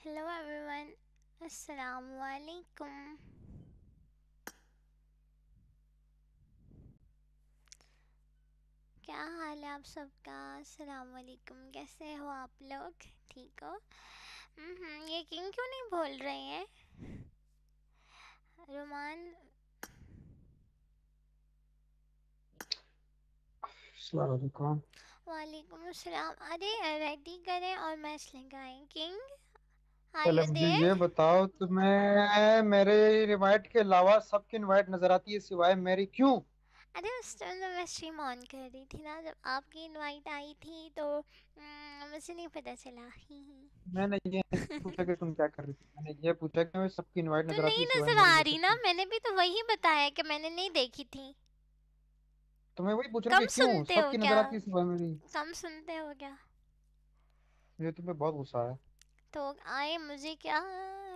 Hello everyone अस्सलाम वालेकुम क्या हाल है आप सबका? अस्सलाम वालेकुम कैसे हो आप लोग? ठीक हो? हम्म ये किंग क्यों नहीं बोल रहे हैं? रोमान? वालेकुम अस्सलाम। अरे रेडी करें और मैच लगाएँ किंग। आर पहले मुझे ये बताओ तुम्हें मेरे इनवाइट के अलावा सबकी इनवाइट नज़र आती है सिवाय मेरी? क्यों? अरे उस टाइम तो मैं स्ट्रीम ऑन कर रही थी ना जब आपकी इनवाइट आई थी तो हम्म, मुझे नहीं पता चला। ही ही मैंने ये पूछा कि तुम क्या कर रही थी मैंने ये पूछा कि मैं सबकी इनवाइट तो नज़र आती नहीं है नज़र आ रही ना मैंने भी तो वही बताया कि मैंने नहीं देखी थी। तो मैं वही पूछ रहा कि क्यों हो सबकी नज़र आती है सिवाय मेरी? कम सुनते हो क्या? मुझे तुम्हें बहुत गुस्सा है तो आए मुझे क्या?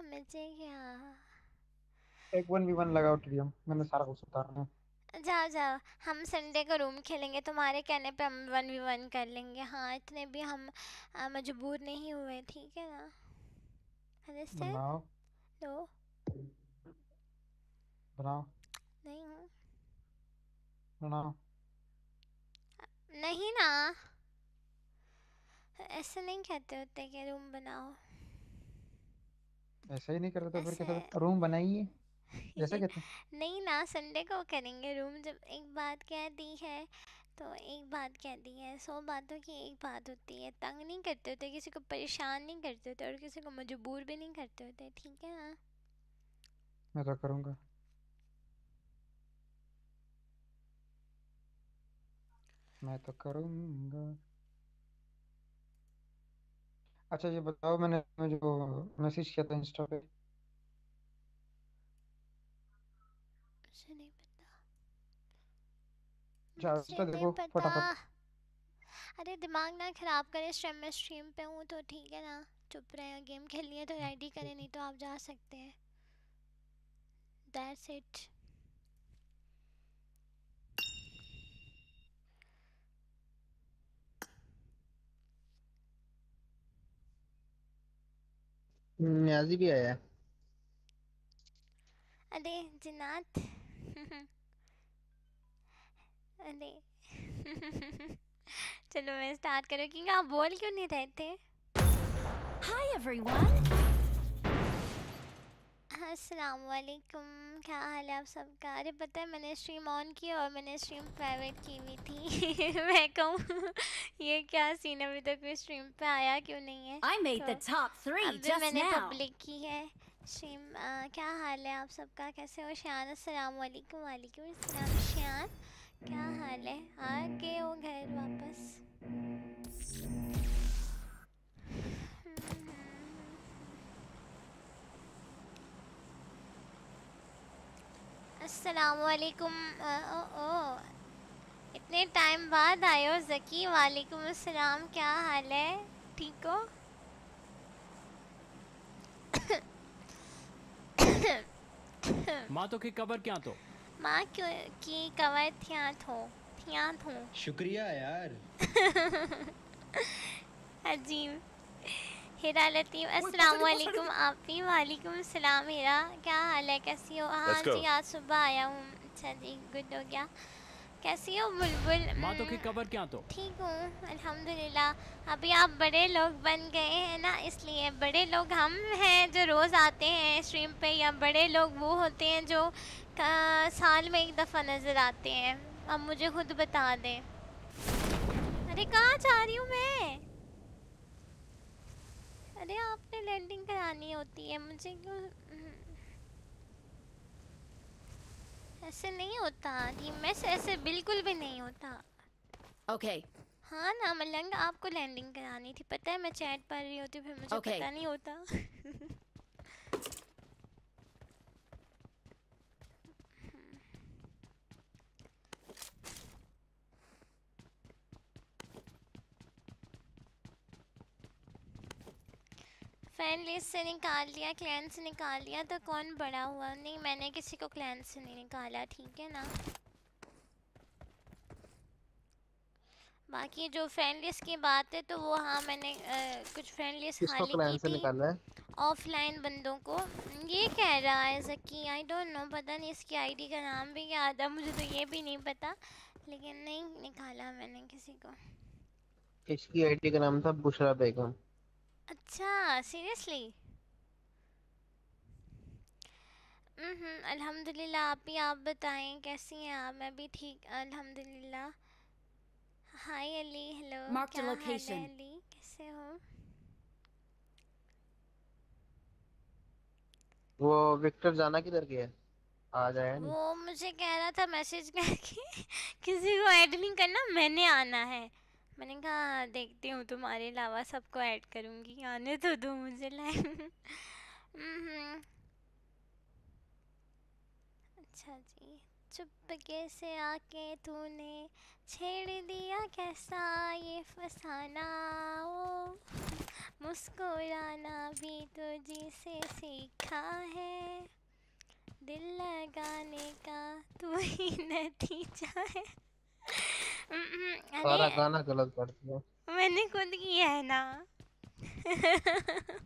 मुझे क्या? एक वन वी वन लगाओ टीडीएम। मैंने सारा गुस्सा उतारना है। जाओ जाओ। हम संडे को रूम खेलेंगे। तुम्हारे कहने पे हम वन वी वन कर लेंगे। हाँ इतने भी हम मजबूर नहीं हुए ठीक है ना? अंडरस्टैंड बनाओ। लो। बनाओ। नहीं बनाओ। नहीं ना। ऐसे नहीं कहते होते कि रूम बनाओ। ऐसा ही नहीं करते तो फिर ऐसे कैसे रूम बनाइए। जैसे कहते हैं। नहीं ना संडे को करेंगे रूम जब एक बात कह दी है तो एक बात कह दी है। सौ बातों की एक बात होती है। तंग नहीं करते होते किसी को परेशान नहीं करते होते और किसी को मजबूर भी नहीं करते होते ठीक है ना? मैं तो करूँगा? मैं तो करूँगा। अच्छा ये बताओ मैंने तुम्हें जो मैसेज किया था इंस्टा पे। मुझे नहीं पता। मुझे नहीं देखो फटाफट। अरे दिमाग ना खराब करे स्ट्रीम में स्ट्रीम पे हूँ तो ठीक है ना। चुप रहे गेम खेलनी है तो रेडी करें नहीं तो आप जा सकते हैं। दैट्स इट न्याजी भी आया है। अरे जिनात। अरे। चलो मैं स्टार्ट करूँ क्योंकि आप बोल क्यों नहीं रहे थे? Hi everyone! अस्सलाम वालेकुम क्या हाल है आप सबका? अरे पता है मैंने स्ट्रीम ऑन की और मैंने स्ट्रीम प्राइवेट की हुई थी। मैं कहूँ ये क्या सीन अभी तक कोई स्ट्रीम पे आया क्यों नहीं है? I made the तो top three अभी just मैंने पब्लिक की है स्ट्रीम क्या हाल है आप सबका? कैसे हो शान अस्सलाम वालेकुम वालेकुम अस्सलाम। शान क्या हाल है? आ गए हो घर वापस? अस्सलाम वालेकुम ओ ओ। इतने टाइम बाद आए हो जकी। वालेकुम अस्सलाम क्या हाल है? ठीक हो? माँ तो की कबर क्या तो? माँ क्यों की कवर थिया थो थिया थो शुक्रिया यार। अजीब हिरा लतीफ़ अस्सलाम वालेकुम आप भी वालेकुम अस्सलाम हिरा क्या हाल है? कैसी हो? हाँ जी आज सुबह आया हूँ। अच्छा जी गुड हो गया। कैसी हो बुलबुल? माँ तो की हम्म, कबर क्या तो? ठीक हूँ अल्हम्दुलिल्लाह। अभी आप बड़े लोग बन गए हैं ना इसलिए बड़े लोग हम हैं जो रोज़ आते हैं स्ट्रीम पे या बड़े लोग वो होते हैं जो साल में एक दफ़ा नज़र आते हैं। अब मुझे खुद बता दें। अरे कहाँ जा रही हूँ मैं? अरे आपने लैंडिंग करानी होती है मुझे क्यों? ऐसे नहीं होता मैं ऐसे बिल्कुल भी नहीं होता। Okay, हाँ ना मलंग आपको लैंडिंग करानी थी पता है मैं चैट पढ़ रही होती फिर मुझे Okay. पता नहीं होता। फ्रेंड लिस्ट से निकाल लिया क्लैन से निकाल लिया तो कौन बड़ा हुआ? नहीं मैंने किसी को क्लैन से नहीं निकाला ठीक है ना? बाकी जो फ्रेंड लिस्ट की बात है तो वो हाँ मैंने अ, कुछ फ्रेंड लिस्ट खाली की थी। ऑफलाइन बंदों को। ये कह रहा है जकी आई डोंट नो पता नहीं इसकी आईडी का नाम भी याद है मुझे तो ये भी नहीं पता। लेकिन नहीं निकाला मैंने किसी को। इसकी आईडी का नाम था बुशरा बेगम। अच्छा सीरियसली हम्म अल्हम्दुलिल्लाह आप ही आप बताएँ कैसी हैं आप? मैं भी ठीक अल्हम्दुलिल्लाह। Hi Ali hello Marked a क्या हाल है location. अली कैसे हो? वो विक्टर जाना किधर गया है? आ जाए नहीं? वो मुझे कह रहा था मैसेज करके किसी को ऐड नहीं करना मैंने आना है। मैंने कहा "हाँ, देखती हूँ तुम्हारे अलावा सबको ऐड करूँगी। आने तो दो मुझे हम्म अच्छा जी चुपके से आके तूने छेड़ दिया? कैसा ये फसाना? ओ मुस्कुराना भी तुझी से सीखा है। दिल लगाने का तू ही नतीजा है। सारा गाना गलत पढ़ती हो मैंने खुद किया है ना।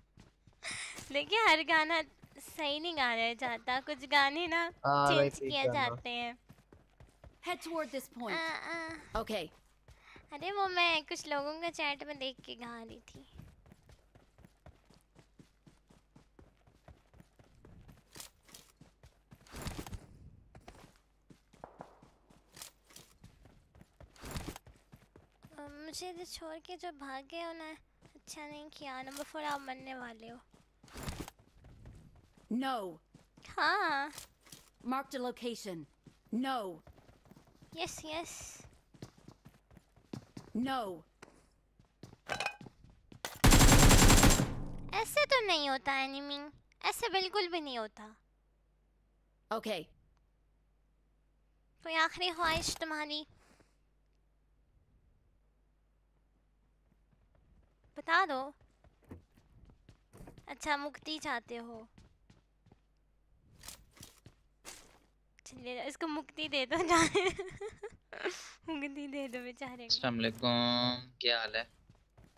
देखिए हर गाना सही नहीं गाया जाता कुछ गाने ना हाँ चेंज किए जाते हैं। Head toward this point okay Okay. अरे वो मैं कुछ लोगों का चैट में देख के गा रही थी अ, मुझे तो छोड़ के जो भाग गए हो ना अच्छा नहीं किया नंबर फोर आप मरने वाले हो No. हाँ Marked a location. No. Yes yes No. ऐसे तो नहीं होता एनिमी ऐसे बिल्कुल भी नहीं होता Okay. कोई आखिरी ख्वाहिश तुम्हारी बता दो। अच्छा मुक्ति चाहते हो। चलिए इसको मुक्ति दे दो जाने। मुक्ति दे दो बेचारे को। अस्सलाम वालेकुम क्या हाल है?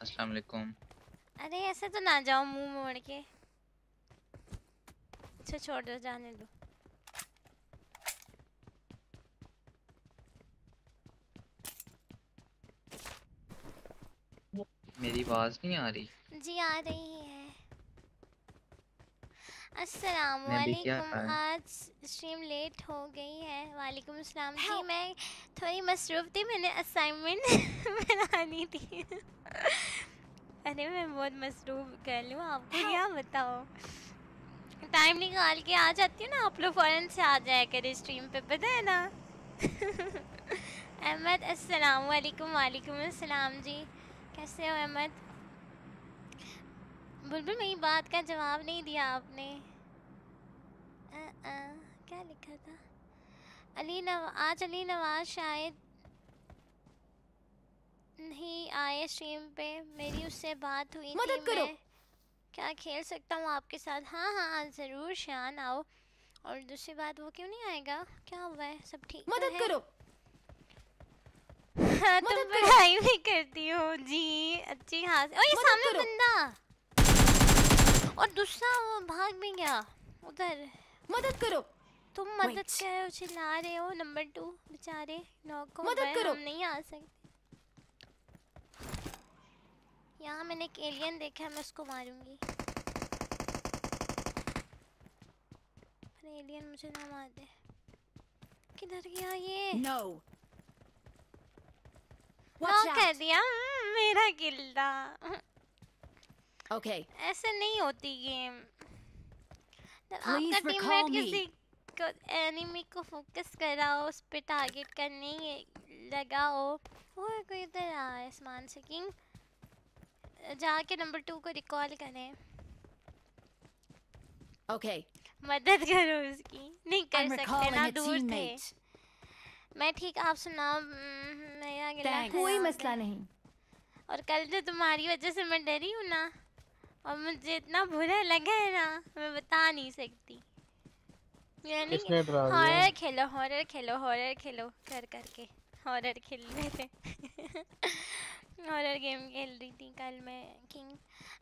अस्सलाम वालेकुम अरे ऐसे तो ना जाओ मुँह मोड़ के। अच्छा छोड़ दो जाने दो। मेरी आवाज़ नहीं आ रही। जी आ रही है। अस्सलाम वालेकुम। आज स्ट्रीम लेट हो गई है। वालेकुम अस्सलाम। जी मैं थोड़ी मसरूफ थी मैंने असाइनमेंट बनानी थी। अरे मैं बहुत मसरूफ कर लूँ आपको क्या बताओ टाइम निकाल के आ जाती हूँ ना। आप लोग फ़ौरन से आ जाया करें स्ट्रीम पे पता है ना? अहमद अस्सलाम वालेकुम। वालेकुम अस्सलाम जी। कैसे हो अहमद? बुलबुल मेरी बात का जवाब नहीं दिया आपने। अ, अ, क्या लिखा था? अली नव आज अली नवाज़ शायद नहीं आए स्ट्रीम पे। मेरी उससे बात हुई थी मदद करो। मैं क्या खेल सकता हूँ आपके साथ? हाँ हाँ हाँ ज़रूर शान आओ। और दूसरी बात वो क्यों नहीं आएगा? क्या हुआ है? सब ठीक तो मदद है? करो. हाँ, तुम पढ़ाई भी करती हो। जी अच्छी खास। और ये सामने बंदा। और दूसरा वो भाग भी गया। उधर। मदद करो. तुम मदद कर रहे हो चिल्ला रहे हो नंबर टू बेचारे नौको मदद करो। हम नहीं आ सकते। यहाँ मैंने एक एलियन देखा है मैं उसको मारूँगी। एलियन मुझे ना मार दे। किधर गया ये? No. Watch कर दिया मेरा किल्ला Okay. ऐसे नहीं होती गेम आपका टीममेट किसी को एनिमी को फोकस कर रहा हो उस पे टारगेट करने लगा हो वो कोई इधर आ है आसमान से किंग जाके नंबर टू को रिकॉल करें ओके Okay. मदद करो उसकी नहीं कर I'm सकते ना दूर थे. मैं ठीक आप सुनाओ। हम्म, मेरा गिला कोई मसला नहीं। और कल तो तुम्हारी वजह से मैं डरी हूँ ना। और मुझे इतना बुरा लगा है ना मैं बता नहीं सकती। यानी हॉरर खेलो हॉरर खेलो हॉरर खेलो कर करके। हॉरर खेल रहे थे। हॉरर गेम खेल रही थी कल मैं किंग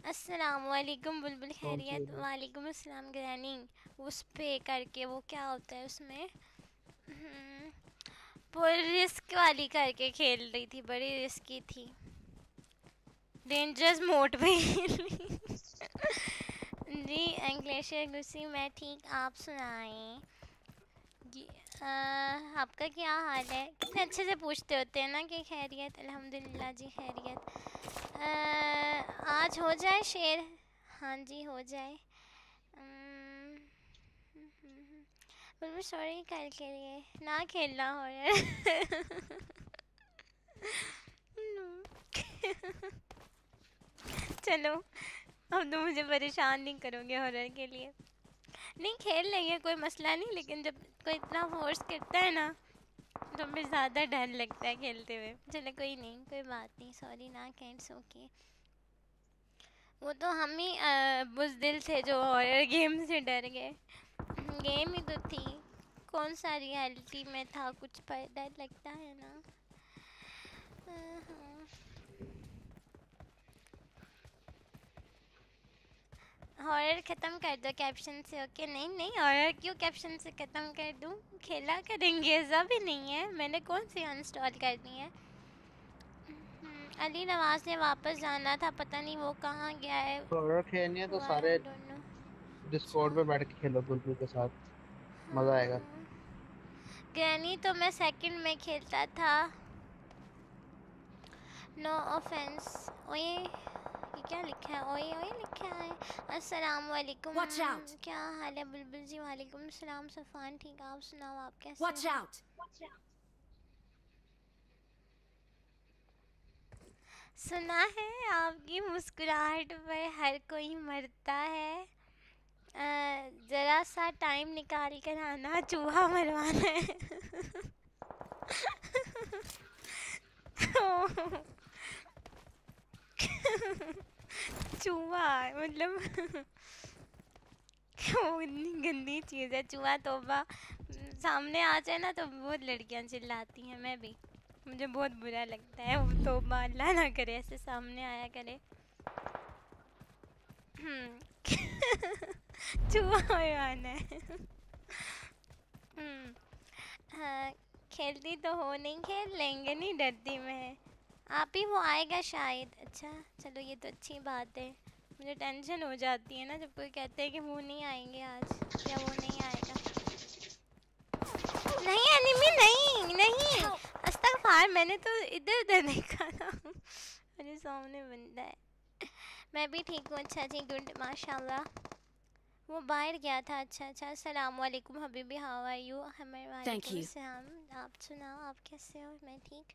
अस्सलाम वालेकुम बुलबुल खैरियत। वालेकुम अस्सलाम ग्रैनी उस पे करके वो क्या होता है उसमें? वो रिस्क वाली करके खेल रही थी, बड़ी रिस्की थी। डेंजरस मोड पे जी ग्लेशियर गुस्सी मैं ठीक, आप सुनाएँ। आपका क्या हाल है? कितने अच्छे से पूछते होते हैं ना कि खैरियत, अल्हम्दुलिल्लाह जी, खैरियत। आज हो जाए शेर? हाँ जी, हो जाए। बिल्कुल सॉरी कल के लिए। ना खेलना हो यार चलो अब तो मुझे परेशान नहीं करोगे हॉरर के लिए। नहीं खेल लेंगे कोई मसला नहीं लेकिन जब कोई इतना फोर्स करता है ना तो फिर ज़्यादा डर लगता है खेलते हुए। चलो कोई नहीं कोई बात नहीं सॉरी ना कैंट्स ओके वो तो हम ही बुज़दिल थे जो हॉरर गेम से डर गए। गेम ही तो थी। कौन सा रियलिटी में था? कुछ डर लगता है ना। हॉरर ख़त्म कर दो कैप्शन से ओके नहीं नहीं हॉरर क्यों कैप्शन से ख़त्म कर दूँ? खेला करेंगे ऐसा भी नहीं है। मैंने कौन सी अनस्टॉल करनी है? अली नवाज़ ने वापस जाना था पता नहीं वो कहाँ गया है। हॉरर खेलनी तो सारे. डिस्कॉर्ड पे बैठ के खेलो बुलबुल के साथ। मज़ा आएगा। ग्रैनी तो मैं सेकंड में खेलता था। नो ऑफेंस ओए ये क्या लिखा है? ओए ओए लिखा है। अस्सलाम वालेकुम Watch out. क्या हाल है बुलबुल जी? वालेकुम सलाम सफ़ान ठीक आप सुनाओ आप कैसे Watch हैं? out! सुना है आपकी मुस्कुराहट पर हर कोई मरता है? जरा सा टाइम निकाल कर आना चूहा मरवाना है। चूहा मतलब वो इतनी गंदी चीज़ है, चूहा तोबा सामने आ जाए ना तो बहुत लड़कियाँ चिल्लाती हैं, मैं भी। मुझे बहुत बुरा लगता है, वो तोबा अल्लाह ना करे, ऐसे सामने आया करे। हम्म हाँ खेलती तो हो नहीं खेल लेंगे नहीं डरती मैं। आप ही वो आएगा शायद। अच्छा चलो ये तो अच्छी बात है। मुझे टेंशन हो जाती है ना जब कोई कहते हैं कि वो नहीं आएँगे आज, या वो नहीं आएगा। नहीं एनिमी नहीं नहीं। अस्तगफार, मैंने तो इधर उधर देखा था। मेरे सामने बंदा है। मैं भी ठीक हूँ अच्छा जी, गुड, माशाल्लाह। वो बाहर गया था। अच्छा अच्छा अस्सलाम वालेकुम हबीबी हाउ आर यू हमारे वालेकुम. सलाम आप सुनाओ आप कैसे हो? मैं ठीक।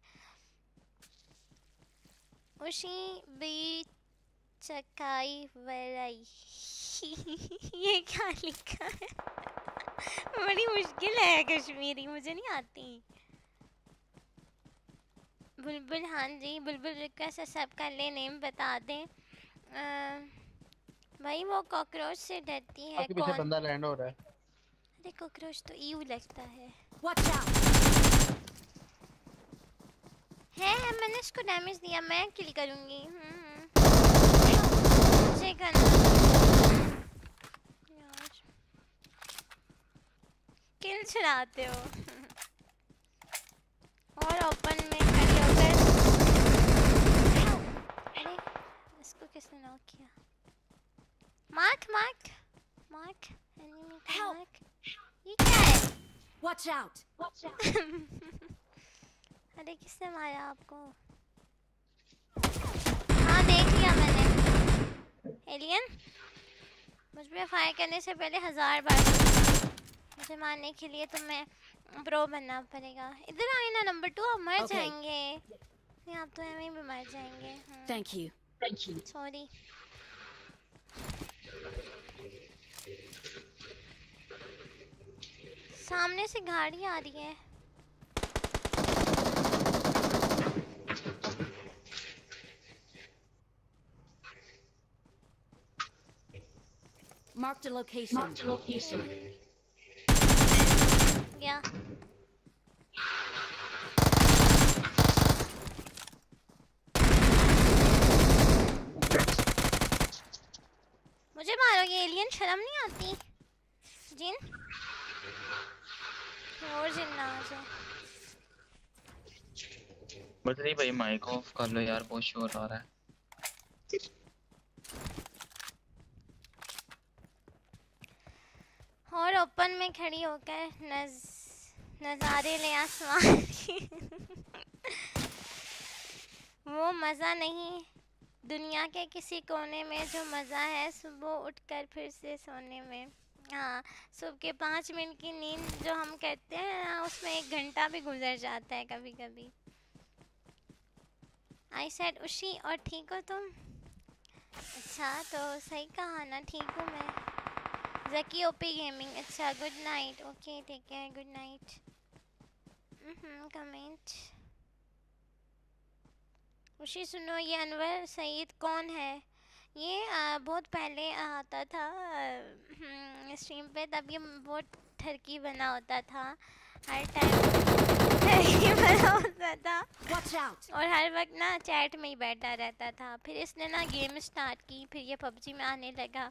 उसी भी चकाई वराई ये क्या लिखा है? बड़ी मुश्किल है कश्मीरी मुझे नहीं आती। बुलबुल हाँ जी बुलबुल रिक्वेस्ट कर ले नेम बता दें। अ, भाई वो कॉकरोच से डरती है आपके पीछे बंदा लैंड हो रहा है। अरे कॉकरोच तो ईव लगता है। Watch out! है है मैंने इसको डैमेज दिया मैं किल करूँगी। हम्म, हम्म। मुझे करना यार। किल चलाते हो। और ओपन में खड़े होकर अरे इसको किसने नॉक किया? मार्क एनिमी का Help. मार्क ये क्या है Watch out! अरे किसने मारा आपको? हाँ देख लिया मैंने। एलियन मुझ पे फायर करने से पहले हज़ार बार मुझे मारने के लिए तो मैं प्रो बनना पड़ेगा। इधर आए ना नंबर टू आप मर Okay. जाएँगे। नहीं आप तो हमें भी मर जाएँगे। Thank you. सॉरी सामने से गाड़ी आ रही है Marked a location. Marked a location. Yeah. मुझे मारोगे एलियन शर्म नहीं आती जिन और जिन ना आ जाए बदली भाई माइक ऑफ़ कर लो यार बहुत शोर आ रहा है। और ओपन में खड़ी होकर नज नज़ारे ले आसमान वो मज़ा नहीं दुनिया के किसी कोने में जो मज़ा है सुबह उठकर फिर से सोने में। सुबह के पाँच मिनट की नींद जो हम करते हैं ना उसमें एक घंटा भी गुजर जाता है कभी कभी आई सेड उशी और ठीक हो तुम? अच्छा तो सही कहा ना, ठीक हूँ मैं। जकी ओपी गेमिंग अच्छा good night. Okay take care good night comment खुशी सुनो, ये अनवर सईद कौन है? ये आ, बहुत पहले आता था स्ट्रीम पे तब ये बहुत ठरकी बना होता था हर टाइम ठरकी बना होता था! और हर वक्त ना चैट में ही बैठा रहता था फिर इसने ना गेम स्टार्ट की फिर ये पबजी में आने लगा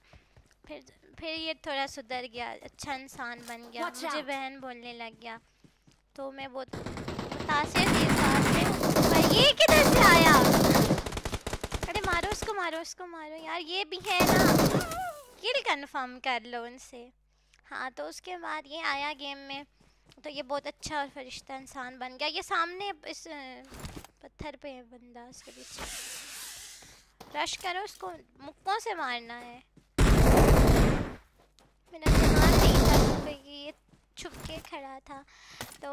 फिर फिर ये थोड़ा सुधर गया अच्छा इंसान बन गया मुझे. बहन बोलने लग गया तो मैं बहुत मुतासिर थी इस बात में पर ये अरे मारो, उसको मारो उसको मारो। यार, ये भी है ना। किल कंफर्म कर लो उनसे। हाँ तो उसके बाद ये आया गेम में। तो ये बहुत अच्छा और फरिश्ता इंसान बन गया। ये सामने इस पत्थर पे है बंदा, उसके पीछे। रश करो उसको। मुक्कों से मारना है। ये छुप के खड़ा था। तो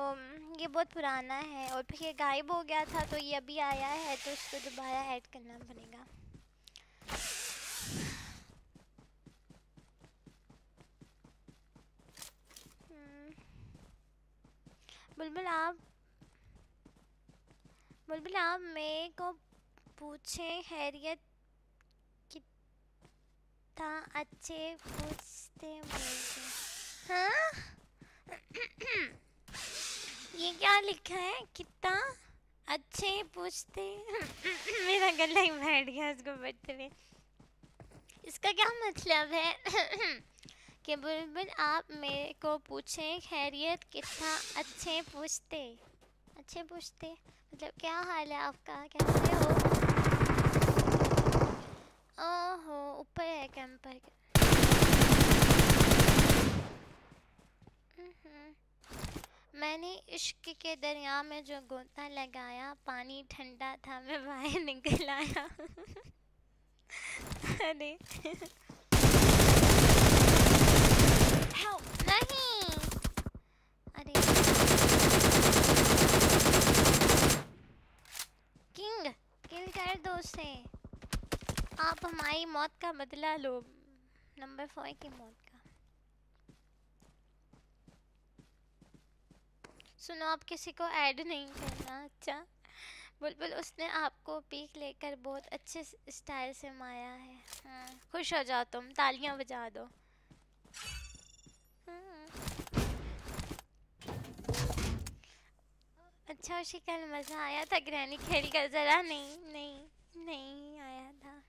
ये बहुत पुराना है और फिर ये गायब हो गया था तो ये अभी आया है तो इसको दोबारा ऐड करना पड़ेगा। बुलबुल आप बुलबुल आप मेरे को पूछे हैरियत कितना अच्छे पूछते बोलते हाँ? ये क्या लिखा है? कितना अच्छे पूछते मेरा गला ही बैठ गया इसको पढ़ते हुए इसका क्या मतलब है? कि बुलबुल, आप मेरे को पूछें, खैरियत कितना अच्छे पूछते? अच्छे पूछते? मतलब क्या हाल है आपका? कैसे हो? ओहो, ऊपर है कैंपर हम्म। मैंने इश्क के दरिया में जो गोता लगाया, पानी ठंडा था, मैं बाहर निकल आया। अरे। नहीं! अरे। किंग, किल कर दो उसे। आप हमारी मौत का बदला लो। नंबर फोर की मौत का सुनो आप किसी को ऐड नहीं करना अच्छा? बुलबुल उसने आपको पीक लेकर बहुत अच्छे स्टाइल से माया है। हाँ, खुश हो जाओ तुम तालियाँ बजा दो। हाँ। अच्छा उसी कल मज़ा आया था ग्रैनी खेल कर ज़रा? नहीं नहीं नहीं आया था।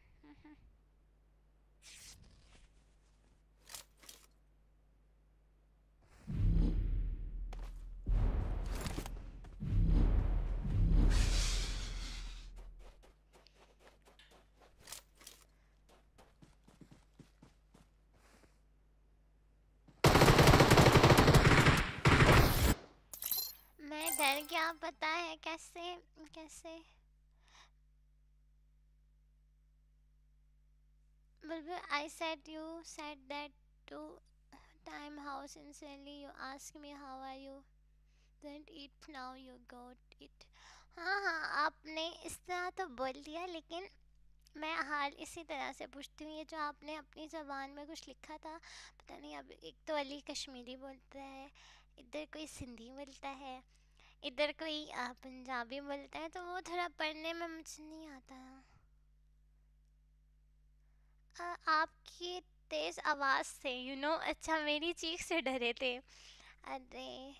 मैं डर गया पता है कैसे कैसे? I said you said that two time house in Sally you ask me how are you don't eat now you got it हाँ हाँ आपने इस तरह तो बोल दिया, लेकिन मैं हाल इसी तरह से पूछती हूँ। ये जो आपने अपनी ज़बान में कुछ लिखा था, पता नहीं, अब एक तो अली कश्मीरी बोलता है, इधर कोई सिंधी बोलता है। इधर कोई पंजाबी बोलता है तो वो थोड़ा पढ़ने में मुझे नहीं आता। आ, आपकी तेज़ आवाज़ से यू you नो know, अच्छा मेरी चीख से डरे थे। अरे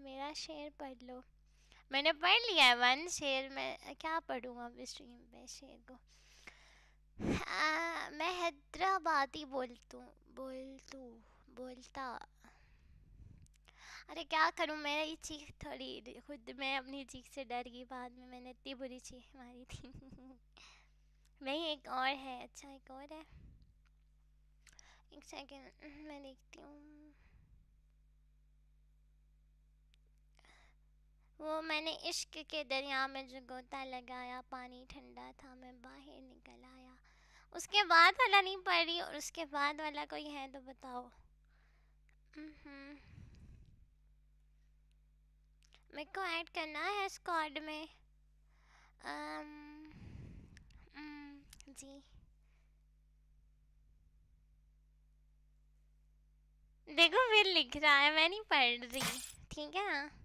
मेरा शेर पढ़ लो। मैंने पढ़ लिया है वन शेर मैं क्या पढ़ूँ अब स्ट्रीम पे शेर को? आ, मैं हैदराबादी बोलतू बोलतू बोलता अरे क्या करूँ? मेरी चीख थोड़ी खुद मैं अपनी चीख से डर गई बाद में, मैंने इतनी बुरी चीख मारी थी। नहीं, एक और है अच्छा एक और है। एक सेकंड मैं देखती हूँ। वो मैंने इश्क के दरिया में जो गोता लगाया, पानी ठंडा था, मैं बाहर निकल आया। उसके बाद वाला नहीं पढ़ रही और उसके बाद वाला कोई है तो बताओ। मेरे को ऐड करना है स्क्वाड में। अम, हम्म, जी। देखो फिर लिख रहा है मैं नहीं पढ़ रही ठीक है?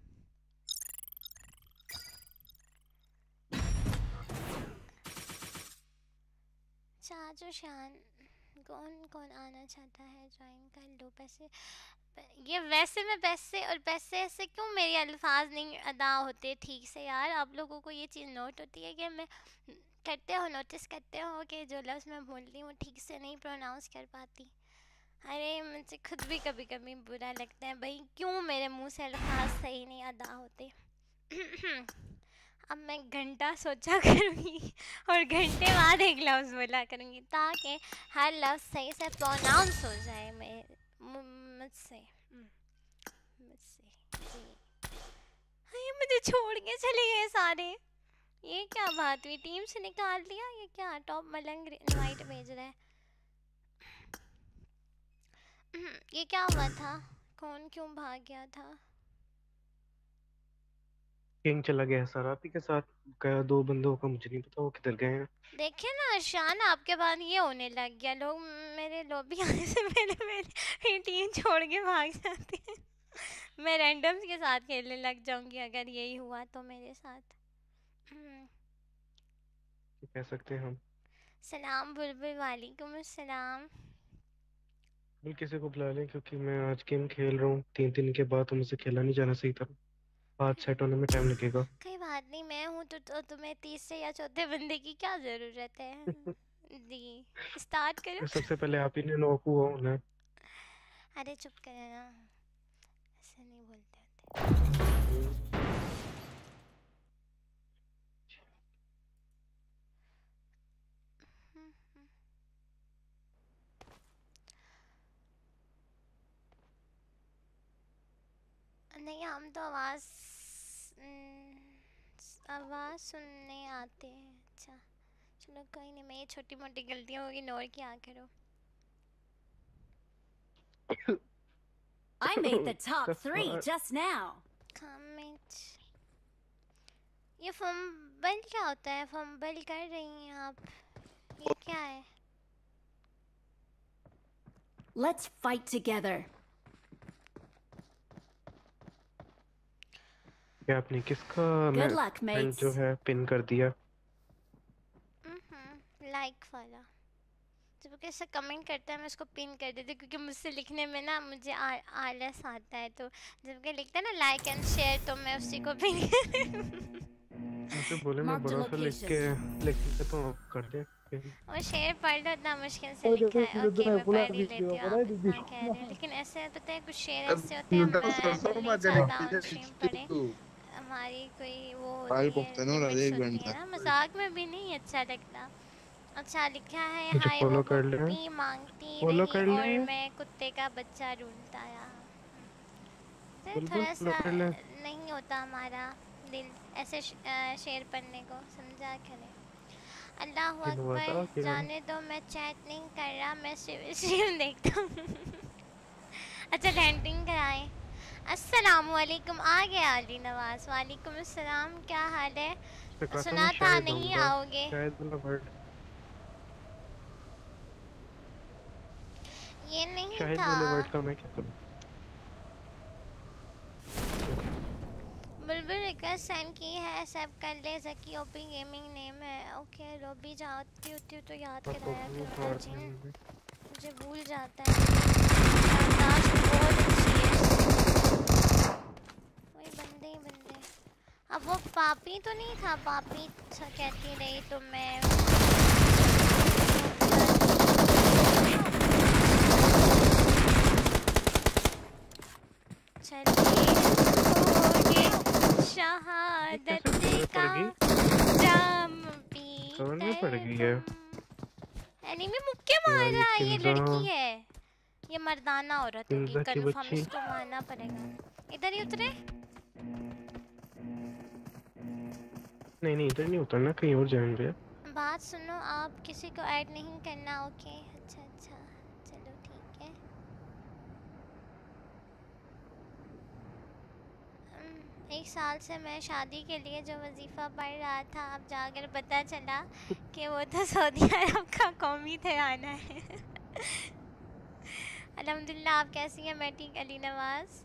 चाचो शान कौन कौन आना चाहता है? ज्वाइन कर लो पैसे। ये वैसे में पैसे और पैसे से क्यों मेरे अल्फाज नहीं अदा होते ठीक से यार? आप लोगों को ये चीज़ नोट होती है कि मैं करते हो नोटिस करते हो कि जो लफ्ज़ मैं बोलती हूँ ठीक से नहीं प्रोनाउंस कर पाती। अरे, मुझे खुद भी कभी कभी बुरा लगता है भाई, क्यों मेरे मुँह से अल्फाज सही नहीं अदा होते? अब मैं घंटा सोचा करूँगी और घंटे बाद एक लफ्ज़ बोला करूँगी ताकि हर लफ्ज़ सही से प्रोनाउंस हो जाए मैं मु- see. Mm. Let's see. ये मुझे छोड़ के चले गए सारे ये क्या बात हुई टीम से निकाल दिया ये क्या टॉप मलंग इनवाइट भेज रहा है ये क्या हुआ था कौन क्यों भाग गया था किंग चला गया है सर आप ही के साथ गया दो बंदों का मुझे नहीं पता वो किधर गए हैं? देखिए ना शान आपके बाद ये होने लग गया लोग मेरे लॉबी आने से पहले मेरी टीम छोड़ के भाग जाते हैं। मैं रैंडम्स के साथ खेलने लग जाऊँगी अगर यही हुआ तो मेरे साथ। कह सकते हैं हम? सलाम बुलबुल वालेकुम अस्सलाम बिल किसी को बुला लें क्योंकि मैं आज गेम खेल रहा हूँ तीन दिन के बाद तो मुझे खेला नहीं जाना सही तरह हाथ सेट होने में टाइम लगेगा। कोई बात नहीं मैं हूँ तो, तो तुम्हें तीसरे या चौथे बंदे की क्या ज़रूरत है? जी स्टार्ट करो। तो सबसे पहले आप ही ने नॉक है अरे चुप करे ना ऐसे नहीं बोलते होते। नहीं हम तो आवाज़ आवाज़ सुनने आते हैं। अच्छा चलो कोई नहीं मैं ये छोटी मोटी गलतियों को इग्नोर किया करो। I made the top three just now. Comment ये फंबल क्या होता है? फंबल कर रही हैं आप। ये क्या है? Let's fight together. क्या आपने किसका मैं luck, जो है पिन कर दिया। लाइक वाला। जब कैसे कमेंट करता है मैं उसको पिन कर देती हूँ क्योंकि मुझसे लिखने में ना मुझे आ, आलस आता है तो जब के लिखता है ना लाइक एंड शेयर तो मैं उसी को पिन मुझे बोले मैं बड़ा सा लिख के लिख के तो कर दे और शेयर पढ़ लो इतना मुश्किल से लिखा है। ओके मैं पढ़ ही लेती हूँ है आप दीदी? हाँ कह रहे हैं। लेकिन ऐसे पता है कुछ शेयर ऐसे होते हैं मैं नहीं चाहता ऑन पढ़े। हमारी कोई वो है पुख्तनो रहा एक घंटा। ना? मज़ाक में भी नहीं अच्छा लगता। अच्छा लिखा है हाय वो follow कर ले। मांगती कर रही और मैं कुत्ते का बच्चा ढूंढता आया तो थोड़ा सा नहीं होता हमारा दिल ऐसे शेर पढ़ने को समझा करें। अल्लाह अकबर जाने दो मैं चैट नहीं कर रहा मैं सिर्फ़ देखता हूँ। अच्छा लैंडिंग कराएँ। अस्सलाम वालेकुम आ गया अली नवाज़. वालेकुम अस्सलाम. क्या हाल है? उसने कहा था सुना था नहीं आओगे। ये नहीं शायद था। बुलबुल रिक्वेस्ट सेंड की है सब कर ले। जकी ओपी गेमिंग नेम है। ओके लॉबी जाती होती तो याद कराया करो मुझे भूल जाता है। बहुत बंदे ही बंदे अब वो पापी तो नहीं था पापी कहती रही तो मैं एनिमी मुक्के मार रहा है ये लड़की है। ये मर्दाना औरत होगी कन्फर्म इसको मारना पड़ेगा। इधर ही उतरे। नहीं नहीं, इधर नहीं उतरना, कहीं और जाएँगे बात सुनो, आप किसी को ऐड नहीं करना, ओके? अच्छा अच्छा चलो, ठीक है। एक साल से मैं शादी के लिए जो वजीफ़ा पढ़ रहा था, अब जाकर पता चला कि वो तो सऊदी अरब का कौमी तराना है। अल्हम्दुलिल्लाह, आप कैसी हैं, मैं ठीक, अली नवाज़?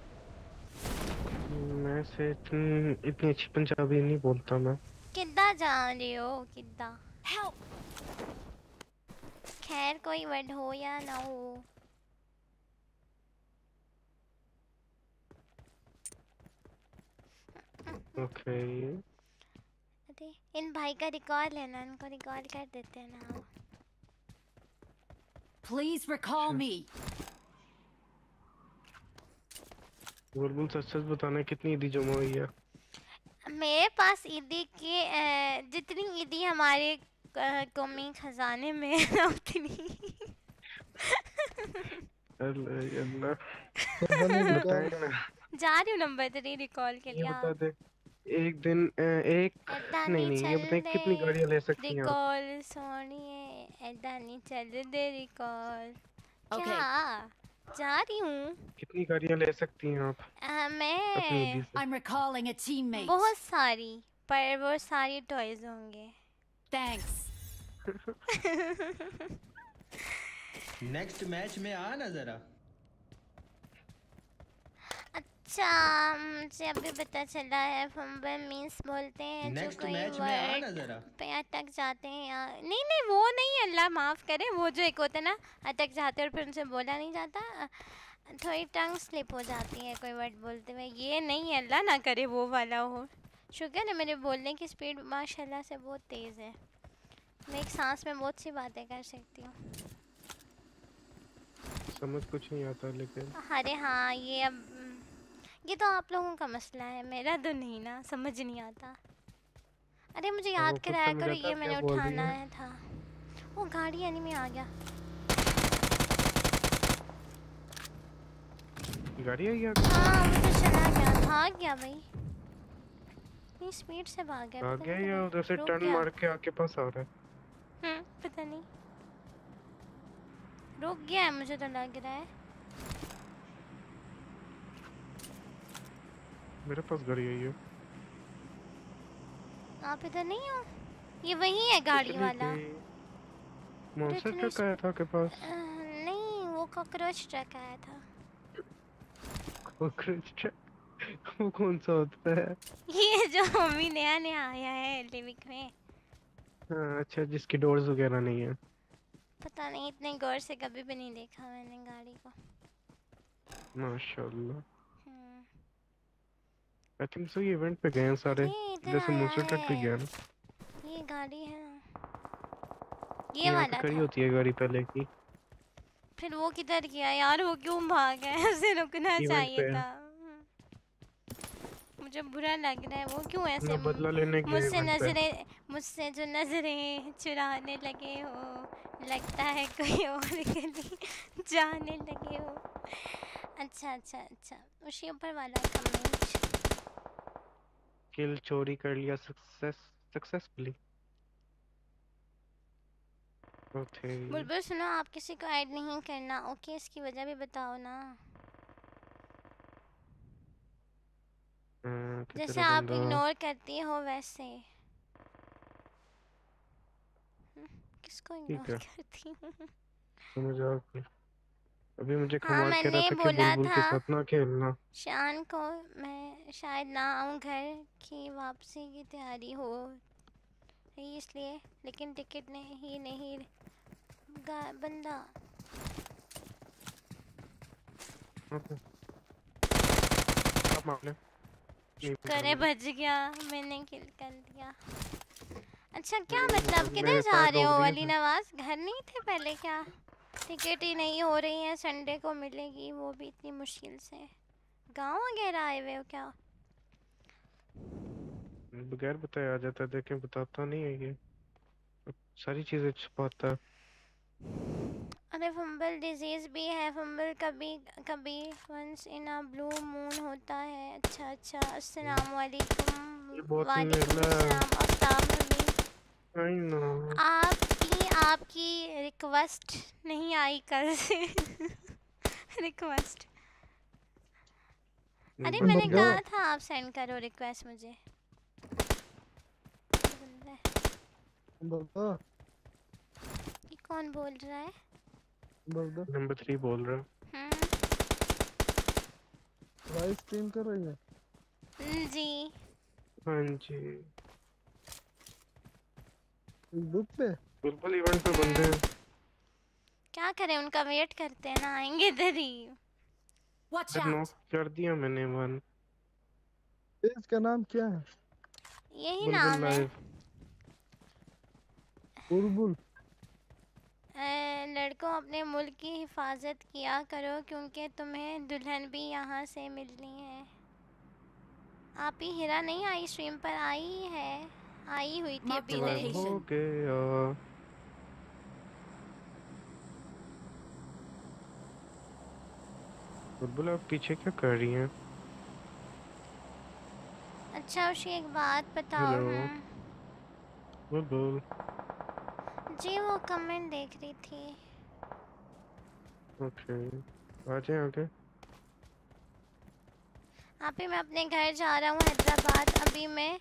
मैं से इतनी इतनी अच्छी पंजाबी नहीं बोलता मैं। किद्दा जा रहे हो? किद्दा? Help! खैर कोई वर्ड हो या ना हो। ओके अरे इन भाई का रिकॉर्ड लेना इनको रिकॉर्ड कर देते हैं ना। Please recall me. बुलबुल सच सच बताना कितनी ईदी जमा हुई है। मेरे पास ईदी के जितनी ईदी हमारे कौमी खजाने में उतनी जा रही हूँ नंबर थ्री रिकॉल के लिए। बता दे एक दिन एक नहीं नहीं ये बताए कितनी गाड़ियाँ ले सकती हैं रिकॉल सोनिए ऐदा नहीं चल दे रिकॉल Okay. क्या? जा रही हूँ। कितनी गाड़ियाँ ले सकती हैं आप? आ, मैं I'm recalling a teammate. बहुत सारी पर वो सारी टॉयज होंगे। थैंक्स नेक्स्ट मैच में आ ना जरा। अच्छा मुझे अभी पता चला है फंबल मीन्स बोलते हैं जो कोई वर्ड पे अटक जाते हैं या नहीं नहीं वो नहीं अल्लाह माफ़ करे वो जो एक होता है ना अटक जाते हैं और फिर उनसे बोला नहीं जाता थोड़ी टंग स्लिप हो जाती है कोई वर्ड बोलते हुए ये नहीं है अल्लाह ना करे वो वाला हो। शुक्र है मेरे बोलने की स्पीड माशाल्लाह से बहुत तेज़ है। मैं एक सांस में बहुत सी बातें कर सकती हूँ। समझ कुछ नहीं आता लेकिन। अरे हाँ ये अब ये तो आप लोगों का मसला है मेरा तो नहीं ना समझ नहीं आता। अरे मुझे याद कराया करो ये मैंने उठाना है। था। वो गाड़ी एनिमी आ गया। गाड़ी आई आगे हाँ वो तो चला गया भाग गया भाई। इतनी स्पीड से भाग गया आ गया या उधर से टर्न गया। मार के आके पास आ रहा है। हम्म पता नहीं। रुक गया है मुझे तो लग रहा है। मेरे पास गाड़ी आई है आप इधर नहीं हो? ये वही है गाड़ी वाला। मॉन्स्टर ट्रक आया था आपके पास। नहीं वो कॉकरोच ट्रक आया था। कॉकरोच ट्रक वो कौन सा होता है? ये जो अभी नया नया आया है लिविक में। हाँ अच्छा जिसकी डोर्स वगैरह नहीं है। पता नहीं इतने गौर से कभी भी नहीं देखा मैंने गाड़ी को। माशाल्लाह। आई थिंक सो ये इवेंट पे गए हैं सारे। जैसे मॉन्स्टर ट्रक पे है। गया ना। ये गाड़ी है। ये वाला खड़ी होती है गाड़ी पहले की। फिर वो किधर गया? यार वो क्यों भाग गया? उसे रुकना चाहिए था। मुझे बुरा लग रहा है। वो क्यों ऐसे बदला लेने के मुझसे नज़रें मुझसे जो नज़रें चुराने लगे हो लगता है कोई और गली जाने लगे हो। अच्छा अच्छा अच्छा। उसके ऊपर वाला कमेंट किल चोरी कर लिया सक्सेस सक्सेसफुली ओके बुलबुल सुनो आप किसी को ऐड नहीं करना ओके इसकी वजह भी बताओ ना। हाँ, तो जैसे आप इग्नोर करती हो वैसे। हम्म, किसको इग्नोर करती हूँ? समझ आ गई अभी मुझे हाँ खमार कह रहा मैंने था कि बोला के था साथ ना खेलना। शान को मैं शायद ना आऊँ घर की वापसी की तैयारी हो रही इसलिए लेकिन टिकट नहीं ही नहीं बंदा। करे। बच गया मैंने किल कर दिया। अच्छा क्या मतलब किधर जा रहे हो अली नवाज़? घर नहीं थे पहले क्या? टिकट ही नहीं हो रही है संडे को मिलेगी वो भी इतनी मुश्किल से। गाँव वगैरह आए हुए हो क्या? बगैर बताए आ जाता है देखें बताता नहीं है ये। सारी चीज़ें छुपाता। अरे फंबल डिज़ीज़ भी है फंबल कभी कभी once in a blue moon होता है। अच्छा अच्छा अस्सलाम वालेकुम। वालेकुम अस्सलाम आफ्ताब नो आपकी रिक्वेस्ट नहीं आई कल से। रिक्वेस्ट अरे मैंने कहा था आप सेंड करो रिक्वेस्ट मुझे। बोल रहा है। बोल ये कौन बोल रहा है? नंबर थ्री बोल रहा है। लाइव स्ट्रीम कर रही है? हम्म, जी। हाँ जी। फेसबुक पे? फुटबॉल इवेंट पे बंदे क्या करें उनका वेट करते हैं ना आएँगे इधर ही। फिर नॉक कर दिया मैंने वन पेज का नाम क्या है? यही नाम है। बुलबुल। लड़कों अपने मुल्क की हिफाजत किया करो क्योंकि तुम्हें दुल्हन भी यहाँ से मिलनी है। आप ही हीरा नहीं आई स्ट्रीम पर आई है। आई हुई थी अभी the नहीं location. हो गया बुलबुल आप पीछे क्या कर रही हैं? अच्छा उसे एक बात बताओ हम्म, बुलबुल। जी वो कमेंट देख रही थी। ओके आ जाए आगे आप ही मैं अपने घर जा रहा हूँ हैदराबाद। अभी मैं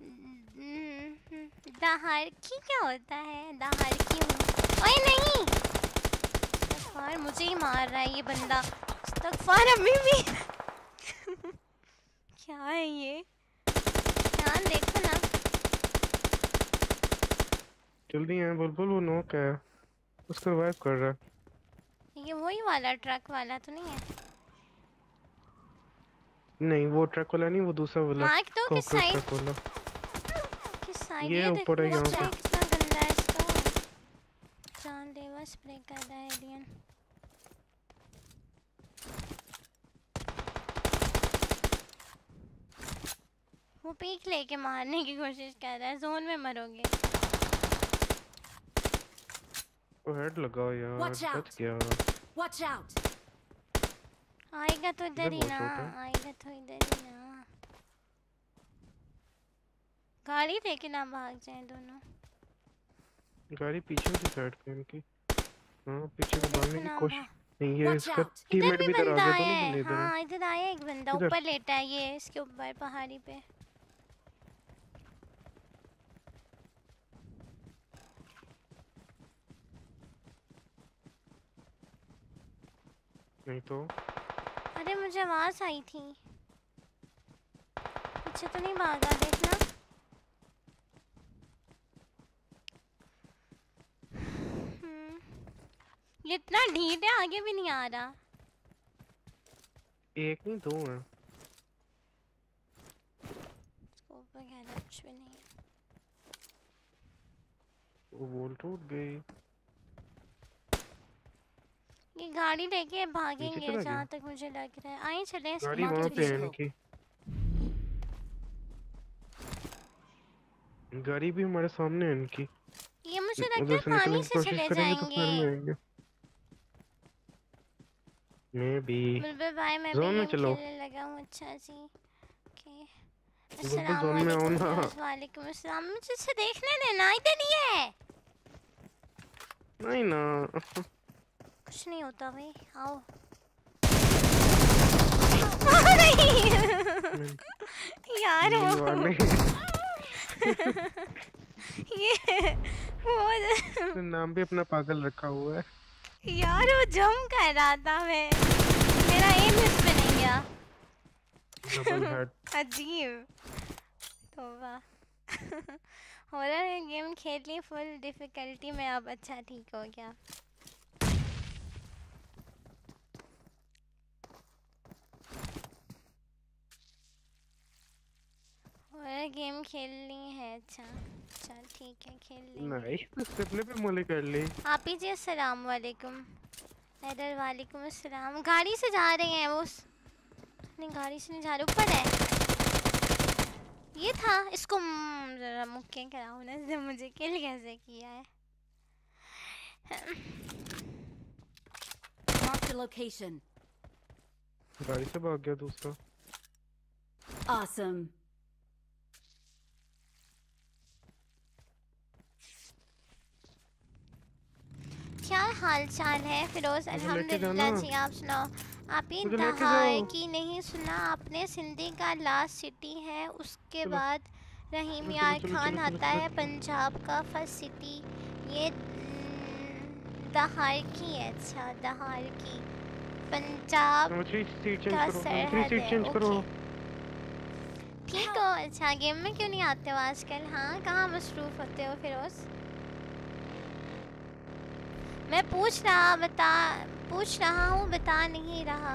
हम्म, की क्या होता है? दहाड़ की हूँ ओए नहीं! इस्तगफार मुझे ही मार रहा है ये बंदा। इस्तगफार अभी भी क्या है ये? ध्यान देखो ना। जल्दी हैं बुलबुल वो नॉक है। उसको रिवाइव कर रहा है। ये वही वाला ट्रक वाला तो नहीं है? नहीं वो ट्रक वाला नहीं वो दूसरा वाला। मार्क दो किस साइड किस साइड ये ऊपर है यहाँ पे। कितना गंदा है इसका। जानलेवा स्प्रे कर रहा है एलियन वो पीक लेके मारने की कोशिश कर रहा है जोन में मरोगे। वो हेड लगाओ यार बच. गया। Watch out! आएगा तो इधर ही ना आएगा तो इधर ही ना। गाड़ी लेके ना भाग जाए दोनों। गाड़ी पीछे की साइड पे इनकी। हाँ पीछे को भागने की कोशिश नहीं ये इसका। टीममेट भी भी इधर बंदा आ गया है दोनों बंदे इधर हैं। हाँ इधर आया एक बंदा ऊपर लेटा है ये इसके ऊपर पहाड़ी पे। नहीं तो? अरे मुझे आवाज़ आई थी। पीछे तो नहीं भागा देखना। हम्म, ये इतना ढीठ है आगे भी नहीं आ रहा। एक नहीं दो हैं। स्कोप वगैरह कुछ भी नहीं है। वो वोल टूट गई। ये गाड़ी लेके भागेंगे जहाँ तक मुझे लग रहा है। आए चले गाड़ी वहाँ पे है इनकी। गाड़ी भी हमारे सामने है इनकी। ये मुझे लगता उधर है पानी से चले तो जाएँगे। मैं भी। बुलबुल भाई मैं जोन में चलो। लगा हूँ अच्छा जी। ओके। अस्सलाम जोन में आओ वालेकुम ना। वालेकुम अस्सलाम। मुझे इसे देखने देना इधर ही है। नहीं ना। कुछ नहीं होता भाई आओ। यार वो ये वो नाम भी अपना पागल रखा हुआ है। यार वो जंप कर रहा था मैं। मेरा एम इस पे नहीं गया। अजीब। तोबा हॉरर गेम खेल ली फुल डिफिकल्टी में अब अच्छा ठीक हो गया। और गेम खेलनी है अच्छा। चल ठीक है खेल लेंगे नाइस कितने पे मोले कर ली? आप ही जी अस्सलाम वालेकुम। हैदर वालेकुम अस्सलाम। गाड़ी से जा रहे हैं वो उस- नहीं गाड़ी से नहीं जा रहे ऊपर है। ये था इसको जरा मुक्के कराओ ना इसने मुझे किल कैसे किया है। Marked a location. गाड़ी से भाग गया दूसरा। Awesome. क्या हाल चाल है फिरोज? जाना। जी आप सुनाओ। आप ही की नहीं सुना आपने सिंधी का लास्ट सिटी है उसके बाद रहीम यार खान आता है पंजाब का फ़र्स्ट सिटी। ये दहार की है अच्छा दहार की पंजाब चेंज का सरहद है ओके ठीक हो अच्छा गेम में क्यों नहीं आते हो आजकल? हाँ कहाँ मसरूफ होते हो फिरोज? मैं पूछ रहा बता पूछ रहा हूँ बता नहीं रहा।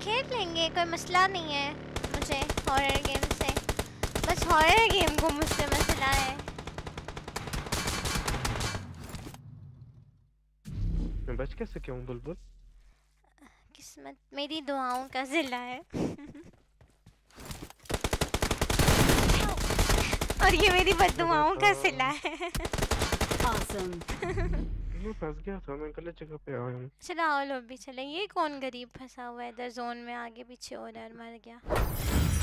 खेल लेंगे कोई मसला नहीं है मुझे हॉरर गेम से। बस हॉरर गेम को मुझसे मसला है। मैं बच कैसे क्यों बुलबुल? किस्मत मेरी दुआओं का जिला है। और ये मेरी बददुआओं का सिला है। Awesome. मैं फंस गया था मैं गलत जगह पे आया हूँ। चलो आओ लो भी चले ये कौन गरीब फंसा हुआ है? इधर जोन में आगे पीछे हो रहा है मर गया।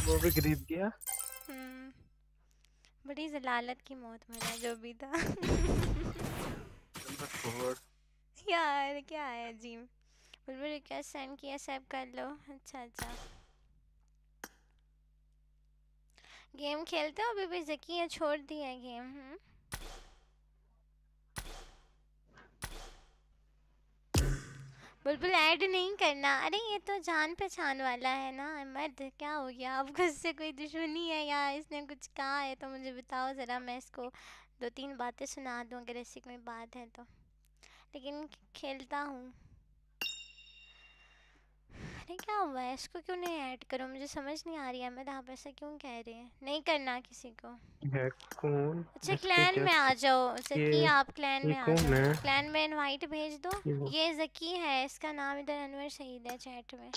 वो भी गरीब गया? हम्म। बड़ी जलालत की मौत मरा जो भी था। यार क्या है अजीब। बुलबुल रिक्वेस्ट सेंड किया सेव कर लो। अच्छा अच्छा। गेम खेलते हो? अभी भी जकी है छोड़ दिया गेम हम्म। बुलबुल ऐड नहीं करना। अरे, ये तो जान पहचान वाला है ना मर्द क्या हो गया? आपको इससे कोई दुश्मनी है या इसने कुछ कहा है तो मुझे बताओ ज़रा, मैं इसको दो तीन बातें सुना दूँ अगर ऐसी कोई बात है तो। लेकिन खेलता हूँ। अरे क्या हुआ है? इसको क्यों नहीं ऐड करो? मुझे समझ नहीं आ रही है। मैं आप ऐसा क्यों कह रहे हैं? नहीं करना किसी को। कौन? अच्छा क्लैन में आ जाओ। जकी आप क्लैन में आ जाओ। क्लैन में इनवाइट भेज दो। ये जकी है। इसका नाम इधर अनवर शहीद है चैट में।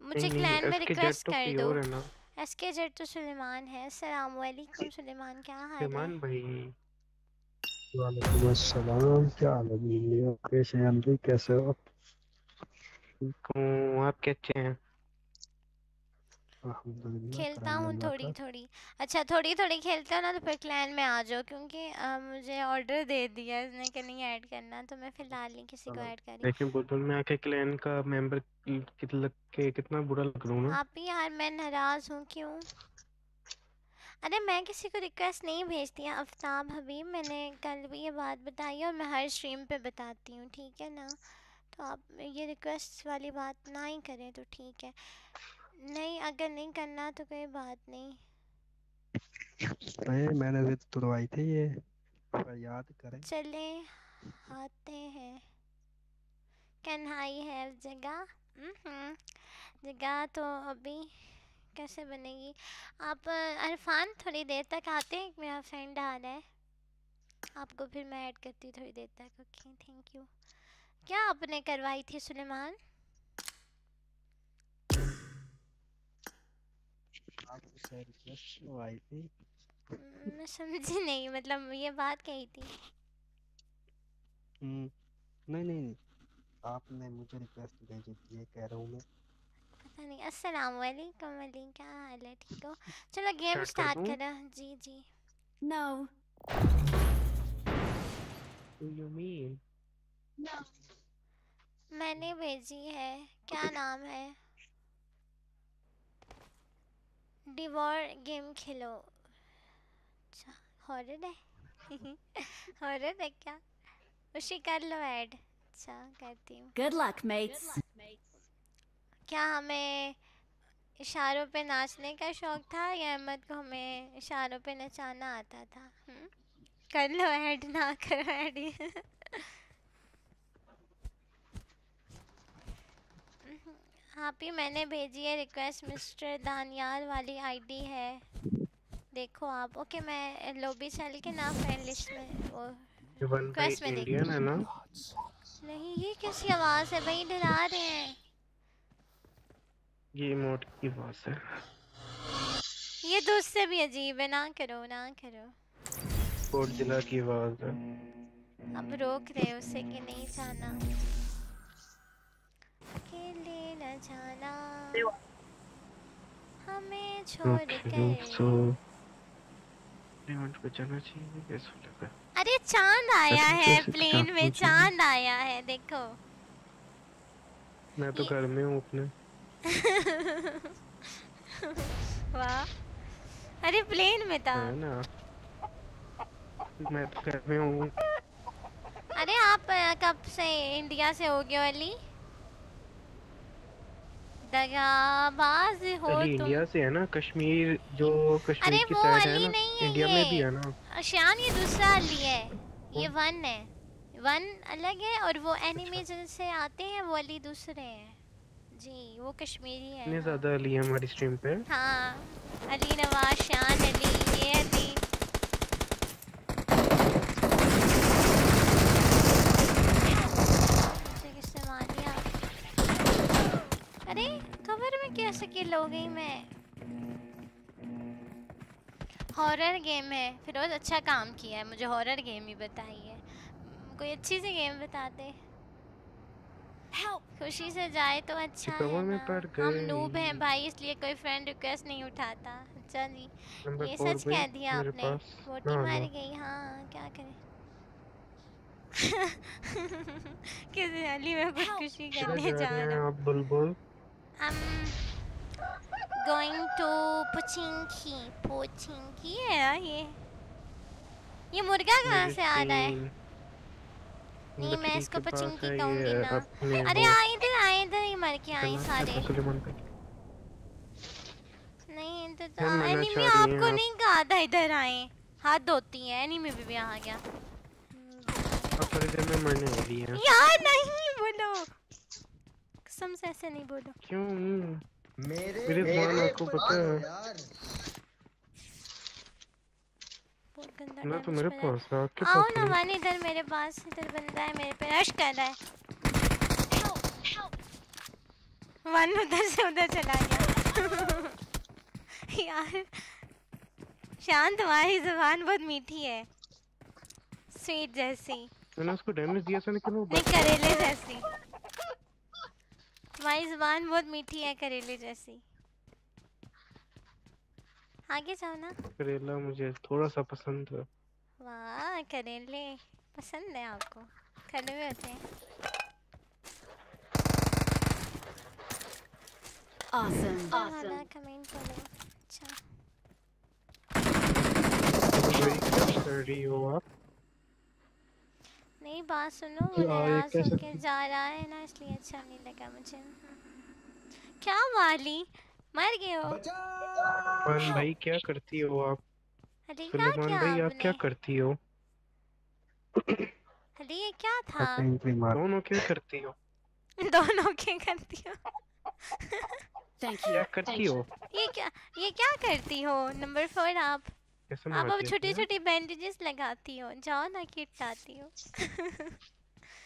मुझे क्लैन में रिक्वेस्ट तो कर दो। है ना। एसके जेट तो सुलेमान है। अस्सलाम वालेकुम सुलेमान क्या हाल है? रहमान भाई। वालेकुम अस्सलाम। क्या हाल है? जी कैसे हैं? अंदर कैसे हो? ठीक हूँ आप कैसे हैं खेलता हूँ थोड़ी थोड़ी अच्छा थोड़ी थोड़ी खेलते हो ना तो फिर क्लैन में आ जाओ क्योंकि अ, मुझे ऑर्डर दे दिया इसने कि नहीं ऐड करना तो मैं फ़िलहाल नहीं किसी को ऐड करी लेकिन बुलबुल में आके क्लैन का मेंबर कित लग के कितना बुरा लग रहा हूँ ना आप ही यार मैं नाराज़ हूँ क्यों अरे मैं किसी को रिक्वेस्ट नहीं भेजती आफ्ताब हबीब मैंने कल भी ये बात बताई और मैं हर स्ट्रीम पे बताती हूँ ठीक है ना तो आप ये रिक्वेस्ट वाली बात ना ही करें तो ठीक है। नहीं अगर नहीं करना तो कोई बात नहीं। नहीं मैंने भी तुड़वाई थी ये पर याद करें। चले आते हैं। कैन आई हैव जगह? हम्म, जगह तो अभी कैसे बनेगी? आप अरफान थोड़ी देर तक आते हैं मेरा फ्रेंड आ रहा है। आपको फिर मैं ऐड करती हूँ थोड़ी देर तक। ओके थैंक यू क्या आपने करवाई थी सुलेमान? मैं समझी नहीं मतलब ये बात कही थी। हम्म नहीं नहीं नहीं। आपने मुझे रिक्वेस्ट भेजी थी ये कह रहा हूँ मैं। पता नहीं अस्सलाम वालेकुम अली क्या हाल है? ठीक हो? चलो गेम स्टार्ट करो। जी जी। No. What do you mean? मैंने भेजी है। क्या नाम है? डिवॉर गेम खेलो। अच्छा हॉरर है? हॉरर है क्या? उसी कर लो ऐड अच्छा करती हूँ। Good luck, mates. क्या हमें इशारों पे नाचने का शौक था या अहमद को हमें इशारों पे नचाना आता था? हुँ? कर लो ऐड ना करो ऐड हाँ भी मैंने भेजी है रिक्वेस्ट मिस्टर दानियाल वाली आईडी है। देखो आप। ओके मैं लॉबी चल के ना फ्रेंड लिस्ट में वो Request में देखती है ना? नहीं ये कैसी आवाज़ है भाई? डरा रहे हैं। ये इमोट की आवाज़ है। ये तो उससे भी अजीब है। ना करो ना करो। कोट जिला की आवाज़ है। अब रोक रहे हो उसे कि नहीं जाना? अकेले न जाना। हमें छोड़ लगा अरे चाँद आया है प्लेन में चाँद आया है देखो। मैं तो घर में हूँ अपने। वाह। अरे प्लेन में था। है ना? मैं तो घर में हूँ। अरे आप कब से इंडिया से हो गए वाली दगाबाज हो अली तुम। इंडिया से है ना कश्मीर जो अरे कश्मीर की वो साइड है अली नहीं है इंडिया में भी है ना। शान ये दूसरा अली है। ये वन है। वन अलग है और वो एनिमेशन से आते हैं वो अली दूसरे हैं। जी वो कश्मीरी है इतने हाँ। ज़्यादा अली है हमारी स्ट्रीम पे। हाँ अली नवाज़ शान अली ये अली मुझे किसने मार दिया अरे कवर में कैसे किल हो गई मैं? हॉरर गेम है। फिरोज अच्छा काम किया है मुझे हॉरर गेम ही बताई है कोई अच्छी सी गेम बताते खुशी से जाए तो अच्छा है में ना। हम नूब हैं भाई इसलिए कोई फ्रेंड रिक्वेस्ट नहीं उठाता। अच्छा जी। ये सच कह दिया आपने। वोटी मार। गई। हाँ क्या करें? किसी अली में किधर करने जा रहे हैं रहा हूँ बुलबुल। I'm going to Pochinki Pochinki है ये ये मुर्गा कहाँ से आ रहा है। नहीं मैं इसको पचिंकी कहूँगी ना। अरे आए इधर आए इधर ही मर के आए सारे। नहीं इधर मरना एनिमी आपको नहीं कहा था इधर आए। हाथ धोती है एनिमी भी, भी आ गया। आप थोड़ी देर में मरने वाली हैं। यार नहीं बोलो। कसम से ऐसे नहीं बोलो क्यों मेरे मेरे मान आपको पता है। यार। बहुत गंदा ना तो मेरे। पास है आपके आओ ना नहीं इधर मेरे पास इधर बंदा है मेरे पे रश कर रहा है। वन उधर से उधर चला गया। यार शांत तुम्हारी ज़ुबान बहुत मीठी है। स्वीट जैसी। मैंने उसको डैमेज दिया था लेकिन वो नहीं करेले जैसी। तुम्हारी ज़ुबान बहुत मीठी है करेले जैसी। आगे जाओ ना। करेला मुझे थोड़ा सा पसंद है। वाह करेले पसंद है आपको। कड़वे होते हैं। Awesome. हमारा कमेंट करो अच्छा। मेरी क्या कर रही हो आप नहीं बात सुनो वो क्या, ये नाराज़ कैसे- जा रहा है ना इसलिए अच्छा नहीं लगा मुझे। क्या वाली? मर गए हो। मान भाई क्या करती हो आप? अरे क्या सुलेमान भाई आप क्या करती हो? अरे ये क्या था? दोनों क्या करती हो? दोनों के करती हो? Thank you. क्या करती हो? ये क्या ये क्या करती हो? नंबर फोर आप। कैसे आप अब छोटी छोटी बैंडेजेस लगाती हो जाओ ना किट आती हो।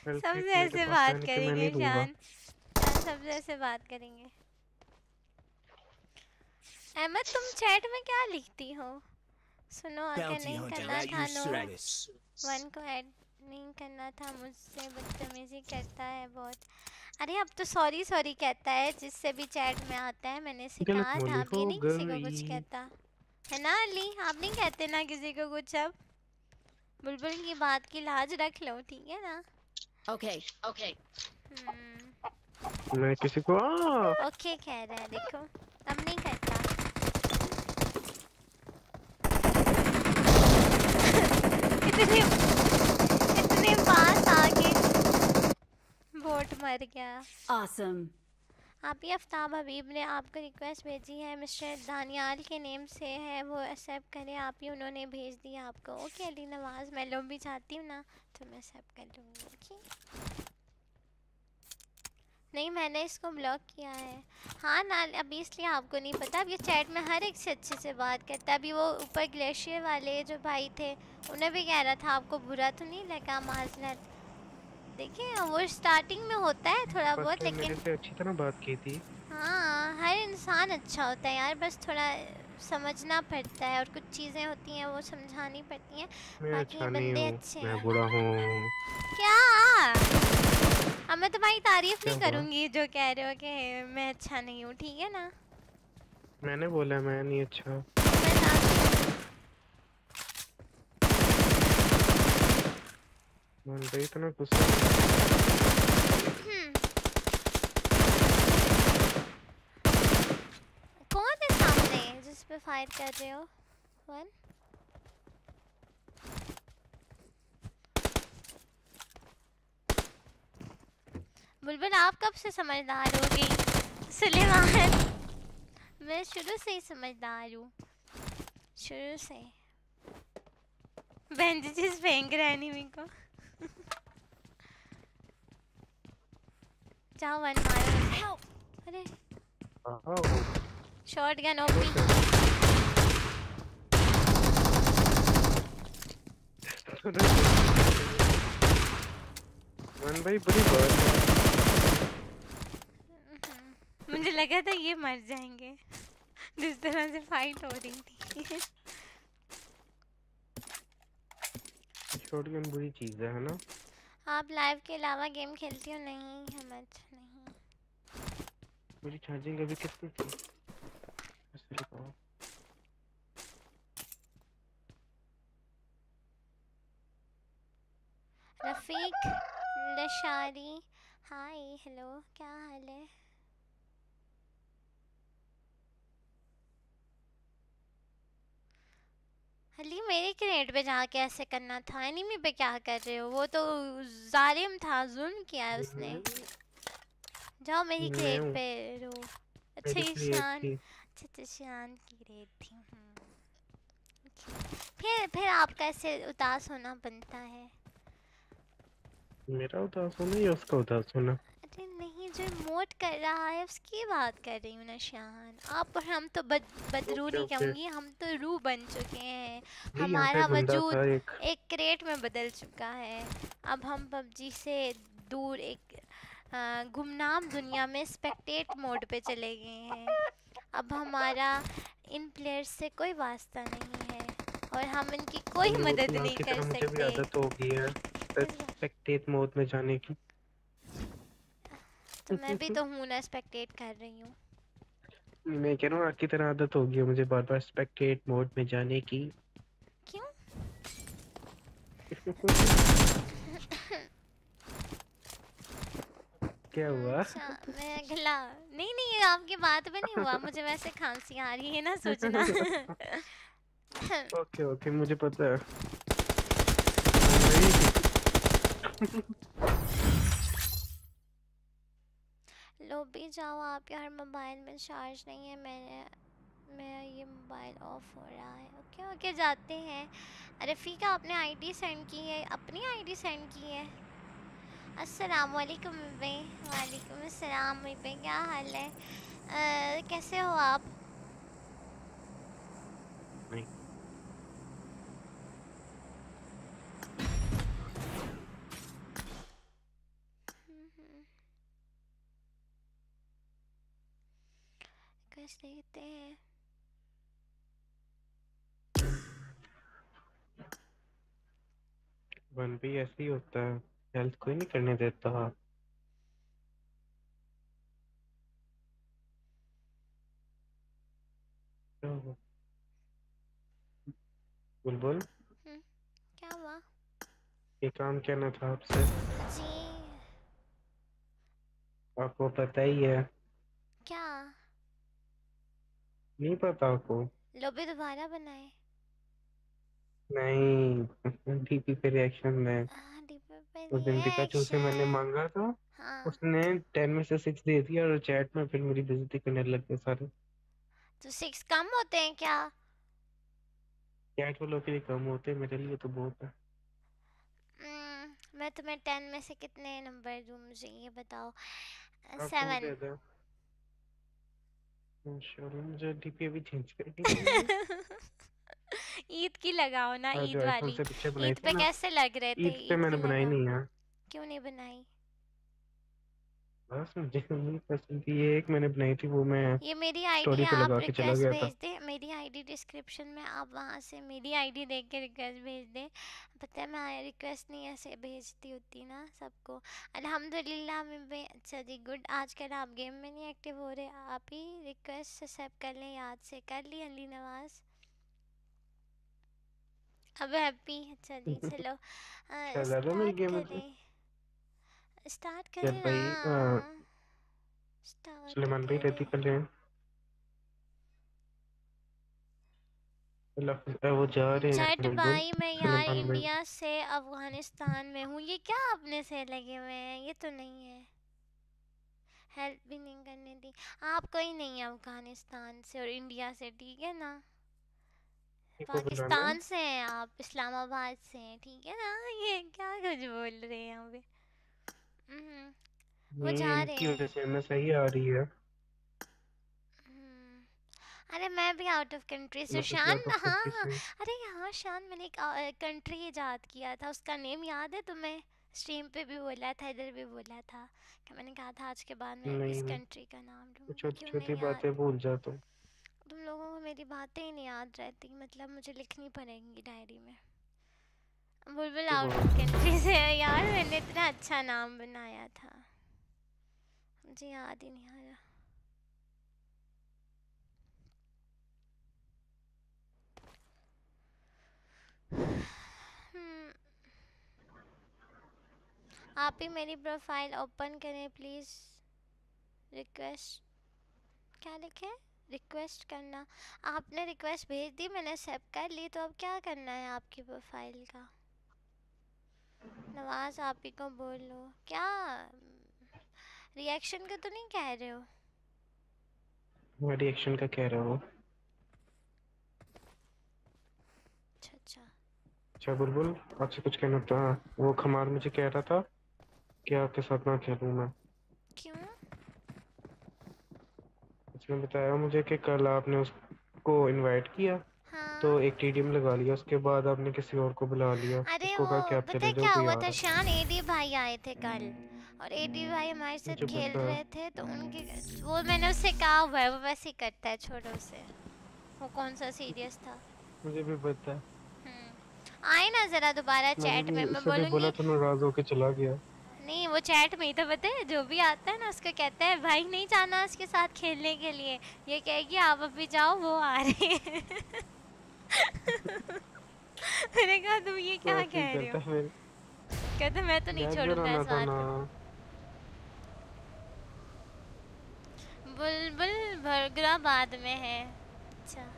सबसे ऐसे बात तो करेंगे जान। सबसे ऐसे बात करेंगे। अहमद तुम चैट में क्या लिखती हो? सुनो अगर नहीं करना था नो वन को ऐड नहीं करना था मुझसे बदतमीजी करता है बहुत। अरे अब तो सॉरी सॉरी कहता है जिससे भी चैट में आता है मैंने सिखाया था हो नहीं किसी को कुछ कहता। है ना अली? आप नहीं कहते ना किसी को कुछ अब? बुलबुल की बात की लाज रख लो ठीक है ना? Okay. Okay. हम्म। मैं किसी को ओके कह रहा है देखो। अब नहीं कहता। इतने इतने पास आके बोट मर गया। Awesome. आप ही आफ्ताब हबीब ने आपको रिक्वेस्ट भेजी है मिस्टर दानियाल के नेम से है, वो एक्सेप्ट करें, आप ही उन्होंने भेज दिया आपको। ओके अली नवाज़, मैं लोग भी चाहती हूँ ना तो मैं एक्सेप्ट कर लूँगी ओके नहीं, मैंने इसको ब्लॉक किया है। हाँ ना अभी इसलिए आपको नहीं पता अब ये चैट में हर एक से अच्छे से बात करता है। अभी वो ऊपर ग्लेशियर वाले जो भाई थे, उन्हें भी कह रहा था, आपको बुरा तो नहीं लगा, माजरत? देखिए वो स्टार्टिंग में होता है थोड़ा बहुत लेकिन मेरे से अच्छी तरह बात की थी। हाँ हर इंसान अच्छा होता है यार बस थोड़ा समझना पड़ता है और कुछ चीज़ें होती हैं वो समझानी पड़ती हैं। बाकी अच्छा बंदे अच्छे मैं बुरा हूँ। क्या? अब मैं तुम्हारी तारीफ़ नहीं? करूँगी जो कह रहे हो कि मैं अच्छा नहीं हूँ ठीक है ना? मैंने बोला मैं नहीं अच्छा मैं जानती भाई इतना गुस्सा हूँ। कौन है सामने जिस पे फायर कर रहे हो? वन। बुलबुल, आप कब से समझदार हो गई? सुलेमान, मैं शुरू से ही समझदार हूँ। शुरू से। बैंडेजेस फेंक रहा है एनिमी को। जाओ वन मारो। अरे। शॉटगन ओपी मन भाई बड़ी बात मुझे लगा था ये मर जाएँगे। जिस तरह से फाइट हो रही थी। शॉटगन बुरी चीज़ है है ना? आप लाइव के अलावा गेम खेलती हो? नहीं हम अच्छा नहीं। मेरी चार्जिंग अभी कितनी थी? रफीक लशारी हाय हेलो क्या हाल है? हली मेरे क्रेट पे जाके ऐसे करना था। एनिमी पे क्या कर रहे हो? वो तो जालिम था जुल्म किया है उसने। जाओ मेरी क्रेट पे रो अच्छा मेरी ये क्रिएट शान थी अच्छा अच्छा शान की क्रेट थी। हम्म। फिर फिर आपका ऐसे उदास होना बनता है? मेरा उदास होना या उसका उदास होना? अरे नहीं जो मोट कर रहा है उसकी बात कर रही हूँ नशान आप और हम तो बद बदरू नहीं। कहूँगी हम तो रू बन चुके हैं। हमारा वजूद एक। एक क्रेट में बदल चुका है। अब हम पबजी से दूर एक गुमनाम दुनिया में स्पेक्टेट मोड पे चले गए हैं। अब हमारा इन प्लेयर्स से कोई वास्ता नहीं है और हम इनकी कोई मदद नहीं कर भी सकते। स्पेक्टेट मोड में जाने की। तो मैं भी तो हूँ ना स्पेक्टेट कर रही हूँ। मैं कह रहा हूँ आपकी तरह आदत हो गई है मुझे बार बार स्पेक्टेट मोड में जाने की। क्यों? क्या हुआ? अच्छा मैं गला नहीं नहीं आपकी बात पे नहीं हुआ मुझे वैसे खांसी आ रही है ना सोचना। ओके ओके मुझे पता है। लो भी जाओ आप यार मोबाइल में चार्ज नहीं है मैंने मेरा ये मोबाइल ऑफ़ हो रहा है। ओके ओके जाते हैं। अरे फीका आपने आईडी सेंड की है अपनी आईडी सेंड की है। अस्सलाम वालेकुम वालेकुम अस्सलाम क्या हाल है? आ, कैसे हो आप? कुछ देखते हैं वन भी ऐसे ही होता है हेल्थ कोई नहीं करने देता क्या हुआ बुलबुल क्या हुआ ये काम कहना था आपसे जी आपको पता ही है क्या नहीं पता आपको। लोबी दोबारा बनाए। नहीं डीपी पे रिएक्शन में। हाँ पे उस दिन पिकाचू से मैंने मांगा था। हाँ। उसने टेन में से सिक्स दे दिया और चैट में फिर मेरी बेइज्जती करने लग गए सारे। तो सिक्स कम होते हैं क्या? चैट वालों के लिए कम होते हैं मेरे लिए तो बहुत है। हम्म, मैं तुम्हें टेन में से कितने नंबर दूँ मुझे ये बताओ। सेवन दे जो डीपी अभी चेंज कर है। ईद की लगाओ ना ईद वाली। ईद पे कैसे लग रहे थे? ईद पे मैंने बनाई नहीं यार क्यों नहीं बनाई? ये एक मैंने बनाई थी वो मैं ये मेरी आईडी आप रिक्वेस्ट भेज दे मेरी आईडी डिस्क्रिप्शन में आप वहाँ से मेरी आईडी देख के रिक्वेस्ट भेज दे। पता है मैं रिक्वेस्ट नहीं ऐसे भेजती होती ना सबको। अल्हम्दुलिल्लाह मैं अच्छा जी गुड आजकल आप गेम में नहीं एक्टिव हो रहे आप ही रिक्वेस्ट एक्सेप्ट कर लें याद से कर ली अली नवाज़। अब हैप्पी अच्छा जी चलो। चला रहा मेरी स्टार्ट गेम में करें। स्टार्ट करें भाई ना। अ, स्टार्ट सुलेमान भाई रेडी करें कर लें अल्लाह हाफिज़। अ, वो जा रहे हैं चैट बिल्कुल भाई मैं सुलेमान भाई। इंडिया से अफ़गानिस्तान में हूँ। ये क्या अपने से लगे हुए हैं? ये तो नहीं है। हेल्प भी नहीं करने दी। आप कोई नहीं है अफ़गानिस्तान से और इंडिया से ठीक है ना? को बुलाना पाकिस्तान से हैं आप इस्लामाबाद से हैं ठीक है ना? ये क्या कुछ बोल रहे हैं यहाँ पे? हम्म, वो नहीं जा रहे इनकी हैं से हमें सही आ रही है। हम्म, अरे मैं भी आउट ऑफ़ कंट्री से शान आउट ऑफ़ हाँ कंट्री हाँ से। अरे हाँ शान मैंने एक कंट्री ईजाद किया था उसका नेम याद है तुम्हें? स्ट्रीम पे भी बोला था इधर भी बोला था। कि मैंने कहा था आज के बाद मैं इस नहीं। कंट्री का नाम लूँगी छोटी क्यों छोटी नहीं याद? बातें भूल जा तुम तुम लोगों को मेरी बातें ही नहीं याद रहती मतलब मुझे लिखनी पड़ेंगी डायरी में। बुलबुल तो आउट ऑफ़ कंट्री से है यार मैंने इतना अच्छा नाम बनाया था। मुझे याद ही नहीं आ रहा। हम्म, आप ही मेरी प्रोफ़ाइल ओपन करें प्लीज़ रिक्वेस्ट क्या लिखे? रिक्वेस्ट करना। आपने रिक्वेस्ट भेज दी मैंने एक्सेप्ट कर ली तो अब क्या करना है आपकी प्रोफ़ाइल का? नवाज़ आप ही को बोल। लो क्या? रिएक्शन का तो नहीं कह रहे हो? रिएक्शन का कह रहे हो। अच्छा अच्छा। अच्छा बुलबुल आपसे कुछ कहना था। वो खमार मुझे कह रहा था कि आपके साथ ना खेलूं मैं। क्यों? उसने बताया मुझे कि कल आपने उसको इनवाइट किया। तो एक टीडीएम लगा लिया उसके बाद आपने किसी और को बुला लिया। अरे वो पता है क्या हुआ था? शान एडी भाई आए थे कल। और एडी भाई हमारे साथ खेल रहे थे तो उनके वो मैंने उससे कहा हुआ है वो वैसे ही करता है छोड़ो उसे वो कौन सा सीरियस था? मुझे भी पता है। हम्म। आए ना जरा दोबारा चैट में मैं भी बोला तो नाराज़ होके चला गया। नहीं वो चैट में ही तो पता है? जो भी आता है ना उसको कहता है भाई नहीं जाना उसके साथ खेलने के लिए। ये कहेगी आप अभी जाओ वो आ रहे हैं। मैंने कहा तुम ये क्या कह रहे हो? है कहते मैं तो नहीं छोड़ूँगा जराना इस था बात ना को में है। अच्छा।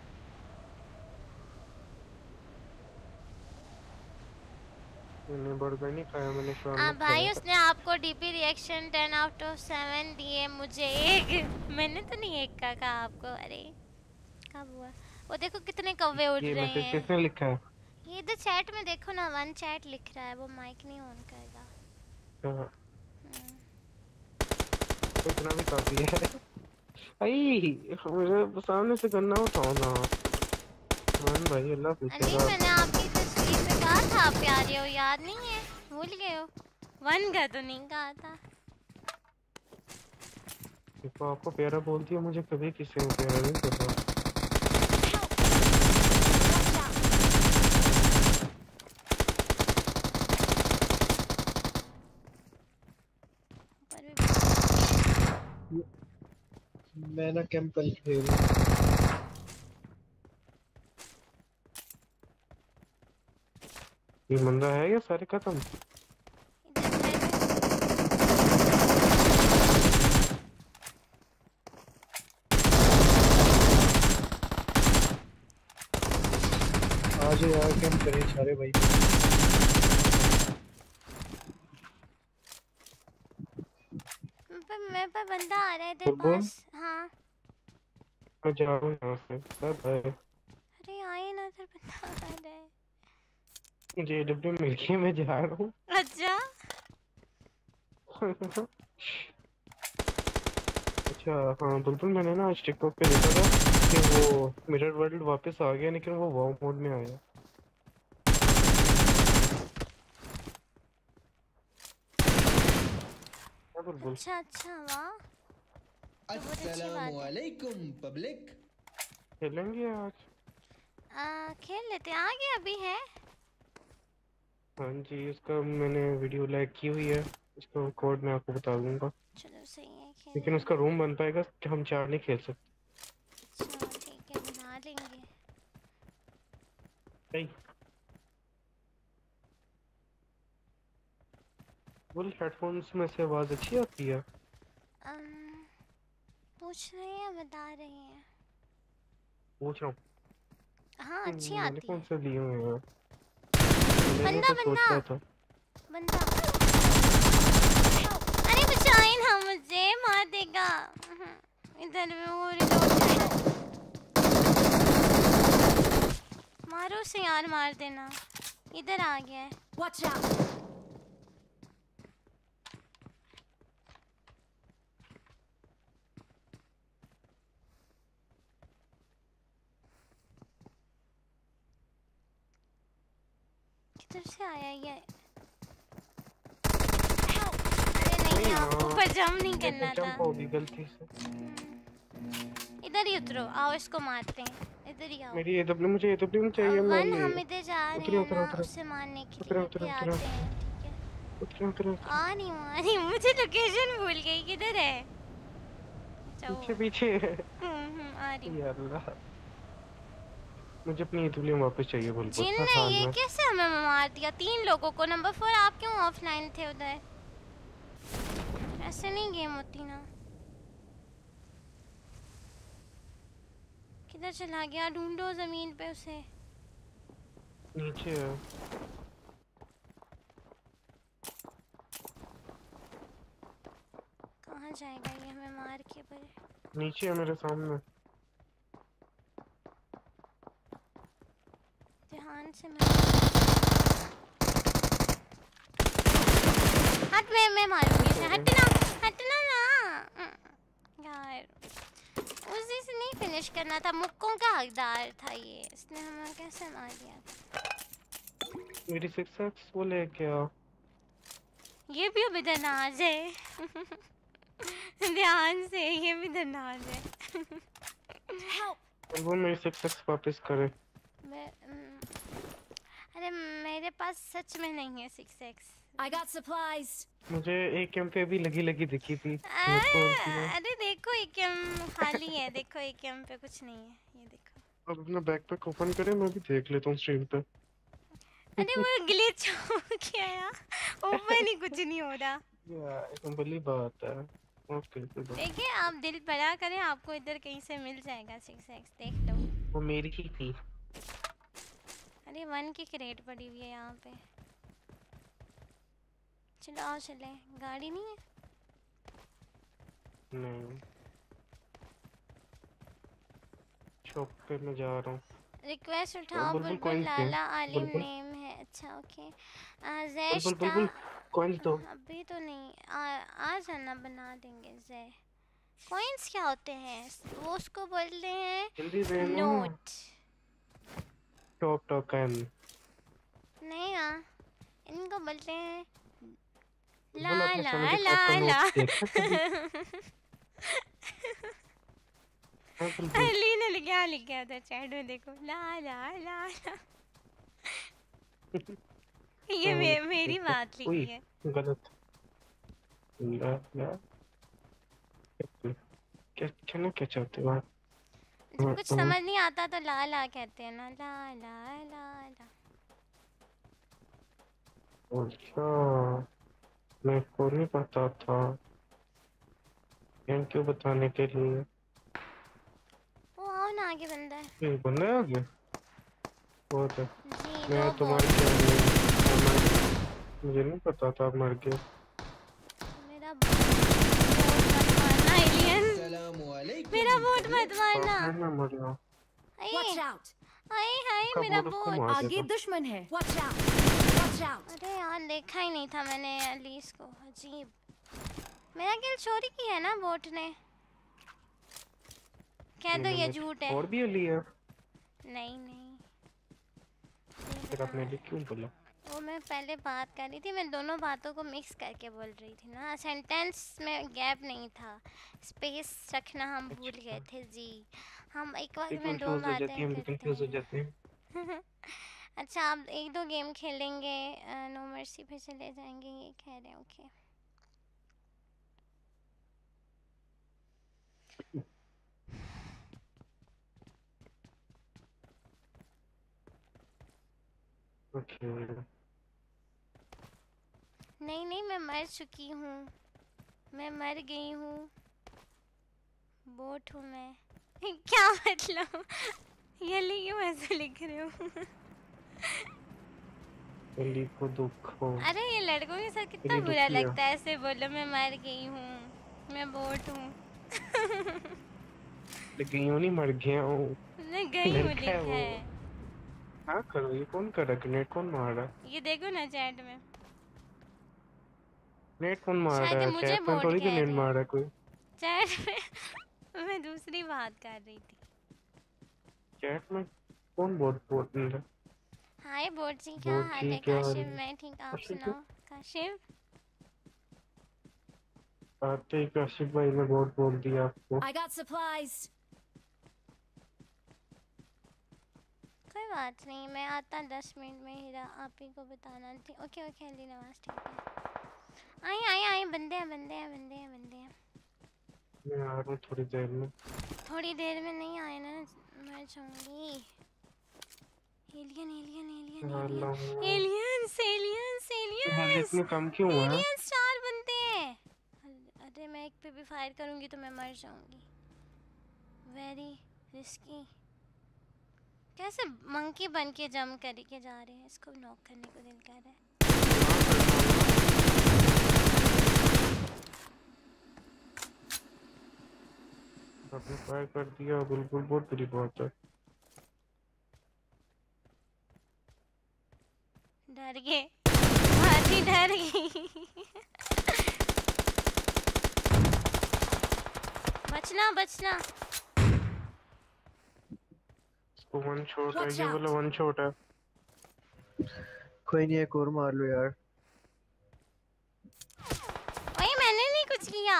मैंने बर्गर नहीं खाया मैंने शाम आ, भाई उसने आपको DP reaction ten out of seven दिए मुझे एक। मैंने तो नहीं एक का कहा आपको। अरे कब हुआ? वो देखो कितने कौवे उड़ रहे हैं। किसने लिखा है? ये इधर चैट में देखो ना वन चैट लिख रहा है वो माइक नहीं ऑन करेगा हाँ, तो इतना भी काफ़ी है। आई मुझे सामने से गन्ना उठाओ ना मान भाई अल्लाह अली पूछेगा मैंने आपकी तस्वीर पे कहा था प्यारे हो याद नहीं है? भूल गए हो? वन का तो नहीं कहा था। देखो आपको प्यारा बोलती है मुझे कभी किसी को प्यारा नहीं करता ऊपर भी मैं ना कैंपल खेल ये बंदा है या सारे खत्म? आज यार कैंप करें सारे भाई मेरे पे बंदा आ रहा है तेरे पास। हाँ। मैं जा रहा यहाँ से। बाय बाय अरे आए ना इधर बंदा आ रहा है। मुझे डब्ल्यू मिल गया मैं जा रहा हूँ। अच्छा। अच्छा हाँ बुलबुल मैंने ना आज टिकटॉक पे देखा था कि वो मिरर वर्ल्ड वापस आ गया लेकिन वो वाव मोड में आया। अच्छा अच्छा वाह। अस्सलामुअलैकुम पब्लिक खेलेंगे आज। आ, खेल लेते हैं। आगे अभी है। हाँ जी इसका मैंने वीडियो लाइक की हुई है। इसका कोड मैं आपको बता दूँगा। चलो सही है खेल लेकिन उसका रूम बन पाएगा कि हम चार नहीं खेल सकते। अच्छा ठीक है बना लेंगे। नहीं। बोल हेडफोन्स में से आवाज़ अच्छी आती है? अम, पूछ रहे हैं बता रहे हैं? पूछ रहा हूँ। हाँ अच्छी मैंने आती कौन से लिए हुए हैं? बंदा, तो बंदा। बंदा। अरे बचाए ना मुझे मार देगा। इधर में वो रहा है। मारो से यार मार देना। इधर आ गया है। से आया ये। अरे नहीं आप ऊपर जंप नहीं करना था। होगी गलती से। इधर ही उतरो आओ इसको मारते हैं। इधर ही आओ। मेरी एडब्ल्यू मुझे एडब्ल्यू चाहिए मैं वन हम इधर जा रहे हैं उतरो, उतरो। उसे मारने के लिए उतरो, उतरो। हैं है? उतरो उतरो आ नहीं मारी मुझे लोकेशन भूल गई किधर है? पीछे पीछे। हम्म, हम्म, आ रही हूँ। अल्लाह। मुझे अपनी एडब्ल्यू वापस चाहिए बोल जिन ने ये कैसे हमें मार दिया? तीन लोगों को नंबर फोर आप क्यों ऑफलाइन थे उधर? ऐसे नहीं गेम होती ना। किधर चला गया? ढूंढो ज़मीन पे उसे। नीचे है। कहाँ जाएगा ये हमें मार के? पर नीचे है मेरे सामने। ध्यान से मार हट मैं मैं मारूँगी इसे। हटना हटना ना। हम्म, यार उसी से नहीं फिनिश करना था। मुक्कों का हकदार था ये। इसने हमें कैसे मार दिया मेरी सिक्स एक्स वो ले क्या ये भी अभी दरनाज है। ध्यान से ये भी दरनाज है। वो मेरी सिक्स एक्स वापस करे। मैं हम्म, अरे मेरे पास सच में नहीं है six X I got supplies. मुझे एक कैंप पे भी लगी लगी दिखी थी? अरे देखो एक एम खाली है देखो एक एम पे कुछ नहीं है ये देखो। अब अपना बैकपैक ओपन करे मैं भी देख लेता हूँ स्ट्रीम पे। अरे वो ग्लिच हो गया यार ओपन ही कुछ नहीं हो रहा। यार सिंपली बात है। देखिए आप दिल बड़ा करें आपको इधर कहीं से मिल जाएगा सिक्स एक्स देख लो। वो मेरी ही थी। अरे वन की क्रेट पड़ी हुई है यहाँ पे। चलो आओ चले। गाड़ी नहीं है? नहीं। शॉप पे मैं जा रहा हूँ। रिक्वेस्ट उठाओ बुलबुल लाला आलिम नेम है। अच्छा ओके जैश बुलबुल दो। अभी तो नहीं आ, आ जाना बना देंगे जय कॉइंस क्या होते हैं? वो उसको बोलते हैं नोट टॉप टॉप का नहीं ना इनको बोलते हैं ला ला ला ला? हाँ, अली ने क्या लिखा था चैट में देखो। ला ला ला ला। ये हाँ, मे, मेरी बात लिखी है। गलत। ला ला। क्या कहना क्या चाहते हो आप? जब हाँ, कुछ हाँ। समझ नहीं आता तो ला ला कहते हैं ना ला ला ला ला। अच्छा मैं को नहीं पता था। थैंक यू बताने के लिए। वो आओ ना आगे बंदा। है ये बंदा है आगे? बहुत है। मैं तुम्हारी मुझे नहीं पता था आप मर गए मेरा वोट मत मारना एलियन अस्सलामुअलैकुम मेरा वोट मत मारना। आए। Out! हाय हाय मेरा मार आगे दुश्मन है। Watch out! Watch out! अरे यार देखा ही नहीं था मैंने अलीस को। अजीब। मेरा किल चोरी की है ना बोट ने? कह दो ये झूठ है। और भी होली है नहीं नहीं। फिर आपने लिए क्यों बोला? वो मैं पहले बात कर रही थी मैं दोनों बातों को मिक्स करके बोल रही थी ना। सेंटेंस में गैप नहीं था। स्पेस रखना हम भूल गए थे जी। हम एक ये में दो बातें अच्छा आप एक दो गेम खेलेंगे नो मर्सी पे चले जाएँगे ये कह रहे हैं ओके ओके नहीं नहीं मैं मर चुकी हूँ। मैं मर गई हूँ। बोट हूँ मैं। क्या मतलब? ये लिए ऐसे लिख रहे हो। दुख हो अरे ये लड़कों के साथ कितना बुरा लगता है ऐसे बोलो मैं मर गई हूँ। मैं बोट हूँ। गई हूँ नहीं मर गया हूँ। मैं गई हूँ लिखा है। हाँ करो? ये कौन कर रहा कौन मार रहा ये देखो ना चैट में। ग्रेनेड कौन मार रहा है? मुझे चैट में थोड़ी ग्रेनेड रहे मार रहा है कोई? चैट में मैं दूसरी बात कर रही थी। चैट में कौन बोट बोट नहीं रहा हाय बोट जी क्या हाल है? है? मैं ठीक आप? सुनाओ। काशिफ आते ही काशिफ भाई ने बोट बोल दिया आपको। I got supplies. कोई बात नहीं मैं आता दस मिनट में हीरा आप ही को बताना। थी ओके ओके अली नवाज़ ठीक है। आए आए आए बंदे हैं बंदे हैं बंदे हैं बंदे हैं। मैं आ रहा हूँ थोड़ी देर में। थोड़ी देर में नहीं आए ना मैं जाऊँगी। Alien alien alien aliens aliens aliens इतनी कम क्यों है? एलियंस चार बनते हैं। अरे- अरे मैं एक पे भी फायर करूँगी तो मैं मर जाऊँगी। वेरी रिस्की कैसे मंकी बन के जम करके जा रहे हैं? इसको नॉक करने को दिल कर रहा है। आपने फायर कर दिया बुलबुल बहुत बुरी बात है। डर गए। बहुत ही डर गई। बचना बचना। इसको वन शॉट है ये. वाला वन शॉट है। कोई नहीं एक और मार लो यार। ओए मैंने नहीं कुछ किया।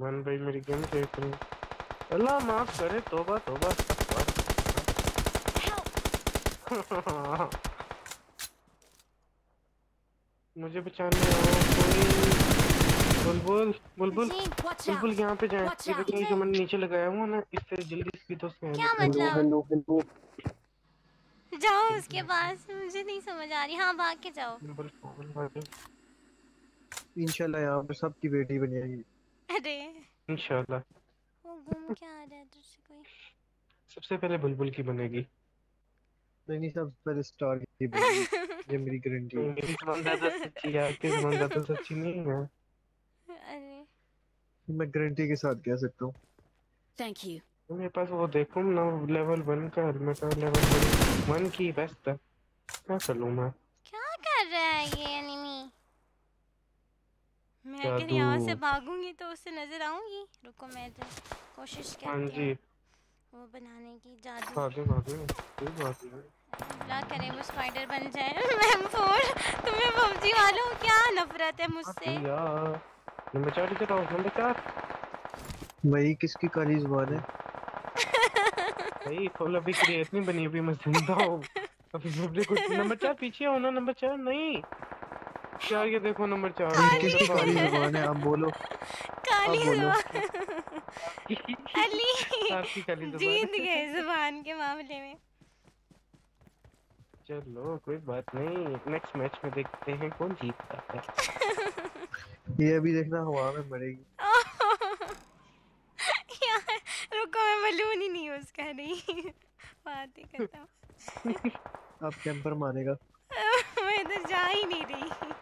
वन भाई मेरी गेम देख रही अल्लाह माफ़ करे तौबा तौबा। मुझे बचाने आओ कोई। बुलबुल बुलबुल बुलबुल. यहाँ पे जाए। Watch ये out. देखो जो मैंने नीचे लगाया हुआ ना इससे जल्दी स्पीड से क्या मतलब? जाओ उसके पास मुझे नहीं समझ आ रही। हाँ भाग के जाओ। बुलबुल बुलबुल इंशाल्लाह यहाँ पे सबकी बेटी बनेगी अरे। इंशाल्लाह। वो घूम के आ रहा है तुझसे कोई? सबसे पहले बुलबुल की बनेगी। नहीं नहीं सब पहले स्टार की बनेगी। ये मेरी गारंटी है। मेरी ज़्यादा सच्ची है आपकी ज़्यादा सच्ची नहीं है। अरे। मैं गारंटी के साथ कह सकता हूँ। Thank you. मेरे पास वो देखो ना लेवल वन का हेलमेट है लेवल वन की बेस्ट है। क्या कर लूँ मैं? क्या कर रहा है ये? मैं अगर यहाँ से भागूँगी तो उससे नज़र आऊँगी? रुको मैं तो कोशिश हाँ करती हूँ वो बनाने की जादू। भागे भागे कोई बात नहीं। अल्लाह करे वो स्पाइडर बन जाए। मैम फोर तुम्हें पबजी वालों क्या नफरत है मुझसे? नंबर चार इधर आओ नंबर चार। भाई किसकी काली ज़ुबान है? भाई खोल अभी क्रिएट नहीं बनी अभी मैं ज़िंदा हूँ। अभी नंबर चार पीछे आओ ना नंबर चार नहीं। चार ये देखो नंबर चार। किसकी काली ज़ुबान है आप बोलो। काली ज़ुबान अली आपकी काली ज़ुबान जीत गए ज़ुबान के मामले में। चलो कोई बात नहीं। नेक्स्ट मैच में देखते हैं कौन जीतता है। ये अभी देखना हवा में मरेगी। यार रुको मैं बलून ही नहीं यूज़ कर रही। बात ही करता हूँ अब कैंपर मारेगा। इधर जा ही नहीं रही।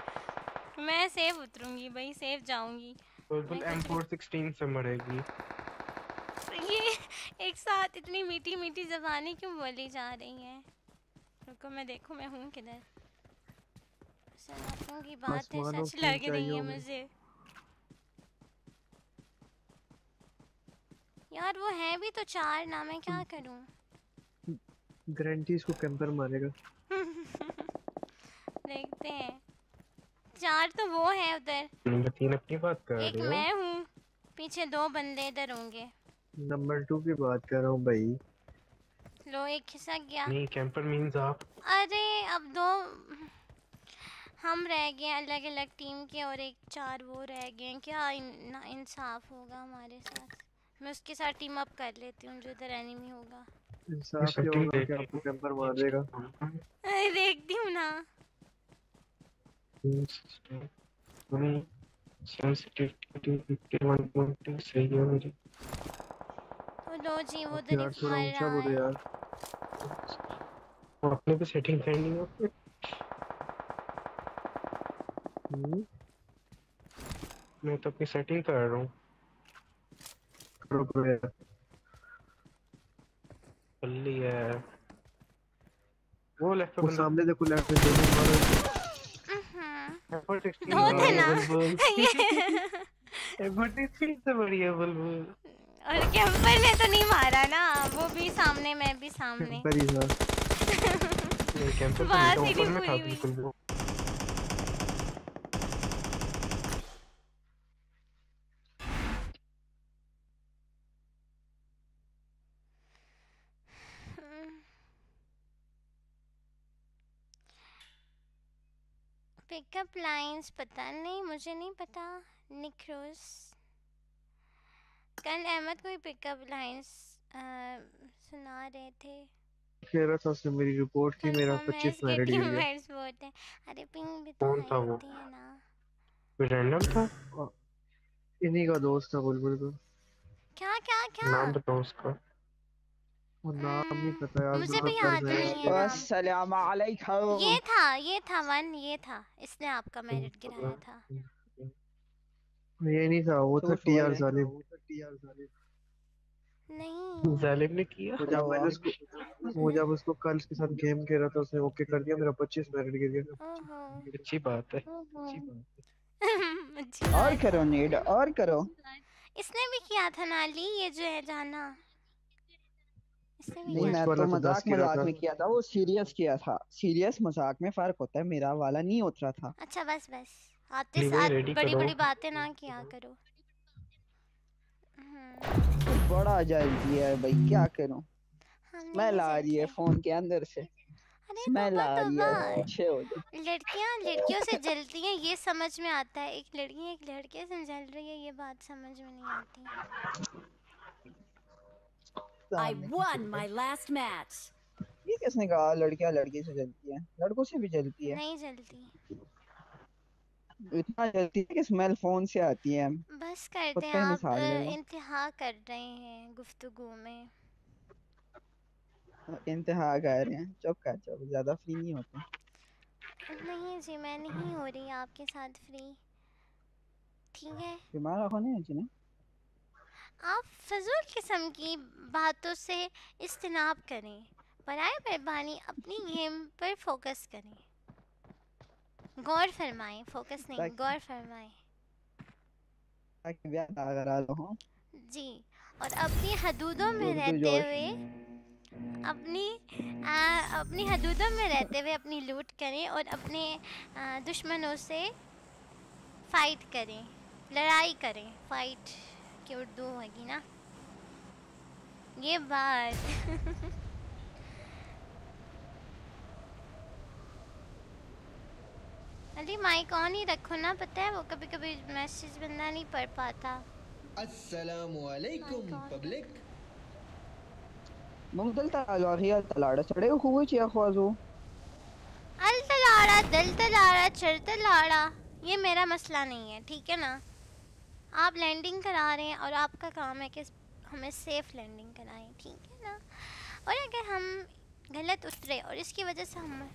मैं सेफ़ उतरूँगी भाई सेफ़ जाऊँगी। बिल्कुल M416 से मरेगी। ये एक साथ इतनी मीठी मीठी जबानें क्यों बोली जा रही हैं? रुको मैं देखूँ मैं हूँ किधर। सलाखों की बात है सच लग रही है मुझे। यार वो है भी तो चार ना मैं क्या करूँ? गारंटी इसको कैंपर मारेगा। देखते हैं। चार तो वो है उधर। नंबर तीन अपनी बात कर एक मैं हूँ। पीछे दो बंदे इधर होंगे। नंबर टू की बात कर रहा हूँ भाई। लो एक खिसक गया। नहीं कैंपर मींस आप। अरे अब दो। हम रह गए अलग अलग टीम के और एक चार वो रह गए क्या इन, इंसाफ होगा हमारे साथ? मैं उसके साथ टीम अप कर लेती हूँ जो इधर एनिमी होगा। इंसाफ क्या होगा? कि आपको कैंपर मार देगा? अरे देखती हूँ ना। हमें सेंसिटिविटी 51.2 सही है मेरी वो लो जी ही बोलो यार? आपने भी सेटिंग करनी है मैं तो अपनी सेटिंग कर रहा हूँ। पल्ली है। वो लेफ़्ट पे सामने देखो लेफ़्ट में दोनों मारो हम्म, एफर्ट एक्सट्रीम दो थे ना? बुलबुल से बढ़िया बुलबुल और कैंपर ने तो नहीं मारा ना वो भी सामने मैं भी सामने। ही था तो ही नहीं में था पूरी पिकअप लाइंस पता नहीं मुझे नहीं पता। निक्रोस कल अहमद कोई पिकअप लाइंस सुना रहे थे। कह रहा था उसने मेरी रिपोर्ट की मेरा Confirm है 25 इसके मैरिड गिर गया बोलते हैं। अरे पिंग भी तो कौन था वो? ना। कोई रैंडम था? इन्हीं का दोस्त था बुलबुल को। क्या क्या क्या? नाम बताओ उसका। नाम नहीं पता यार मुझे भी याद नहीं है अस्सलाम वालेकुम ये था ये था वन ये था। इसने आपका मेरिट गिराया था। ये नहीं था वो था टीआर जालिम नहीं। जालिम ने किया? वो जब मैंने उसको वो जब उसको कल के साथ गेम खेल रहा था उसने ओके कर दिया मेरा 25 मैरिट गिर गया। अच्छी बात है अच्छी और करो नीड और करो। इसने भी किया था नाली ये जो है जाना। नहीं मैं तो तो मज़ाक मज़ाक में किया था वो सीरियस किया था। सीरियस मज़ाक में फ़र्क होता है मेरा वाला नहीं उतरा था। अच्छा बस बस। आते नहीं, साथ बड़ी बड़ी बातें ना किया करो। हम्म, बड़ा जल्दी है भाई क्या करूँ? नहीं आ रही है फ़ोन के अंदर से। आ तौबा रही है हो लड़कियाँ लड़कियों से जलती हैं ये समझ में आता है। एक लड़की एक लड़के से जल रही है ये बात समझ में नहीं आती। I won my last match. ये किसने कहा? लड़कियाँ लड़की से जलती हैं। लड़कों से भी जलती है। नहीं जलती इतना जलती है कि स्मेल फ़ोन से आती है। बस करते कुत्ते हैं आप। इंतहा कर रहे हैं गुफ्तगू में। इंतहा कर रहे हैं। चुप कर चुप। ज़्यादा फ्री नहीं होते। नहीं जी मैं नहीं हो रही आपके साथ फ्री ठीक है? बीमार आँखों नहीं होती ना आप फजूल किस्म की बातों से इज्तनाब करें। बराए मेहरबानी अपनी गेम पर फोकस करें। गौर फरमाएँ फोकस नहीं गौर फरमाएँ। जी और अपनी हदूदों में रहते हुए अपनी आ, अपनी हदूदों में रहते हुए अपनी लूट करें और अपने आ, दुश्मनों से फाइट करें लड़ाई करें फाइट की उर्दू होगी ना? ये बात। अली माइक ऑन ही रखो ना पता है? वो कभी कभी मैसेज बंदा नहीं पढ़ पाता। अस्सलाम वालेकुम पब्लिक मंगल तलाड़ी तलाड़ा चढ़े हुए चिया ख्वाजो? अल तलाड़ा दल तलाड़ा चढ़ तलाड़ा ये मेरा मसला नहीं है ठीक है ना? आप लैंडिंग करा रहे हैं और आपका काम है कि हमें सेफ़ लैंडिंग कराएँ ठीक है ना? और अगर हम गलत उतरे और इसकी वजह से हम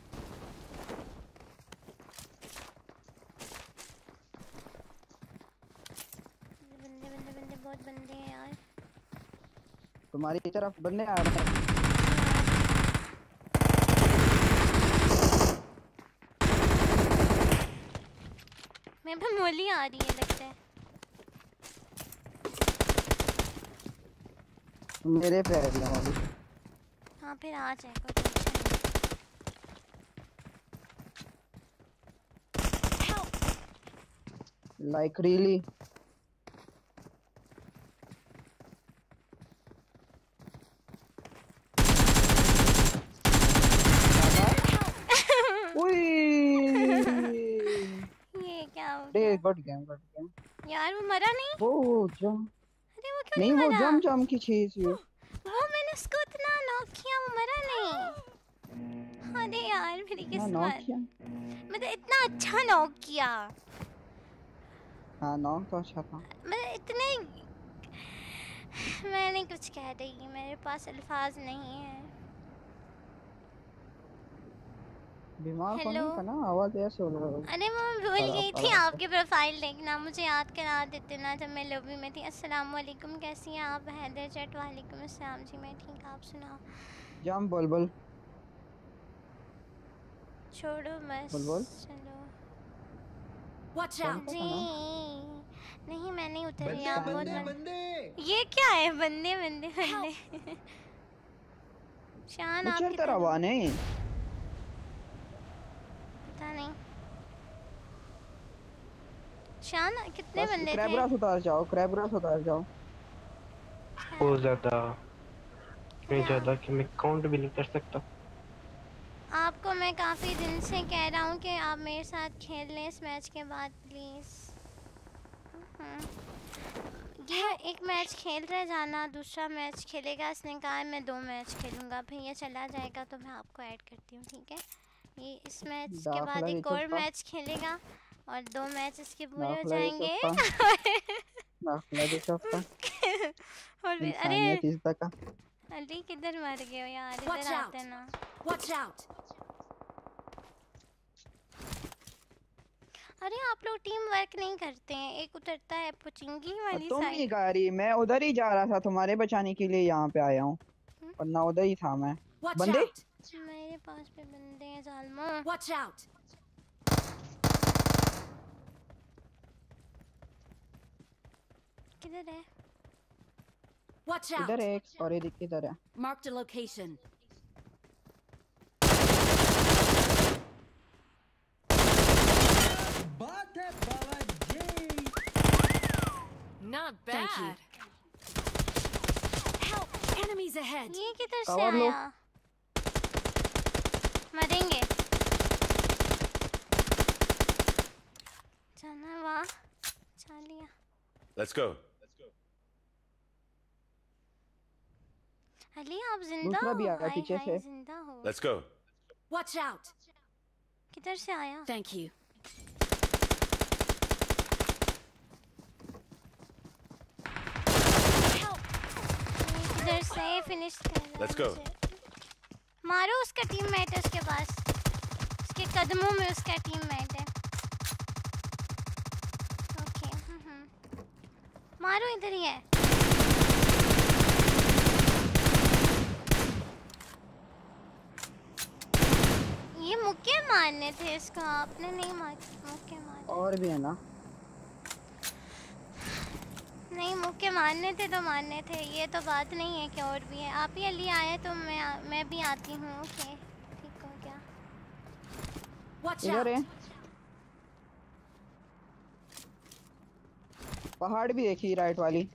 बंदे बंदे बंदे बहुत बंदे हैं यार। तुम्हारी तरफ़ बंदे आ रहे हैं। मैं पे मोली आ रही है लगता है मेरे पे गया वाली हाँ फिर आ जाएगा टेंशन नहीं। लाइक रियली ये क्या हो डे गॉट गेम गॉट गेम यार वो मरा नहीं? वो जम अरे वो क्यों नहीं नहीं वो जम जम की चीज़ है वो मैंने उसको इतना नॉक किया वो मरा नहीं अरे यार मेरी नॉक किस्मत किया मतलब इतना अच्छा नॉक किया हाँ नॉक तो अच्छा था मतलब इतने मैंने कुछ कह रही मेरे पास अल्फाज नहीं है बीमार तो हेलो। ना आवाज़ ऐसे हो रहा है अरे मैं भूल गई थी आपकी प्रोफ़ाइल देखना मुझे याद करा देते ना जब मैं लॉबी में थी। अस्सलाम वालेकुम कैसी हैं आप? हैदर जट वालेकुम अस्सलाम। जी मैं ठीक आप सुनाओ। जम बोल बोल। छोड़ो बस बोल बोल। चलो। Out! सा जी। नहीं मैं नहीं उतर रही आप बहुत बंदे ये क्या है? बंदे बंदे बंदे। शान आप मुझे कितने हुआ नहीं। शान कितने बंदे थे? रास उतार जाओ क्रैब रास उतार जाओ। बहुत ज़्यादा। मैं ज़्यादा कि मैं काउंट भी नहीं कर सकता। आपको मैं काफ़ी दिन से कह रहा हूँ कि आप मेरे साथ खेल लें इस मैच के बाद प्लीज़। ये एक मैच खेल रहे जाना दूसरा मैच खेलेगा। इसने कहा मैं दो मैच खेलूँगा। फिर ये चला जाएगा तो मैं आपको ऐड करती हूँ ठीक है? ये इस मैच के बाद एक और मैच खेलेगा और दो मैच इसके पूरे हो जाएँगे। और अरे अली किधर मर गए हो यार? इधर आते ना। Watch out! अरे आप लोग टीम वर्क नहीं करते हैं। एक उतरता है पुचिंगी वाली तुम साइड गा रही मैं उधर ही जा रहा था तुम्हारे बचाने के लिए यहाँ पे आया हूँ। हम्म? वरना उधर ही था मैं। बंदे? Out! मेरे पास पे बंदे हैं जालमो Watch out! किधर है Watch out! इधर है एक और एक इधर है Marked a location. बात है बाबा जी Not Thank you. Help! Enemies ahead! ये किधर से कवर लो। आया मरेंगे जाना वाह जा लिया Let's go. अली आप ज़िंदा हो भी आया पीछे से। ज़िंदा हो Let's go. Watch out! किधर से आया Thank you. ये किधर से फिनिश कर। मारो उसका टीममेट है उसके पास। उसके कदमों में उसका टीममेट है। ओके। मारो इधर ही है। ये मुक्के मारने थे इसको, आपने नहीं मार मुक्के मारने और भी है ना? नहीं मुक्के मारने थे तो मारने थे। ये तो बात नहीं है कि और भी है। आप ही अली आए तो मैं मैं भी आती हूँ। ओके ठीक हो गया। इधर है। पहाड़ भी देखी राइट वाली।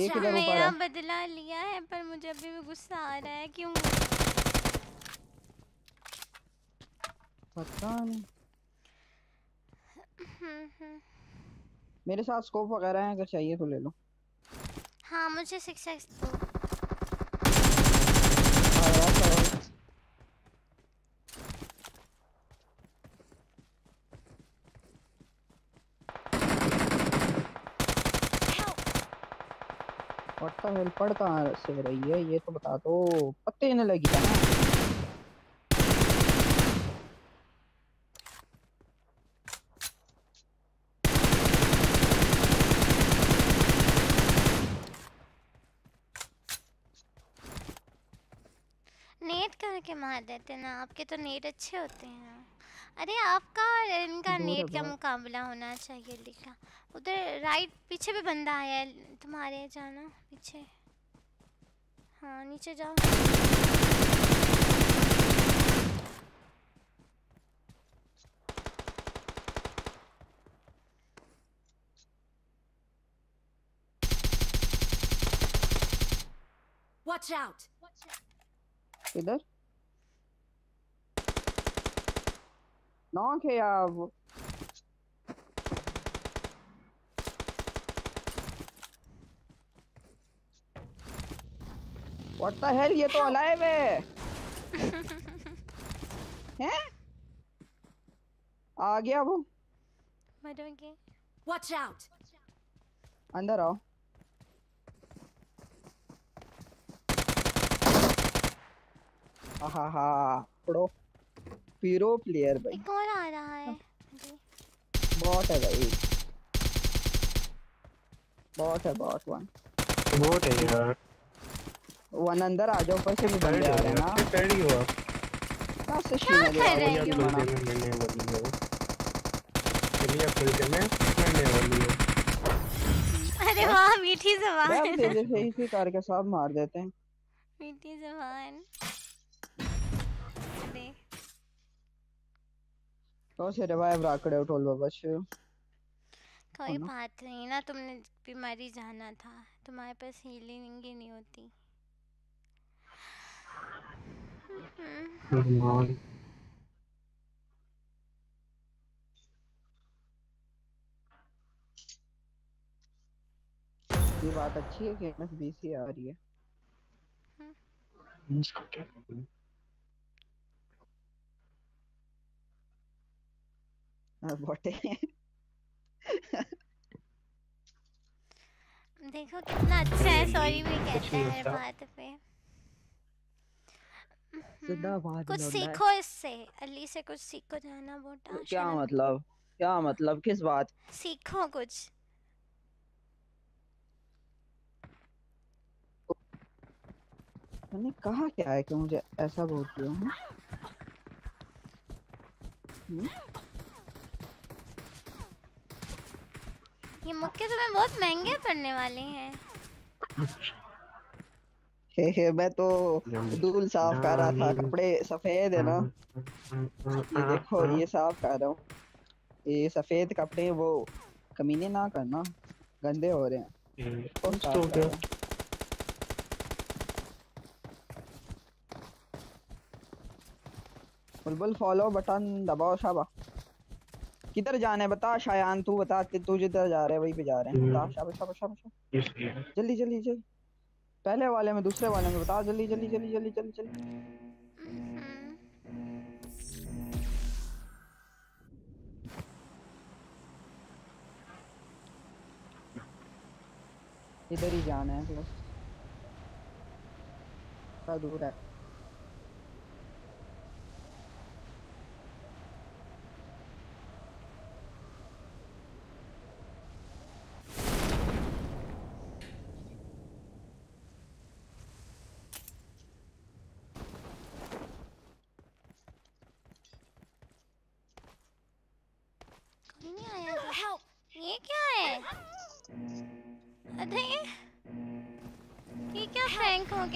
एक मेरा बदला लिया है पर मुझे अभी भी गुस्सा आ रहा है। क्यों? पता नहीं। हम्म, हम्म। मेरे साथ स्कोप वगैरह है अगर चाहिए तो ले लो। हाँ मुझे सिक्स एक्स दो। What the hell, पढ़ कहाँ से रही है? ये तो बता दो। पत्ते ने लगी था करके मार देते ना आपके तो नेट अच्छे होते हैं। अरे आपका और इनका नेट का मुकाबला होना चाहिए लिखा उधर राइट पीछे भी बंदा आया है तुम्हारे जाना पीछे। हाँ नीचे जाओ। Watch out! इधर? नॉक है यार What the hell ये तो अलाइव है हैं आ गया वो मरोगे Watch out! अंदर आओ हा हा प्रो पीरो प्लेयर भाई एक और आ रहा है। बॉट है भाई। बॉट है बॉट वन बहुत है यार। वन अंदर आ जाओ ऊपर से भी बंदे आ रहे हैं ना। ही हुआ। कहाँ से क्या शीना कर दिया रहे हो? ये माना में मैंने वाली हो। चलिए खुलते में मैंने वाली हो। अरे वाह मीठी जबान। दे दे सही से करके सब मार देते हैं। मीठी जबान। कौन से रिवाइव राकड़े उठोल बाबा शिव कोई बात नहीं ना तुमने बीमारी जाना था। तुम्हारे पास हीलिंग ही नहीं होती। हम्म, ये बात अच्छी है कि एमएस बीसी आ रही है। हाँ, बॉटे देखो कितना अच्छा है सॉरी भी कहता है हर बात पे। हम्म, बात कुछ सीखो इससे अली से कुछ सीखो जाना बोटा क्या मतलब? क्या मतलब? किस बात? सीखो कुछ। मैंने कहा क्या है कि मुझे ऐसा बोलती हूँ? ये मुक्के तुम्हें बहुत महँगे पड़ने वाले हैं। हे हे मैं तो धूल साफ़ कर रहा था कपड़े सफ़ेद है ना। ये देखो ये साफ़ कर रहा हूँ। ये सफ़ेद कपड़े वो कमीने ना करना गंदे हो रहे हैं। तो हूँ। बुलबुल फॉलो बटन दबाओ शाबा किधर जाना है? बता शायान तू बता कि तू जिधर जा रहा है वहीं पे जा रहे हैं। बता शाबा शाबा शाबा शाबा जल्दी जल्दी जल्दी। पहले वाले में दूसरे वाले में बता। जल्दी जल्दी जल्दी जल्दी जल्दी जल्दी। हम्म, इधर ही जाना है बस। दूर है।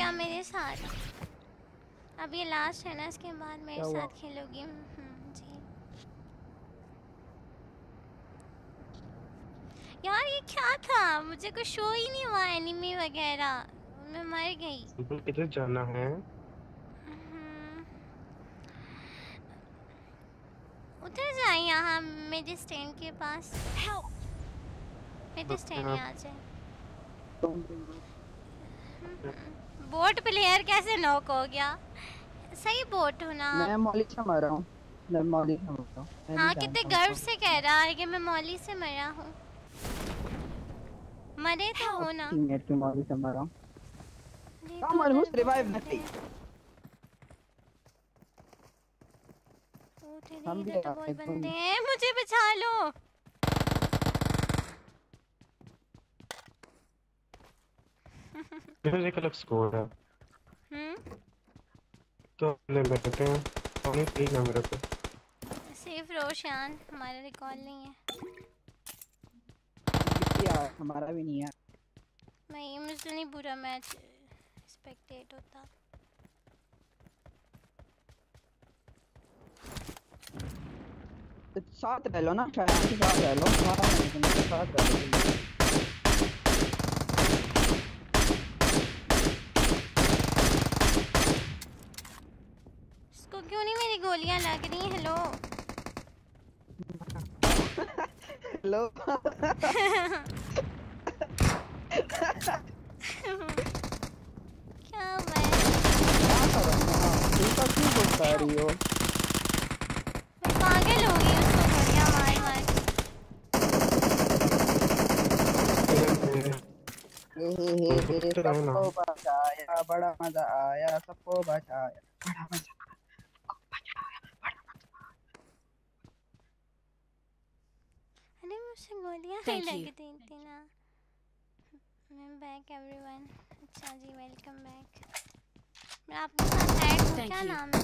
गया मेरे साथ। अब ये लास्ट है ना इसके बाद मेरे साथ खेलोगी? हम्म, जी। यार ये क्या था? मुझे कुछ शो ही नहीं हुआ एनिमी वगैरह। मैं मर गई। बिल्कुल किधर जाना है? हम्म। उधर जाए यहाँ मेरे स्टैंड के पास। मेरे स्टैंड। यहाँ से बोट प्लेयर कैसे नॉक हो गया? सही बोट हो ना? मैं मौली से मर रहा हूँ। मैं मौली से मर रहा हूँ। मैं हाँ कितने गर्व से कह रहा है कि मैं मौली से मरा हूँ। मरे तो हो ना? टीममेट की मौली से मर रहा हूँ बोट nothing? है। ओ तेरी हम भी तो बहुत बंदे हैं मुझे बचा लो। मेरे एक अलग स्कोर है हम्म तो ले बैठे हैं पानी ठीक है मेरे को से रोशान हमारा रिकॉल नहीं है यार हमारा भी नहीं है नहीं मुझसे नहीं पूरा मैच स्पेक्टेट होता साथ रह लो ना शायद के साथ रह लो साथ रह लो साथ रह लो क्यों नहीं मेरी गोलियाँ लग रही? हेलो लो क्या मैं क्यों बोलता रही हो? मैं पागल हो गई उसको गोलियाँ मार मार। के। बड़ा मज़ा आया सबको बचाया बड़ा मज़ा अरे मुझसे गोलियाँ Thank नहीं लग रही थी ना। मैं बैक एवरीवन अच्छा जी वेलकम बैक मैं आपके साथ ऐड हूँ क्या you. नाम है?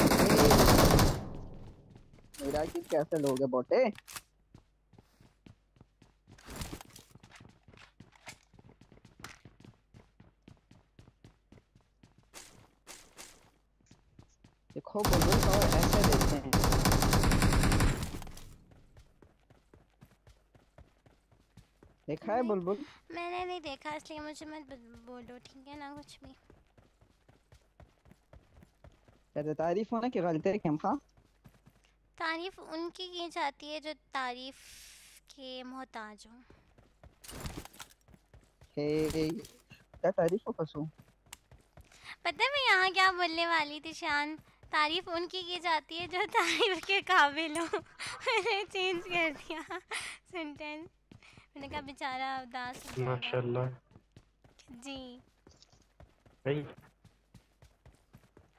मेरा कि कैसे लोगे बोटे? देखो बुलबुल और ऐसे देखते हैं देखा है। बुलबुल? मैंने नहीं देखा इसलिए मुझे मत बोलो ठीक है ना कुछ भी। कहते तारीफ़ होने की गलती है क्या खा तारीफ़ उनकी की जाती है जो तारीफ़ के मोहताज हो। क्या तारीफ़ को फंसू पता है मैं यहाँ क्या बोलने वाली थी शान? तारीफ़ उनकी की जाती है जो तारीफ़ के काबिल हो। मैंने चेंज कर दिया सेंटेंस मैंने कहा बेचारा उदास माशाल्लाह। जी। भाई।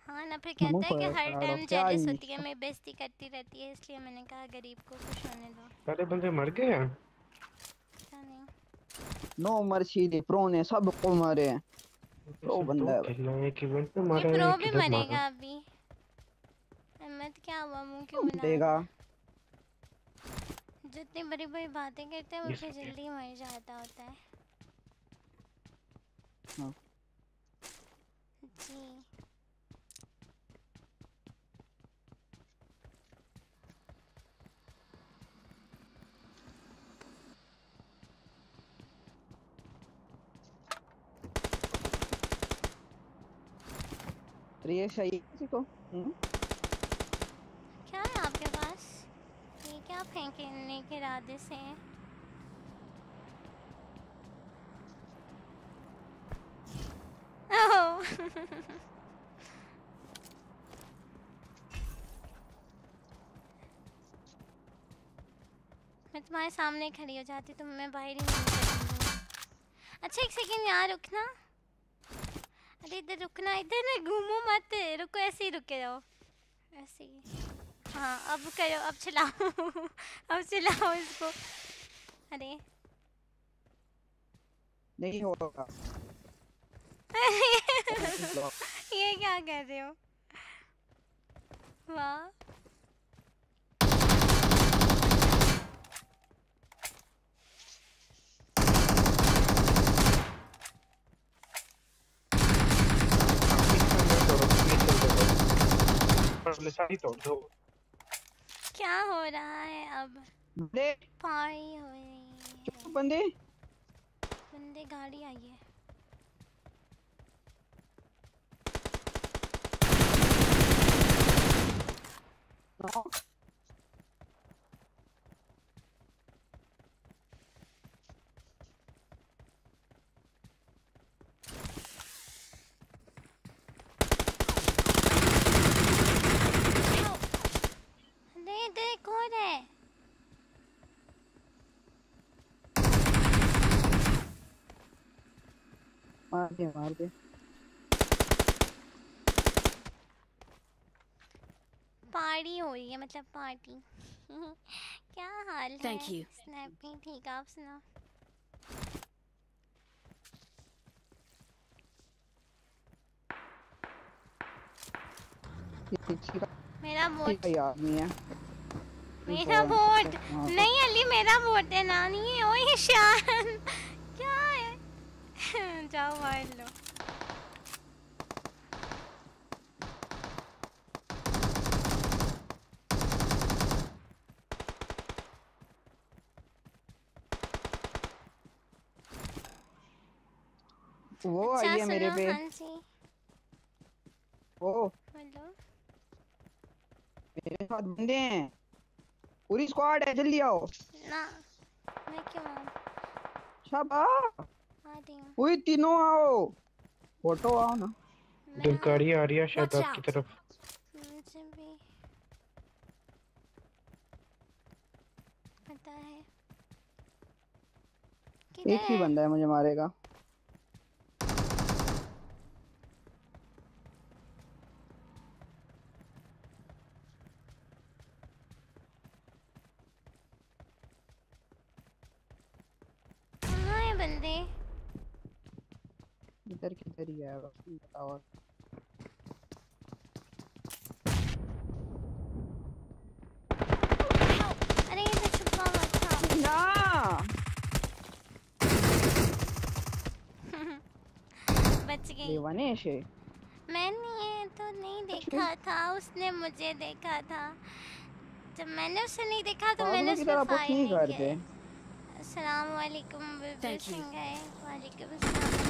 हाँ ना फिर कहता है कि हर टाइम जेलस होती है मैं बेइज्जती करती रहती है इसलिए मैंने कहा गरीब को खुश होने दो। सारे बंदे मर गए हैं? पता नहीं। नो मर्सी दे प्रो ने सबको मारे प्रो बंदा है। खेलना एक इवेंट में मारा है प्रो भी मरेगा अभी। अहमद क्या हुआ मुँह क्यों बना देगा जितनी बड़ी बड़ी बातें करते हैं okay. जल्दी मर जाता होता है हाँ। जी ये सही किसी को हम्म? क्या है आपके पास ये फेंकने के इरादे से ओह। मैं तुम्हारे सामने खड़ी हो जाती तो मैं बाहर ही नहीं अच्छा एक सेकंड यहाँ रुकना। अरे इधर रुकना, इधर ना घूमो मत। रुको, ऐसे ही रुके रहो। ऐसे ही। हाँ अब करो अब चलाओ। अब चलाओ इसको। अरे। नहीं होगा। ये क्या कर रहे हो? वाह। सारी तोड़ दो। क्या हो रहा है अब? बंदे। पाई हो रही है। बंदे। बंदे गाड़ी आई है। कौन है मार दे मार दे पार्टी हो रही है मतलब पार्टी क्या हाल Thank है you. स्नैपी ठीक आप सुनाओ। ये पीछे मेरा ही आदमी है मेरा वोट हाँ, तो- नहीं अली मेरा वोट है नानी ओए शान। क्या है? जाओ मार लो। वो अच्छा आई है मेरे पे। हाँ जी। वो बोलो। मेरे साथ बंदे हैं। पूरी स्क्वाड है जल्दी आओ। ना मैं क्यों आऊँ? शाबा आ। रही हूँ। वही तीनों आओ। फ़ोटो आओ ना। गाड़ी आ रही है शायद आपकी तरफ़। मुझे भी। पता है। एक ही? बंदा है मुझे मारेगा कहाँ है बंदे इधर किधर ही है बताओ अरे ये तो छुपा हुआ था ना बच गई है मैंने तो नहीं देखा था उसने मुझे देखा था। जब मैंने उसे नहीं देखा तो मैंने उस पर फायर नहीं किया। अस्सलाम वालेकुम है। वालेकुम अस्सलाम। आप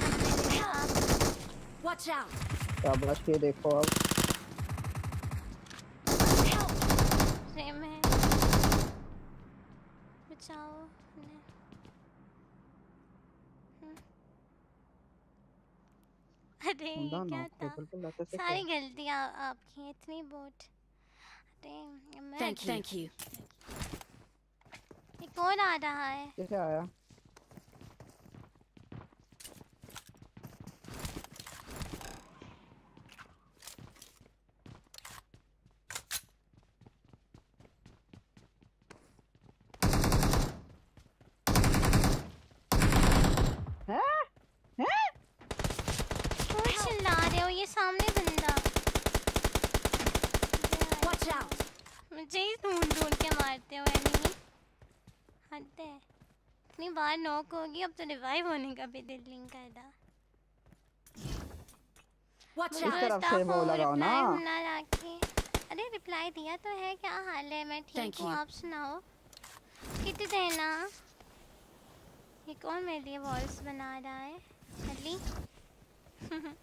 Watch out! शाबाश ये देखो अब प्रेम है बचाओ उन्हें। हम्म। अरे ये बंदा क्या नॉक था टेबल पे लाते से सारी गलतियाँ आपकी हैं, इतनी बोट अरे मैं Thank you. Thank you. ये कौन आ रहा है कैसे आया हैं हैं कौन चिल्ला रहे हो ये सामने बंदा Watch out! मुझे ही ढूंढ ढूंढ के मारते हो एनिमी हद है इतनी बार नॉक होगी अब तो रिवाइव होने का भी दिल नहीं करता अरे रिप्लाई दिया तो है क्या हाल है? मैं ठीक हूँ आप सुनाओ। किट देना ये कौन मेरे लिए वॉइस बना रहा है? अली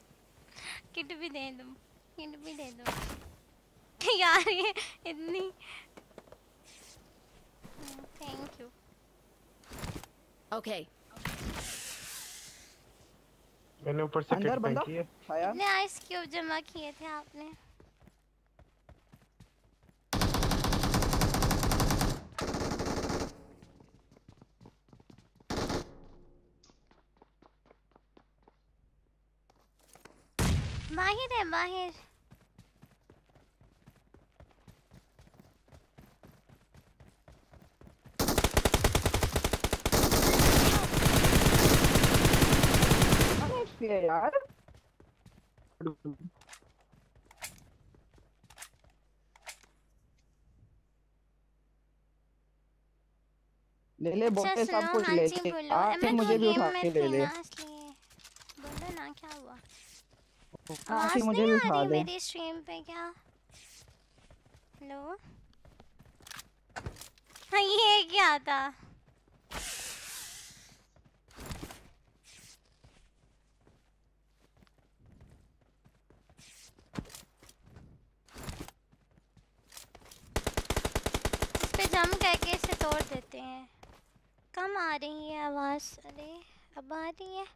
किट भी दे दो किट भी दे दो। यार ये इतनी थैंक यू Okay. मैंने ऊपर से अंदर बंदा आया कितने आइस क्यूब जमा किए थे आपने बाहर है बाहर फिर यार ले ले बोटे सब कुछ हाँ ले ले। बोलो आ मैं फिर तो मुझे भी उठा के ले ले। बोलो ना क्या हुआ? हाँ आवाज़ फिर मुझे भी उठा दे। मेरी स्ट्रीम पे क्या? हेलो हाँ ये क्या था? पे जम करके इसे तोड़ देते हैं। कम आ रही है आवाज़ अरे अब आ रही है।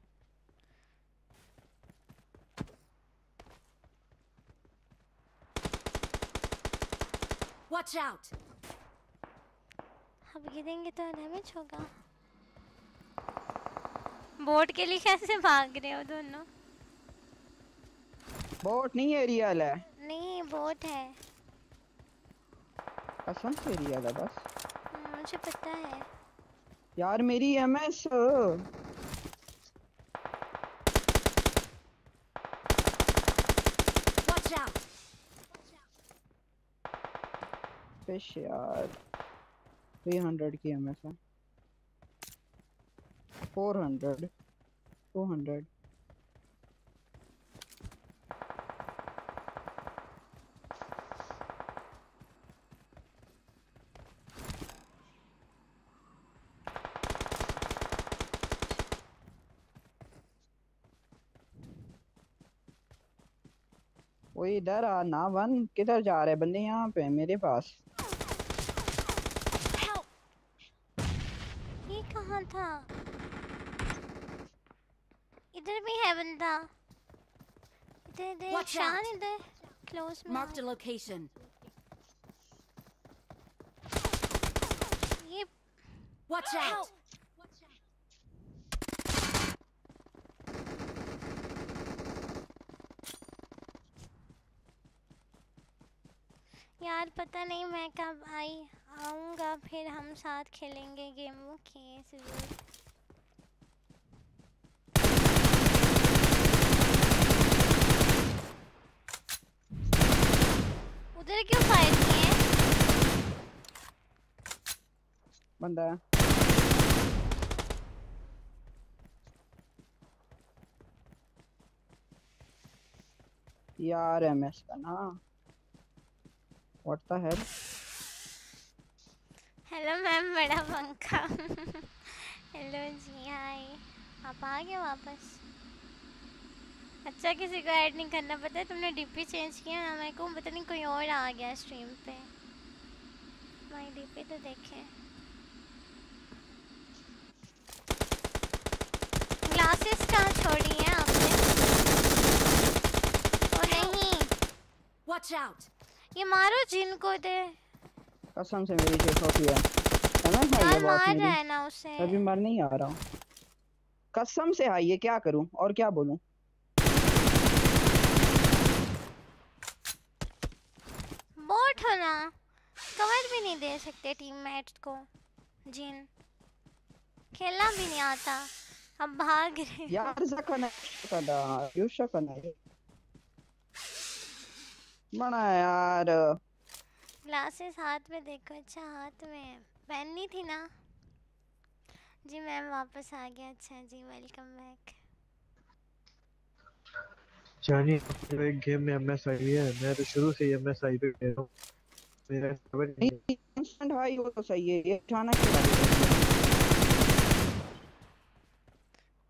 Watch out! अब गिरेंगे तो डैमेज होगा। बोट के लिए कैसे भाग रहे हो दोनों? बोट नहीं है रियल है। नहीं बोट है। कसम से रिया था बस मुझे पता है। यार मेरी एमएस वॉच आउट फ़िश यार। 300 की एमएस है। 400 200 इधर आ ना वन किधर जा रहे बंदे यहाँ पे? मेरे पास। ये कहाँ था? इधर भी है बंदा। इधर इधर शान इधर। क्लोज में Marked a location. ये Watch out! यार पता नहीं, मैं कब आई? आऊँगा, फिर हम साथ खेलेंगे गेम ओके उधर क्यों फायर किए? बंदा यार एम एस का ना। What the hell hello ma'am बड़ा पंखा हेलो जी हाय आप आ गए वापस? अच्छा किसी को ऐड नहीं करना पता है तुमने डीपी चेंज किया ना मेरे को पता नहीं कोई और आ गया स्ट्रीम पे। माय डीपी तो देखें। ग्लासेस कहाँ छोड़ी हैं आपने? ओ नहीं। Watch out! ये मारो जिनको दे। कसम से मेरी जो होती है। समझ में यार ये बात मार है ना उसे। अभी मर नहीं आ रहा हूँ। कसम से हाई है क्या करूँ? और क्या बोलूँ? बोट हो ना। कवर भी नहीं दे सकते टीममेट्स को। जिन। खेलना भी नहीं आता। अब भाग रहे हो। यार सकना kada yusha kana बड़ा यार। ग्लासेस हाथ में देखो अच्छा हाथ में पहननी थी ना? जी मैम वापस आ गया अच्छा जी वेलकम बैक जानिए मेरा एक गेम में एमएस आई है। मैं तो शुरू से ही एमएस आई पे खेल रहा हूँ। मेरा नहीं इंस्टेंट हाई वो तो सही है। ये अचानक से लग गया।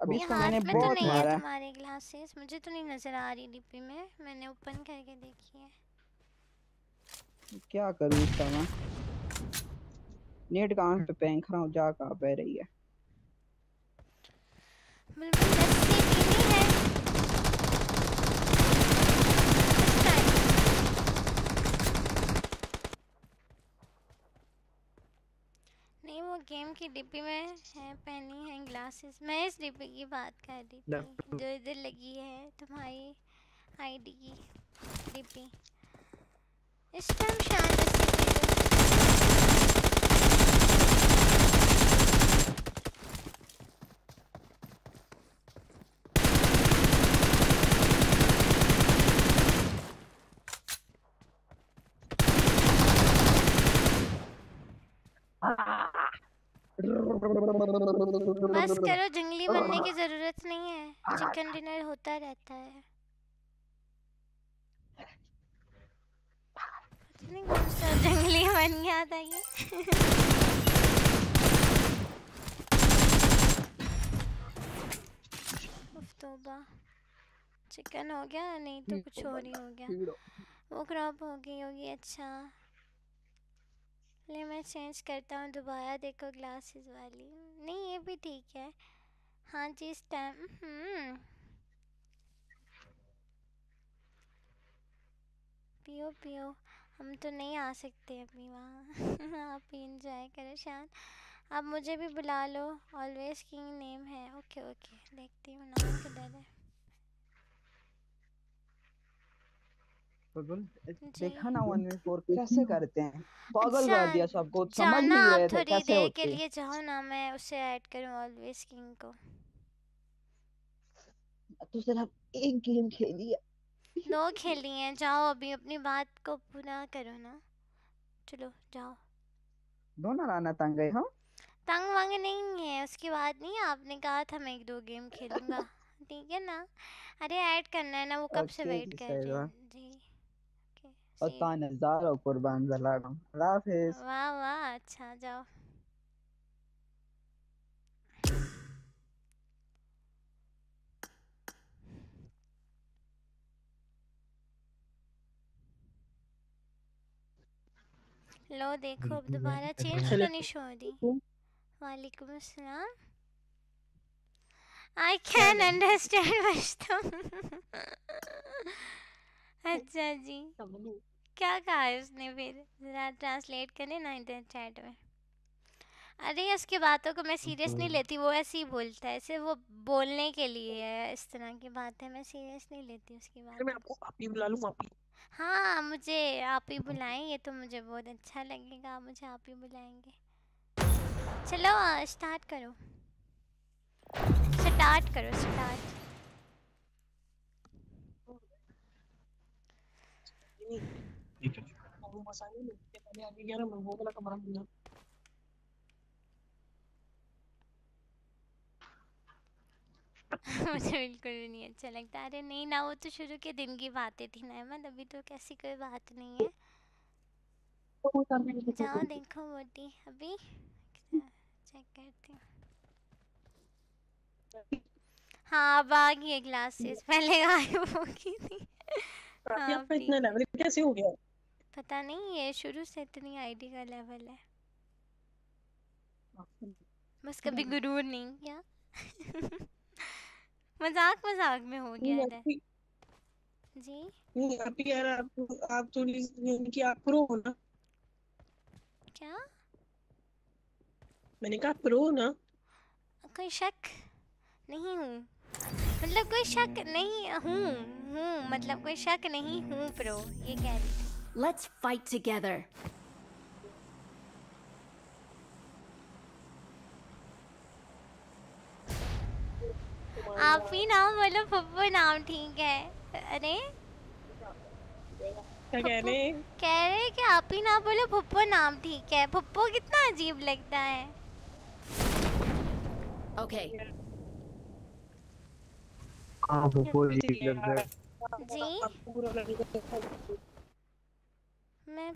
अभी इसको मैंने बहुत तो बहुत नहीं मारा है। तुम्हारे ग्लासेस मुझे तो नहीं नज़र आ रही डीपी में। मैंने ओपन करके देखी है। क्या करूँ इसका मैं? नेट कहाँ पे फेंक रहा हूँ? जा कहाँ पे रही है? बिल्कुल लस्सी पीनी है इस टाइम नहीं वो गेम की डिब्बी में है पहनी है ग्लासेस मैं। इस डिब्बी की बात कर रही थी। जो इधर लगी है तुम्हारी आईडी की डिब्बी इस टाइम शान लस्सी पी लो बस करो, जंगली बनने की ज़रूरत नहीं है। चिकन डिनर होता रहता है। जंगली बन गया था ये। तौबा चिकन हो गया, नहीं तो कुछ और ही हो गया। वो क्रॉप हो गई होगी अच्छा। ले मैं चेंज करता हूँ दोबारा, देखो ग्लासेस वाली। नहीं, ये भी ठीक है। हाँ जी, इस टाइम हम्म। पियो पियो। हम तो नहीं आ सकते अभी वहाँ। आप ही इंजॉय करो शान अब मुझे भी बुला लो। ऑलवेज किंग नेम है। ओके ओके देखती हूँ, नाम किधर है। पागल? देखा ना वन में फोर कैसे करते हैं। पागल अच्छा कर दिया सबको समझ नहीं रहे थे थोड़ी कैसे देर होती के लिए जाओ ना मैं उसे ऐड करूँ ऑलवेज किंग को। तो सिर्फ़ एक गेम खेली है। दो खेली हैं जाओ अभी अपनी बात को पूरा करो ना। चलो जाओ। दोनों लाना तंग गए हम तंग वंग नहीं है उसकी बात नहीं आपने कहा था मैं एक दो गेम खेलूँगा। ठीक है ना? अरे ऐड करना है ना वो कब से वेट कर रहे हैं? जी। और सी तान हज़ारों कुर्बान अल्लाह हाफिज। वाह वाह अच्छा जाओ। लो देखो अब दोबारा चेंज क्यों नहीं शो हो रही वालेकुम अस्सलाम। आई कैन अंडरस्टैंड वशतम अच्छा जी। क्या कहा है उसने फिर? जरा ट्रांसलेट करें ना इधर चैट में। अरे उसकी बातों को मैं सीरियस नहीं लेती वो ऐसे ही बोलता है सिर्फ़ वो बोलने के लिए है इस तरह की बात है मैं सीरियस नहीं लेती उसकी बात मैं आपको आपी बुला लूँ आपी हाँ। मुझे आप ही बुलाएँ ये तो मुझे बहुत अच्छा लगेगा आप मुझे आप ही बुलाएँगे। चलो स्टार्ट करो। स्टार्ट करो स्टार्ट ठीक है वो मसाले में पहले आगे गया ना मैं वो वाला मुझे बिल्कुल भी नहीं अच्छा लगता। अरे नहीं ना, वो तो शुरू के दिन की बातें थी ना, अहमद। अभी तो कैसी कोई बात नहीं है। जाओ, देखो मोटी अभी चेक करती हूँ। हाँ अब आ गई है ग्लासेस पहले गायब हो गई थी। हाँ इतना लेवल कैसे हो गया? पता नहीं ये शुरू से इतनी आईडी का लेवल है। बस कभी गुरूर नहीं किया। मज़ाक मज़ाक में हो गया नहीं जी? नहीं आप यार आप आप थोड़ी कि आप प्रो हो ना? क्या? मैंने कहा प्रो हो ना। कोई शक? नहीं हूँ। मतलब कोई शक नहीं हूँ हूँ मतलब कोई शक नहीं हूँ प्रो ये कह रही Let's fight together. आप ही नाम बोलो फुप्पू नाम ठीक है। अरे? कह रहे कह रहे कि आप ही नाम बोलो फुप्पो नाम ठीक है। फुप्पो कितना अजीब लगता है। Okay Okay. हाँ वो है। जी? मैं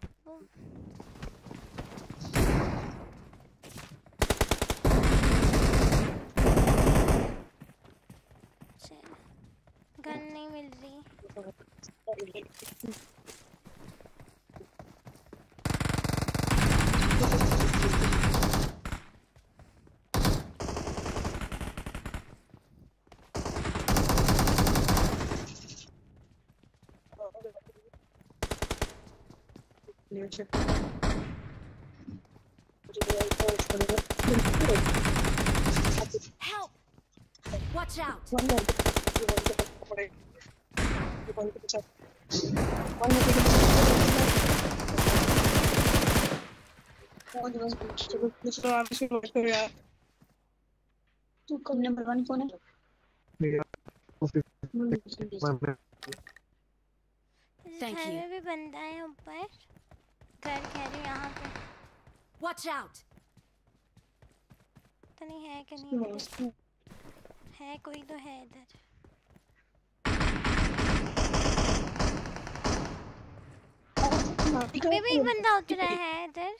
गन नहीं मिल रही। Help! Watch out! तू कब नंबर वन कौन है मेरा वो फिर- मैं- मैं- इस Thank you. भी बंदा है ऊपर घर कह रही यहाँ पे। Watch out! पता नहीं है कि नहीं है कोई तो है इधर। अभी भी एक बंदा उतरा है इधर।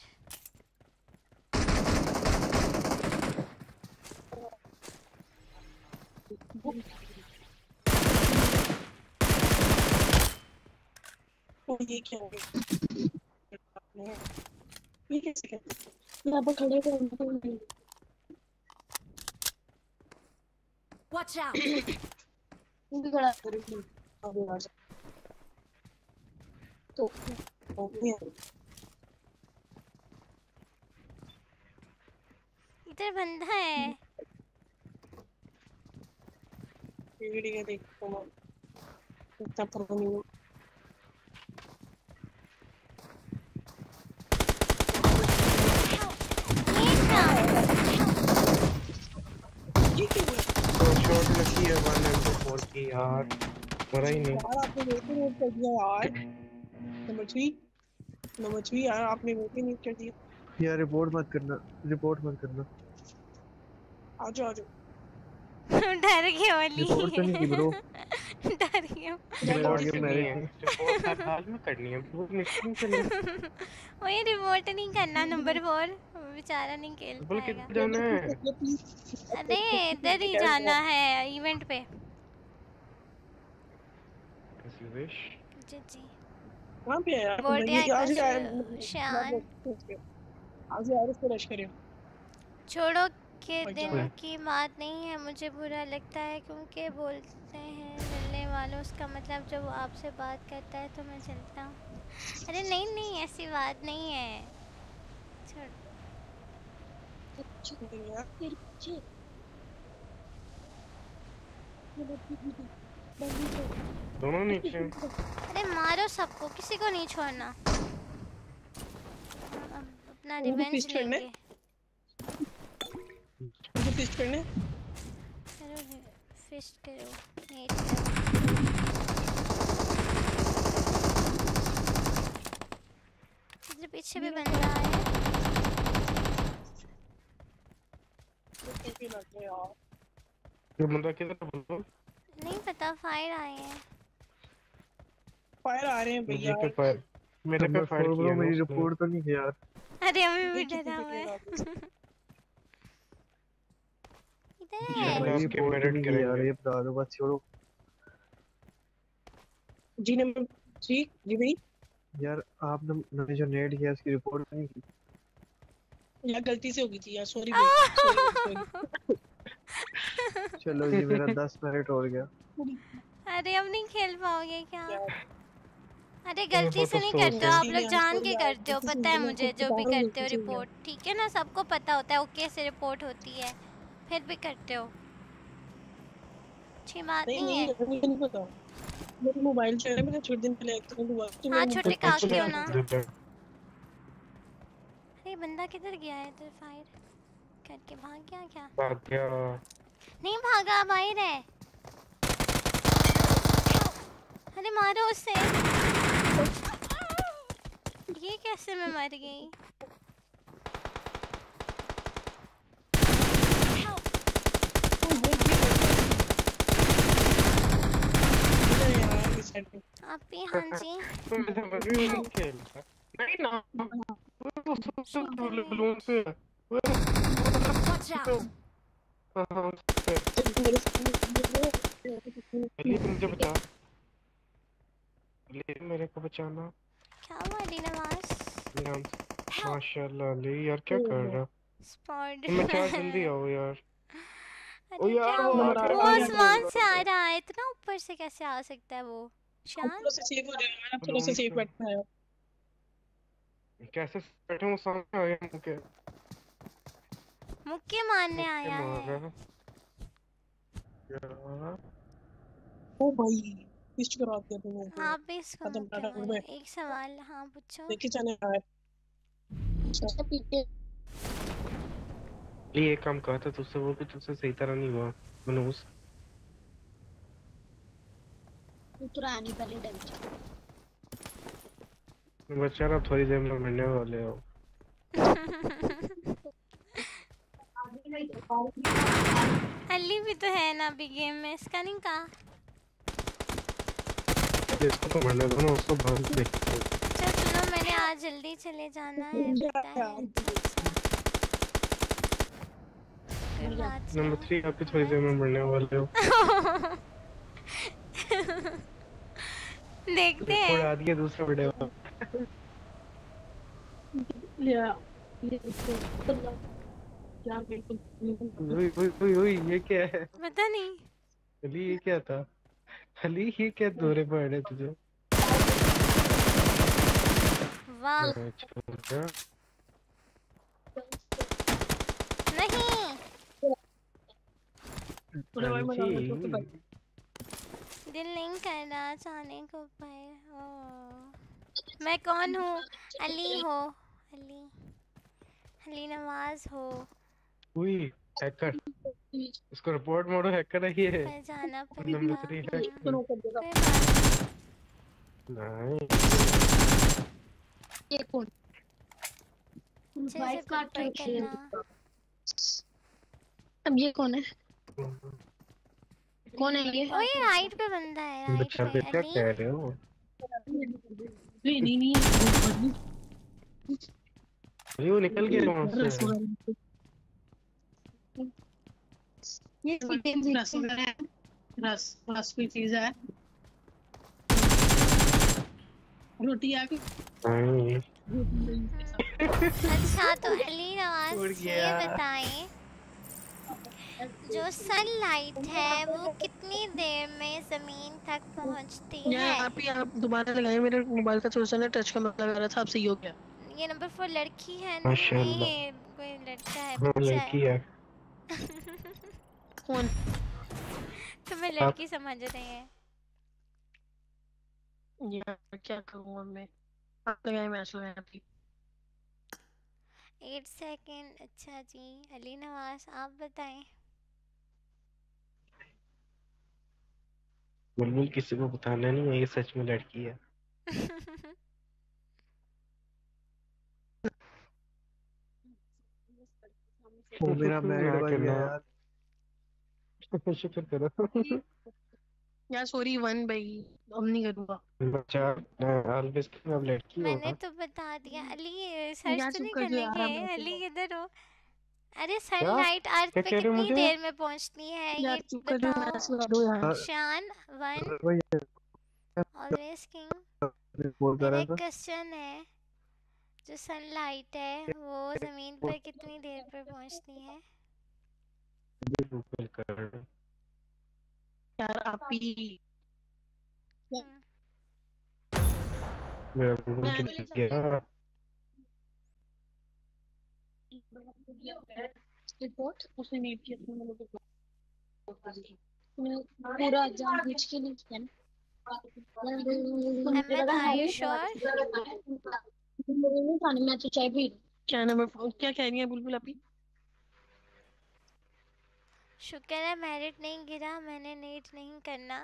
तो ये क्या हो? ये कैसे क्या यहाँ पर खड़े हो Watch out! खड़ा करेंगे आगे आ जा तो इधर बंदा है वीडियो देखो मैं इतना पुरानी हूँ ये क्या ये क्यों हुआ तो शॉट लगी है वन एंड फोर की यार मरा ही नहीं यार आपने वेट नोट कर दिया यार नंबर थ्री नंबर थ्री यार आपने वेट नोट कर दिया यार रिपोर्ट मत करना रिपोर्ट मत करना। आ जाओ आ जाओ डर गया ओली रिपोर्ट तो नहीं की ब्रो डर गई रिपोर्ट करनी है। रिपोर्ट हर हाल में करनी है वो निश्चिंत से नहीं। ओए रिपोर्ट नहीं करना नंबर फोर बेचारा नहीं खेल बोल किधर जाना है? अरे इधर ही जाना है इवेंट पे। As you wish. जी जी। कहाँ पे है? यार आज शान। आज यार इसको रश करियो। छोड़ो के। दिन की बात नहीं है मुझे बुरा लगता है क्योंकि बोलते हैं वालों उसका मतलब जब वो आपसे बात करता है तो मैं चलता हूँ। अरे नहीं नहीं ऐसी बात नहीं है। दोनों नीचे अरे मारो सबको किसी को नहीं छोड़ना। अपना रिवेंज? लेंगे। फिस्ट करने फिस्ट करो। इधर पीछे भी बंदा है। ये बंदा किधर है बोलो नहीं पता फायर आए हैं फायर आ रहे हैं भैया पे फायर मेरे पे फायर किया मेरी रिपोर्ट तो नहीं किया यार। अरे अभी भी डरा कितने हुआ है किल इधर ये है बंदा मेरी उसके रिपोर्ट तो मेरिट नहीं की यार करेंगे ये बता दो बस छोड़ो। जी नंबर थ्री जी भाई। यार आपने मैंने जो नेट किया उसकी रिपोर्ट तो नहीं की। यार गलती से हो गई थी यार सॉरी चलो जी मेरा दस मिनट हो गया। अरे अब नहीं खेल पाओगे क्या? अरे गलती से तो नहीं करते हो आप लोग जान के करते हो पता है मुझे जो भी करते हो हो रिपोर्ट ठीक है ना सबको पता होता है ओके से रिपोर्ट होती है। फिर भी करते हो। अच्छी बात नहीं नहीं नहीं है। मुझे नहीं पता मेरे मोबाइल चल रहा है मैंने छोटे दिन पहले एक्सीडेंट हुआ तो हाँ छोटे अच्छा, काके हो ना। अरे बंदा किधर गया है इधर फायर करके भाग गया क्या? भाग गया। नहीं भागा बाहर है। अरे मारो उससे ये कैसे मैं मर गई यार इस साइड पे आप हाँ जी नहीं खेल नहीं ना वो तो बलून पे है। वो Watch out! हाँ हाँ उस पे। मेरे मुझे बचा अली मेरे को बचाना क्या हुआ अली नवाज़ ध्यान से माशाल्लाह अली यार क्या कर रहा स्पॉट तुम बचा जल्दी आओ यार ओ यार वो आसमान से आ रहा है इतना ऊपर से कैसे आ सकता है वो शान थोड़ा सा सेफ़ हो जाएगा मैंने थोड़ा सा सेफ़ बैठा है। कैसे बैठे हूँ सामने आ गया मुझे? मुक्के मारने आया है। है। ओ भाई फिस्ट करा दिया तुमने हाँ मुक्के मारो गुड एक सवाल हाँ पूछो। देखे जाने यार अच्छा पीटे ये काम कहा था तुझसे वो भी तुझसे सही तरह नहीं हुआ मनूस पुरानी पहले डर बेचारा थोड़ी देर में मरने वाले हो। अली भी तो है ना अभी गेम में इसका नहीं कहा? इसको तो मरने दो ना उसको देखते हैं। अच्छा सुनो मैंने आज जल्दी चले जाना है पता है? नंबर थ्री आप भी थोड़ी देर में मरने वाले हो। देखते रिकॉर्ड हैं। आ दिया दूसरा वीडियो या ये देखो यार बिल्कुल बिल्कुल ओए ओए ओए ये क्या है? पता नहीं। अली ये क्या था? अली ये क्या दौरे पड़ रहे तुझे? वाह। नहीं। थोड़ा भाई मज़ा जी। आ दिल नहीं कर रहा जाने को पर ओ। मैं कौन हूँ? अली हो। अली। अली नवाज़ हो। हुई हैकर इसको रिपोर्ट मारो हैकर है। ये नंबर पड़ेगा थ्री हाँ, हैकर नहीं। ये कौन से वाइट कार्ड करना। अब ये कौन है? कौन है ये? ओ ये राइट पे बंदा है राइट पे बेटा अली कह रहे हो। नहीं नहीं नहीं अरे वो निकल गया वहाँ से? ये रस वगैरह है। रस रस कोई चीज़ है। रोटी आ गई। अच्छा तो अली नवाज़ ये बताएँ। जो सनलाइट है वो कितनी देर में ज़मीन तक पहुँचती है? आप ही आप दोबारा लगाए मेरे मोबाइल का थोड़ा सा ना टच का मत लगा रहा था अब सही हो गया। ये नंबर फोर लड़की है नहीं ये कोई लड़का है हाँ बच्चा लड़की है। कौन? तुम्हें लड़की समझ रहे हैं। यार क्या करूँ अब मैं? आप लगाए मैच लगाए आप ही एट सेकेंड अच्छा जी अली नवाज़ आप बताएँ। बुलबुल किसी को बताना नहीं है ये सच में लड़की है। वो मेरा मैरिड ना भाई है यार। शुक्र करो। यार सॉरी वन भाई अब नहीं करूँगा। बच्चा ऑलवेज अब लड़की मैंने तो बता दिया अली सर्च तो नहीं करने के अली मैं किधर हो? अरे सनलाइट अर्थ पे हो कितनी देर में पहुँचती है ये बताओ यार शान वन ऑलवेज किंग। एक क्वेश्चन है जो सनलाइट है वो ज़मीन पर कितनी देर पर पहुँचती है? गूगल कर यार आप ही मेरा गूगल गया? रिपोर्ट उसने नीट की अपने लोगों को पूरा जानबूझ के नहीं किया तो चाय पी क्या नंबर क्या कह रही है बुलबुल आप शुक्र है मेरिट नहीं गिरा मैंने नीट नहीं करना।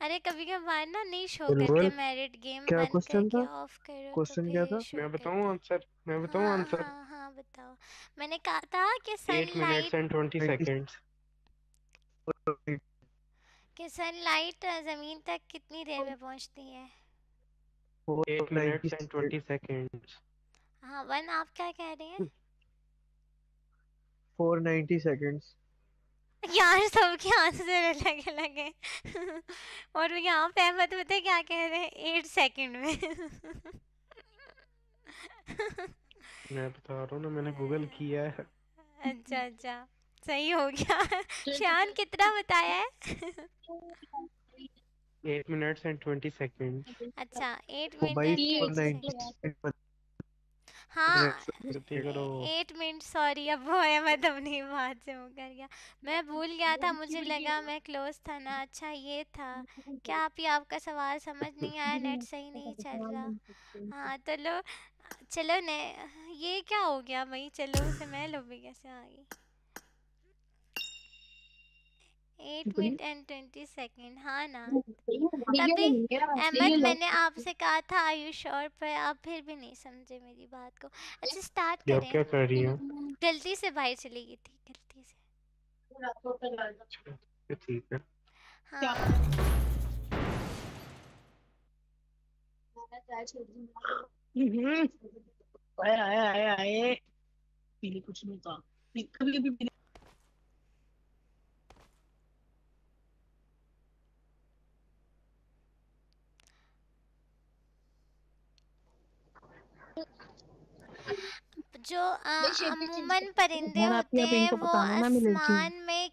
अरे कभी कभार ना नहीं शो करते मेरिट गेम क्या करके था? ऑफ़ करो तो क्वेश्चन क्या था? मैं बताऊँ आंसर मैं बताऊँ हाँ आंसर हाँ बताओ। मैंने कहा था कि सनलाइट एंड ट्वेंटी सेकेंड्स कि सनलाइट ज़मीन तक कितनी देर में पहुँचती है? Eight minutes and twenty seconds हाँ वन आप क्या कह रहे हैं? फोर नाइन्टी सेकेंड्स यार सबके आंसर अलग अलग हैं। और यहाँ पे अहमद पता क्या कह रहे हैं? एट सेकंड में। मैं बता रहा हूँ ना मैंने गूगल किया है। अच्छा अच्छा। सही हो गया। शान कितना बताया है? Eight minutes and twenty seconds अच्छा एट मिनट हाँ एट मिनट सॉरी अब वो है मैं तो अपनी बात से मुकर गया। मैं भूल गया था मुझे लगा मैं क्लोज था ना। अच्छा ये था। क्या आप ही आपका सवाल समझ नहीं आया नेट सही नहीं चल रहा। हाँ तो लो चलो ने ये क्या हो गया भाई? चलो उसे मैं लो भी कैसे आ गई? Eight minute and twenty second हाँ ना? तभी अहमद मैंने आपसे कहा था आयुष श्योर पर आप फिर भी नहीं समझे मेरी बात को। अच्छा स्टार्ट करें। क्या कर रही हो? गलती से बाहर चली गई थी गलती से। ठीक है। हाँ। आए आए आए पीले कुछ नहीं था। कभी कभी पीले जो अमूमन परिंदे होते हैं वो। आसमान में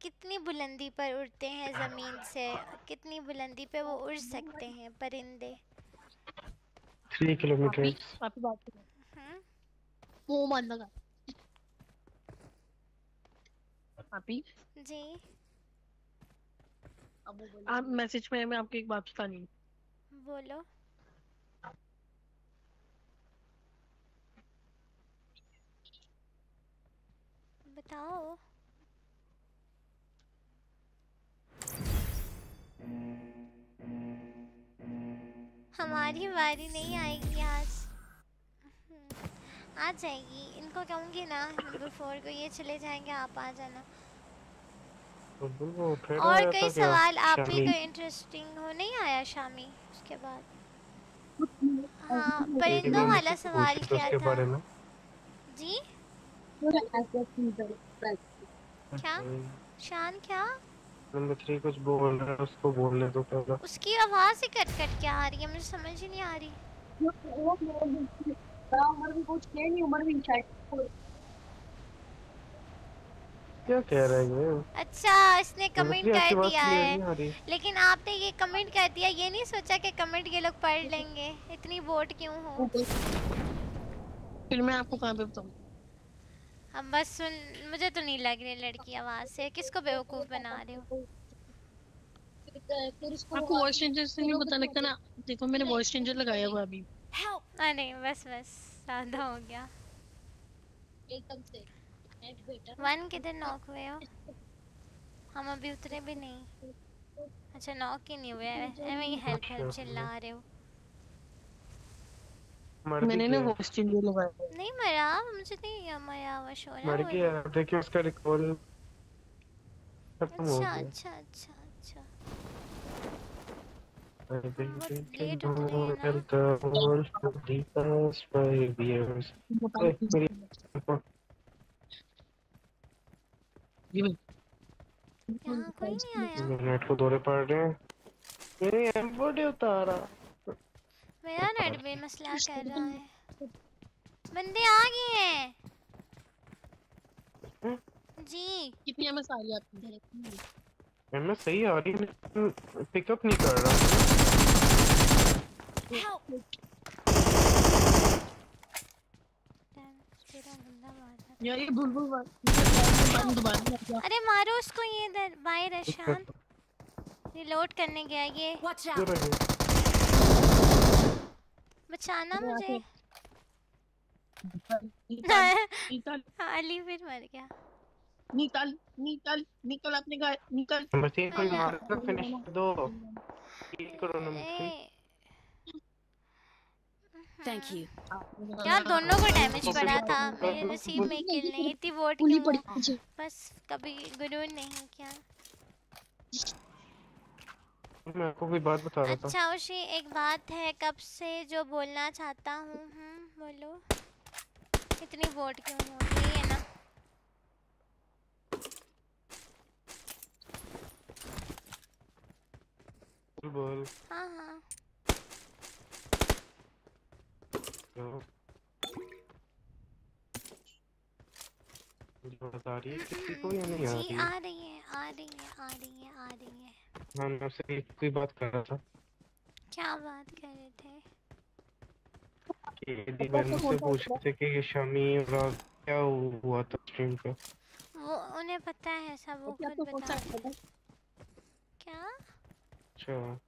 कितनी बुलंदी पर उड़ते हैं ज़मीन से? कितनी बुलंदी पे वो उड़ सकते हैं परिंदे? थ्री किलोमीटर आप ही बात करो। हम्म। वो मत लगा आप ही जी आप मैसेज में मैं आपको एक बात बतानी। बोलो। बताओ। हमारी बारी नहीं आएगी आज। आ जाएगी। इनको कहूँगी ना नंबर फोर को ये चले जाएँगे आप आ जाना। फिर और कई सवाल आप ही? को इंटरेस्टिंग हो? नहीं आया शामी उसके बाद? हाँ परिंदों वाला सवाल क्या था? जी? क्या? शान क्या? नंबर थ्री कुछ बोल रहा है उसको बोलने दो पहले। उसकी आवाज़ ही कट कट क्या आ रही है मुझे समझ ही नहीं आ रही। उम्र भी कुछ है नहीं उम्र भी शायद। क्या कह रहा है ये? अच्छा इसने कमेंट कर दिया है। लेकिन आपने ये कमेंट कर दिया ये नहीं सोचा कि कमेंट ये लोग पढ़ लेंगे। इतनी बोट क्यों हो? फिर मैं आपको कहाँ पे बताऊँ? हम बस सुन मुझे तो नहीं लग रही लड़की आवाज़ से। किसको बेवकूफ़ बना रहे हो? आपको वॉइस चेंजर से नहीं पता लगता ना? देखो मैंने वॉइस चेंजर लगाया हुआ अभी। अरे नहीं बस बस साधा हो गया। एकदम से वन किधर नॉक हुए हो? हम अभी उतरे भी नहीं। अच्छा नॉक ही नहीं हुए। ही हेल्प हेल्प चिल्ला रहे हो। मैंने ना वॉइस चेंजर लगाया नहीं मरा मुझे नहीं ये मरा हुआ शोर मर गया देखिए उसका रिकॉल खत्म हो अच्छा गया। अच्छा अच्छा अच्छा। हैं यहाँ कोई नहीं आया। नेट को दौरे पड़ रहे हैं। मेरी एम्बोडी उतारा। मेरा नेट भी मसला कर रहा है। बंदे आ गए हैं। जी। कितनी एमएस आ रही है? आपकी एमएस सही आ रही है पिकअप नहीं कर रहा। यार ये बुलबुल अरे मारो उसको ये इधर बाय रशान। रिलोड करने गया ये। बचाना मुझे। अली फिर मर गया। निकल निकल निकल अपने घर निकल। नंबर तीन कोई मार दो फिनिश कर दो करो नंबर थैंक यू यार दोनों को डैमेज पड़ा था। मेरे नसीब में किल नहीं थी वोट हुआ? बस कभी गुरूर नहीं किया। मैं आपको कोई बात बता रहा था अच्छा एक बात है कब से जो बोलना चाहता हूँ हम्म बोलो। इतनी वोट क्यों हो रही है ना? बोल। हाँ हाँ। जो जो बता रही है किसी को या नहीं आ रही आ रही है आ रही है आ रही है आ रही है। हाँ मैं आपसे एक कोई बात कर रहा था। क्या बात कर रहे थे? कि यदि मैं मुझसे पूछ रहे थे कि ये शामी और क्या हुआ था स्ट्रीम पे? वो उन्हें पता है सब वो खुद बता क्या? अच्छा।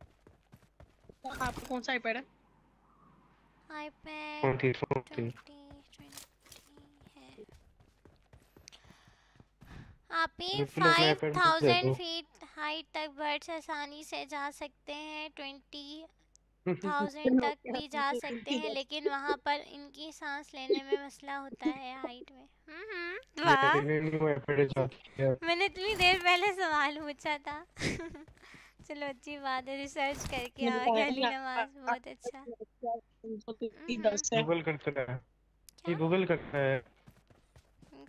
आपको कौन सा आईपैड है? आईपैड कौन थी? कौन थी? है। आप ही लेकिन अपने फाइव iPad पे थाउज़ेंड देखो। फीट हाइट तक बर्ड्स आसानी से जा सकते हैं ट्वेंटी थाउज़ेंड तक भी जा सकते हैं लेकिन वहाँ पर इनकी सांस लेने में मसला होता है हाइट में। मैंने है। इतनी देर पहले सवाल पूछा था। चलो अच्छी बात है रिसर्च करके आ गया अली नवाज़ बहुत अच्छा। गूगल करता है। गूगल करता है।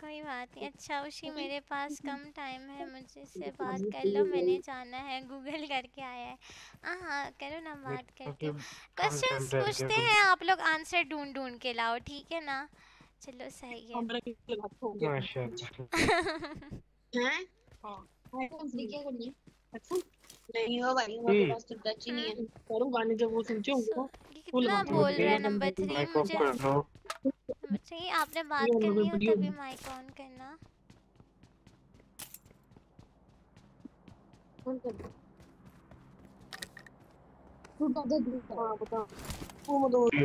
कोई बात नहीं। अच्छा उसी मेरे पास कम टाइम है मुझे से बात कर लो मैंने जाना है गूगल करके आया है। हाँ हाँ करो ना बात करके। क्वेश्चंस time रह पूछते हैं आप लोग आंसर ढूंढ ढूंढ के लाओ ठीक है ना? चलो सही है। माशाल्लाह हैं क्या करनी है? अच्छा। नहीं हो भाई मेरे पास तो टच ही नहीं है। करो गाने जब वो सुनते होंगे ना कितना बोल रहा है नंबर थ्री मुझे आपने बात करनी हो तभी माइक ऑन करना।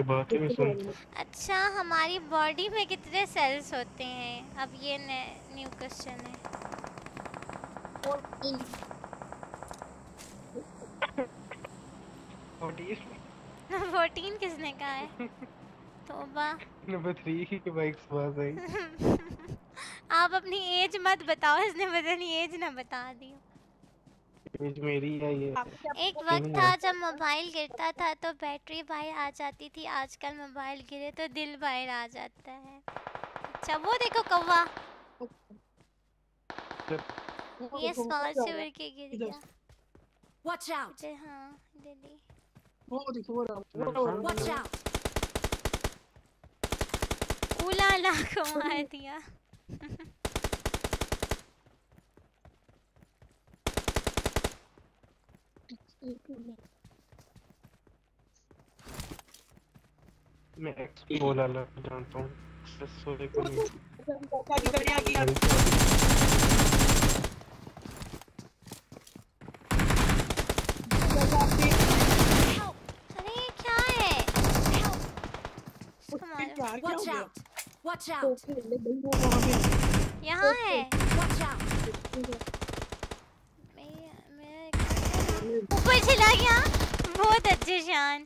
बात। ही अच्छा हमारी बॉडी में कितने सेल्स होते हैं? अब ये न्यू क्वेश्चन है। फोर्टीन किसने कहा है? तोबा। नंबर थ्री की बाइक आवाज़ आई आप अपनी एज मत बताओ इसने पता नहीं एज ना बता दी। एज मेरी है ये। एक वक्त था जब मोबाइल गिरता था तो बैटरी बाहर आ जाती थी। आजकल मोबाइल गिरे तो दिल बाहर आ जाता है। अच्छा वो देखो कौवा। ये स्कॉल से उड़ के गिर गया। Watch out! इधर हाँ इधर वो देखो वो रहा वो रहा Watch out! उला ला को मार दिया मैं एक्स बोला लग जानता हूँ सोने को नहीं आगे आगे आगे अरे ये क्या है इसको मारो हो Watch out! यहाँ है Watch out! मैं- मैं- ऊपर चला गया बहुत अच्छे शान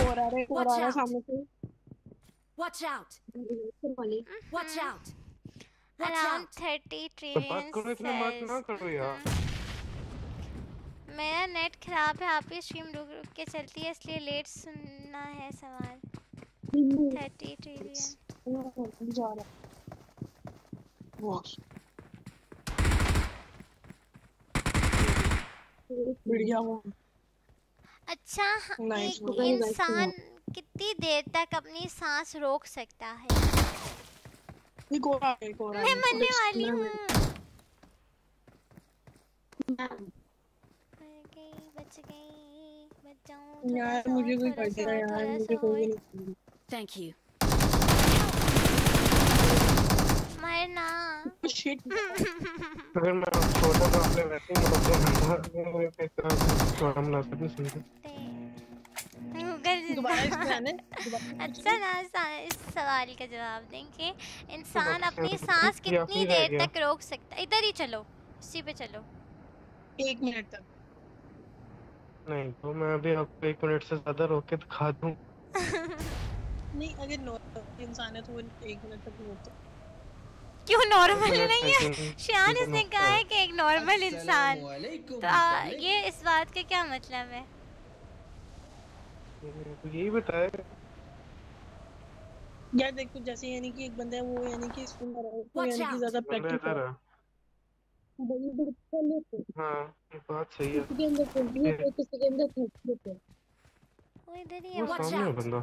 और आ रहा और आ रहा है Watch out. सामने से Watch out! Watch out! Watch out! Thirty तो बात करो इतना बात ना करो यार मेरा नेट खराब है आपकी स्ट्रीम रुक रुक के चलती है इसलिए लेट सुनना है सवाल। थर्टी ट्रिलियन अच्छा Nice, एक इंसान कितनी देर तक अपनी सांस रोक सकता है? मैं मरने वाली हूँ। बच गई बच यार मुझे कोई थोड़ा कर सा देगा और, यार मुझे कोई नहीं Thank you. मरना शिट अगर मैं छोटा था आपने वैसे ही मतलब मैं इस तरह छोटा मुनासिब नहीं समझा। गूगल दोबारा ज़िंदा इसमें आने दोबारा। अच्छा ना इस सवाल का जवाब देंगे। इंसान अपनी तो सांस कितनी देर तक रोक सकता है? इधर ही चलो इसी पे चलो। एक मिनट तक। नहीं तो मैं अभी आपको एक मिनट से ज़्यादा रोक के दिखा दूँ। नहीं अगर नॉर्मल इंसान है तो वो एक मिनट तक होता क्यों नॉर्मल नहीं है? शियान इसने कहा है कि एक नॉर्मल इंसान। तो आ, ये इस बात का क्या मतलब है? तो यही बताया। यार देखो जैसे यानी कि एक बंदा है वो यानी कि सुन रहा है Watch यानी कि ज़्यादा प्रैक्टिस बड़ी कर लेते हैं। बात सही है। किसी के अंदर ट्वेंटी है तो किसी के अंदर होते हैं वो इधर ही है वो सामने है बंदा।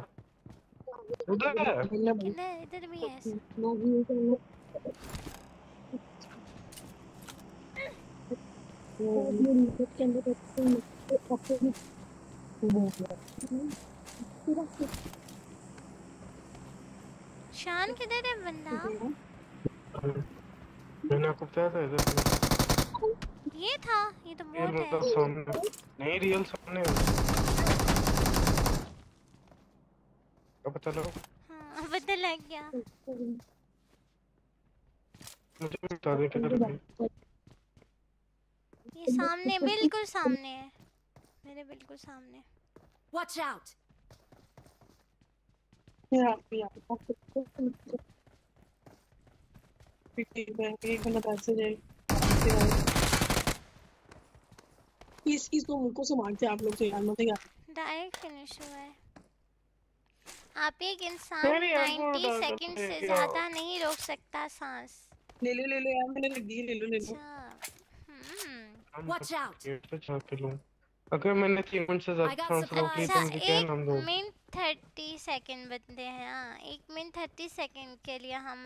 उधर है। इधर इधर भी है। मैं भी अंदर गया शान किधर है बंदा? मैंने आपको बताया था इधर। ये था ये तो ये बोट मतलब है सामने नहीं रियल सामने अब पता लगा हाँ पता लग गया मुझे बता दे किधर है ये सामने बिल्कुल सामने है मेरे बिल्कुल सामने Watch out! यहाँ पे यहाँ पे एक बंदा पैसे जाए इस इसको मुझको से मारते आप लोग तो यार मत यार डायरेक्ट फिनिश हुआ है। आप एक इंसान 90 सेकंड से ज़्यादा नहीं रोक सकता सांस। ले लो ले लो यार मैंने रख दी ले लो ले लो। अच्छा हम्म। हम Watch out. गेट पे जाके लूँ अगर मैंने तीन मिनट से ज़्यादा सांस रोक ली अच्छा तो मुझे क्या एक नाम दो मिनट थर्टी सेकंड बंदे हैं हाँ। एक मिनट थर्टी सेकंड के लिए हम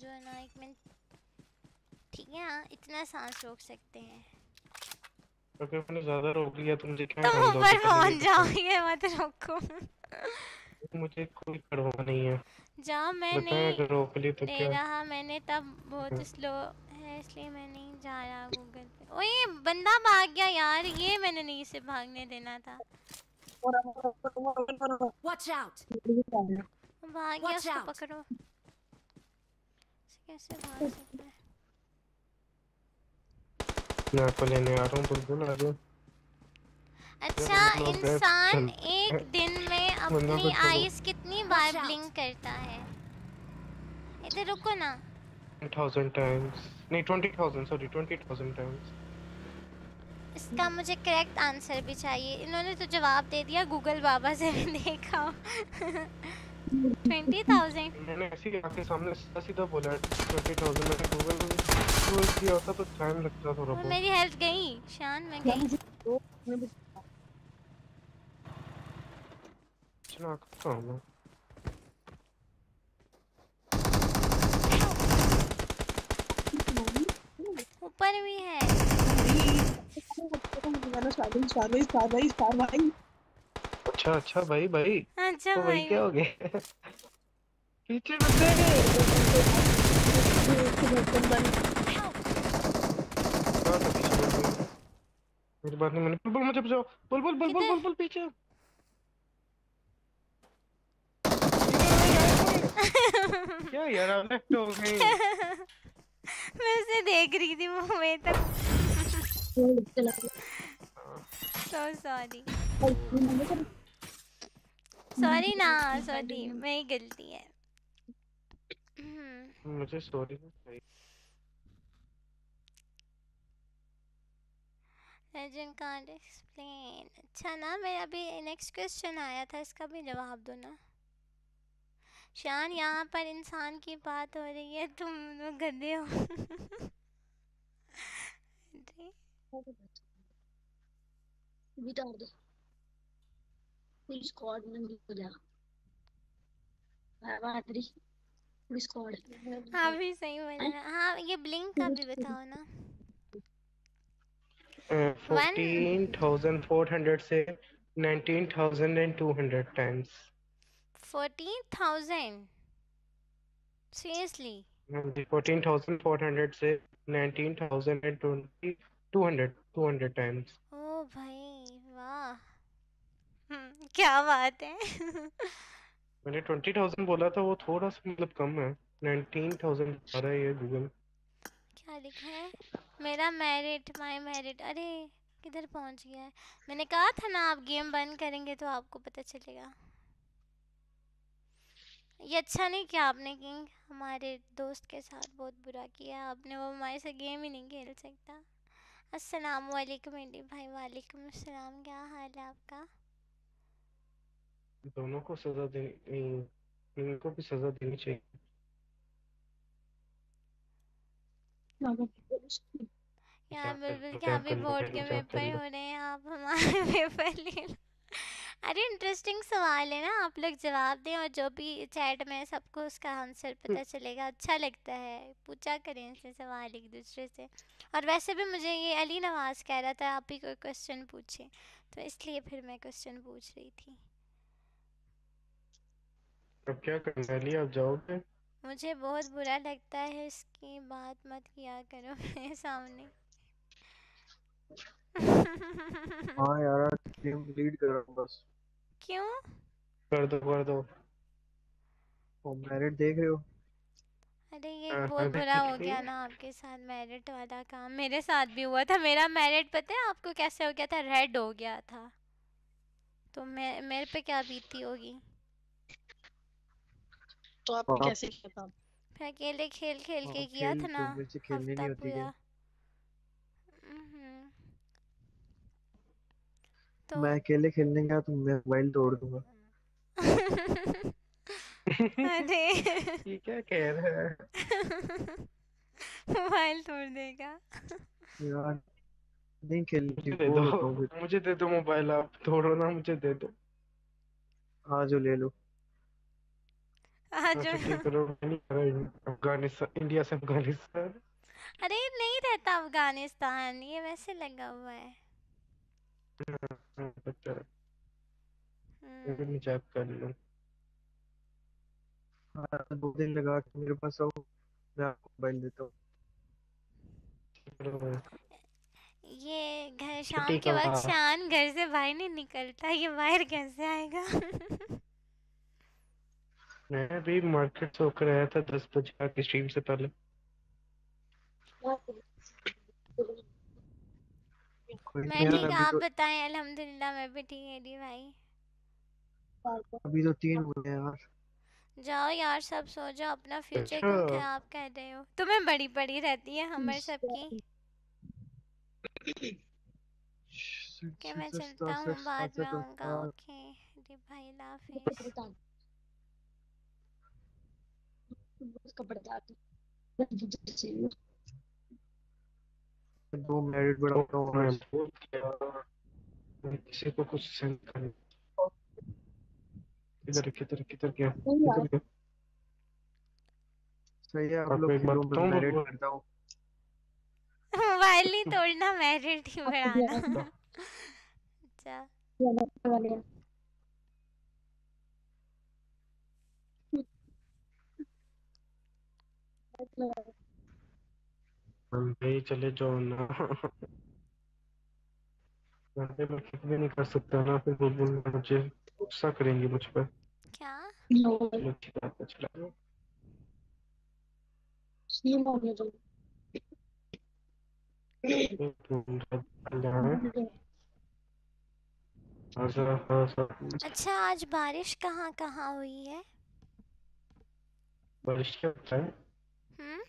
जो है ना एक मिनट ठीक है हाँ इतना सांस रोक सकते हैं। अगर मैंने ज़्यादा रोक लिया तो मुझे क्या तुम ऊपर पहुँच जाओगे मत रोको। मुझे कोई परवाह नहीं है। नहीं रोक ली तो क्या? रहा मैंने तब बहुत स्लो है इसलिए मैं नहीं जा रहा गूगल पे। ओए बंदा भाग गया यार ये मैंने नहीं इसे भागने देना था। Watch out! वो भाग गया उसको पकड़ो। कैसे भाग सकता है? मैं आपको लेने आ रहा हूँ बुलबुल आ जाओ अच्छा इंसान एक दिन में अपनी आईज कितनी बार ब्लिंक करता है? इधर रुको ना। थाउज़ेंड टाइम्स नहीं twenty thousand sorry twenty thousand times इसका मुझे करेक्ट आंसर भी चाहिए। इन्होंने तो जवाब दे दिया गूगल बाबा से भी देखा। ट्वेंटी थाउज़ेंड मैंने ऐसी आँखें सामने सीधा सीधा बोला ट्वेंटी थाउज़ेंड मैंने गूगल में किया होता तो टाइम लगता थोड़ा बहुत। मेरी हेल्थ गई। शान में गई। चलो कहाँ हूँ मैं? ऊपर भी है। अच्छा अच्छा भाई भाई। अच्छा तो भाई भाई। क्या हो गया? पीछे बंदे कहाँ था पीछे बंदे? मेरी बात नहीं मैंने। बोल बोल मुझे बचाओ। बोल बोल बोल बोल बोल बोल पीछे। क्या यार आप लेफ़्ट हो गई। मैं उसे देख रही थी वो मेरे तक। सो सॉरी सॉरी ना सॉरी मेरी गलती है। मुझे सॉरी legend can't explain. अच्छा ना मेरा भी नेक्स्ट क्वेश्चन आया था इसका भी जवाब दो ना। शान यहाँ पर इंसान की बात हो रही है तुम लोग गधे हो। स्क्वाड में भी हो रही। स्क्वाड हाँ भी सही बोला हाँ ये ब्लिंक का भी बताओ ना। Uh, 14,400 से 19,200 times. 14,000? Seriously? हाँ 14,400 से 19,200 200, 200 times. Oh, हम्म, क्या बात है? मैंने 20,000 बोला था वो थोड़ा सा मतलब कम है 19,000 आ रहा है ये गूगल क्या लिखा है। मेरा मैरिट माय मैरिट अरे, किधर पहुँच गया है? मैंने कहा था ना, आप गेम बंद करेंगे तो आपको पता चलेगा। ये अच्छा नहीं किया आपने किंग हमारे दोस्त के साथ बहुत बुरा किया आपने, वो हमारे से गेम ही नहीं खेल सकता। अस्सलाम वालेकुम इंडी भाई वालेकुम अस्सलाम। क्या हाल है आपका? दोनों को सजा देनी इनको भी सजा देनी चाहिए। यार बिल्कुल क्या क्या भी बोर्ड के पेपर हो रहे हैं आप हमारे पेपर ले लो। अरे इंटरेस्टिंग सवाल है ना आप लोग जवाब दें और जो भी चैट में सबको उसका आंसर पता चलेगा। अच्छा लगता है पूछा करें ऐसे सवाल एक दूसरे से। और वैसे भी मुझे ये अली नवाज़ कह रहा था आप ही कोई क्वेश्चन पूछे। तो इसलिए फिर मैं क्वेश्चन पूछ रही थी। अब क्या करना है आप जाओगे? मुझे बहुत बुरा लगता है इसकी बात मत किया करो मेरे सामने। हाँ यार गेम लीड कर रहा हूँ बस। क्यों? कर दो कर दो। और मेरिट देख रहे हो? अरे ये हाँ, बहुत बुरा हो गया ना आपके साथ मेरिट वाला काम। मेरे साथ भी हुआ था। मेरा मेरिट पता है आपको कैसे हो गया था? रेड हो गया था। तो मैं मेरे पे क्या बीती होगी? तो आप आपने कैसे किया था फिर अकेले खेल खेल के हाँ, किया था ना तो मुझसे खेलनी हफ़्ता नहीं होती पूरा। तो मैं अकेले खेलने गया तो मैं मोबाइल तोड़ दूँगा। अरे। ये क्या कह रहा है? मोबाइल तोड़ देगा। यार नहीं खेलनी मुझे दे हूँ दो मुझे दे दो मोबाइल आप तोड़ो ना मुझे दे दो। हाँ जो ले लो आज अच्छा ठीक करो मैं नहीं कर रहा अफ़गानिस्तान इंडिया से अफ़गानिस्तान। अरे नहीं रहता अफ़गानिस्तान ये वैसे लगा हुआ है। हाँ, है हम्म, मैं चेक कर लूँ। हाँ दो दिन लगा के मेरे पास आओ मैं आपको मोबाइल देता हूँ। ये घर शाम के वक्त हाँ। शान घर से बाहर नहीं निकलता ये बाहर कैसे आएगा? मैं अभी मार्केट से होकर आया था दस बजे आपकी स्ट्रीम से पहले। मैं ठीक आप तो बताएँ अल्हम्दुलिल्लाह मैं भी ठीक है भाई। अभी तो तीन हैं यार। जाओ यार सब सो जाओ अपना फ्यूचर अच्छा। क्यों खराब कर रहे हो? तुम्हें बड़ी पड़ी रहती है हमारे सबकी। कि मैं चलता हूँ बाद में आऊँगा ओके। डी भाई लाफिज दो बड़ा गया मैं किसी को कुछ सेंड कर किधर किधर किधर गया? किधर गया? सही है आप लोग एक बात खेलो मैं बताऊँ मैरिड बब्बू? करता हूँ। मोबाइल नहीं तोड़ना मैरिड ही बढ़ाना। अच्छा। हम भाई चले जाओ ना। वैसे मैं कुछ भी नहीं कर सकता ना फिर बुलबुल मुझे गुस्सा करेंगी मुझ पर। क्या? चलो ठीक है चला जाओ। स्लीम होने दो अच्छा आज बारिश कहाँ कहाँ हुई है? बारिश क्या होता है? हम्म?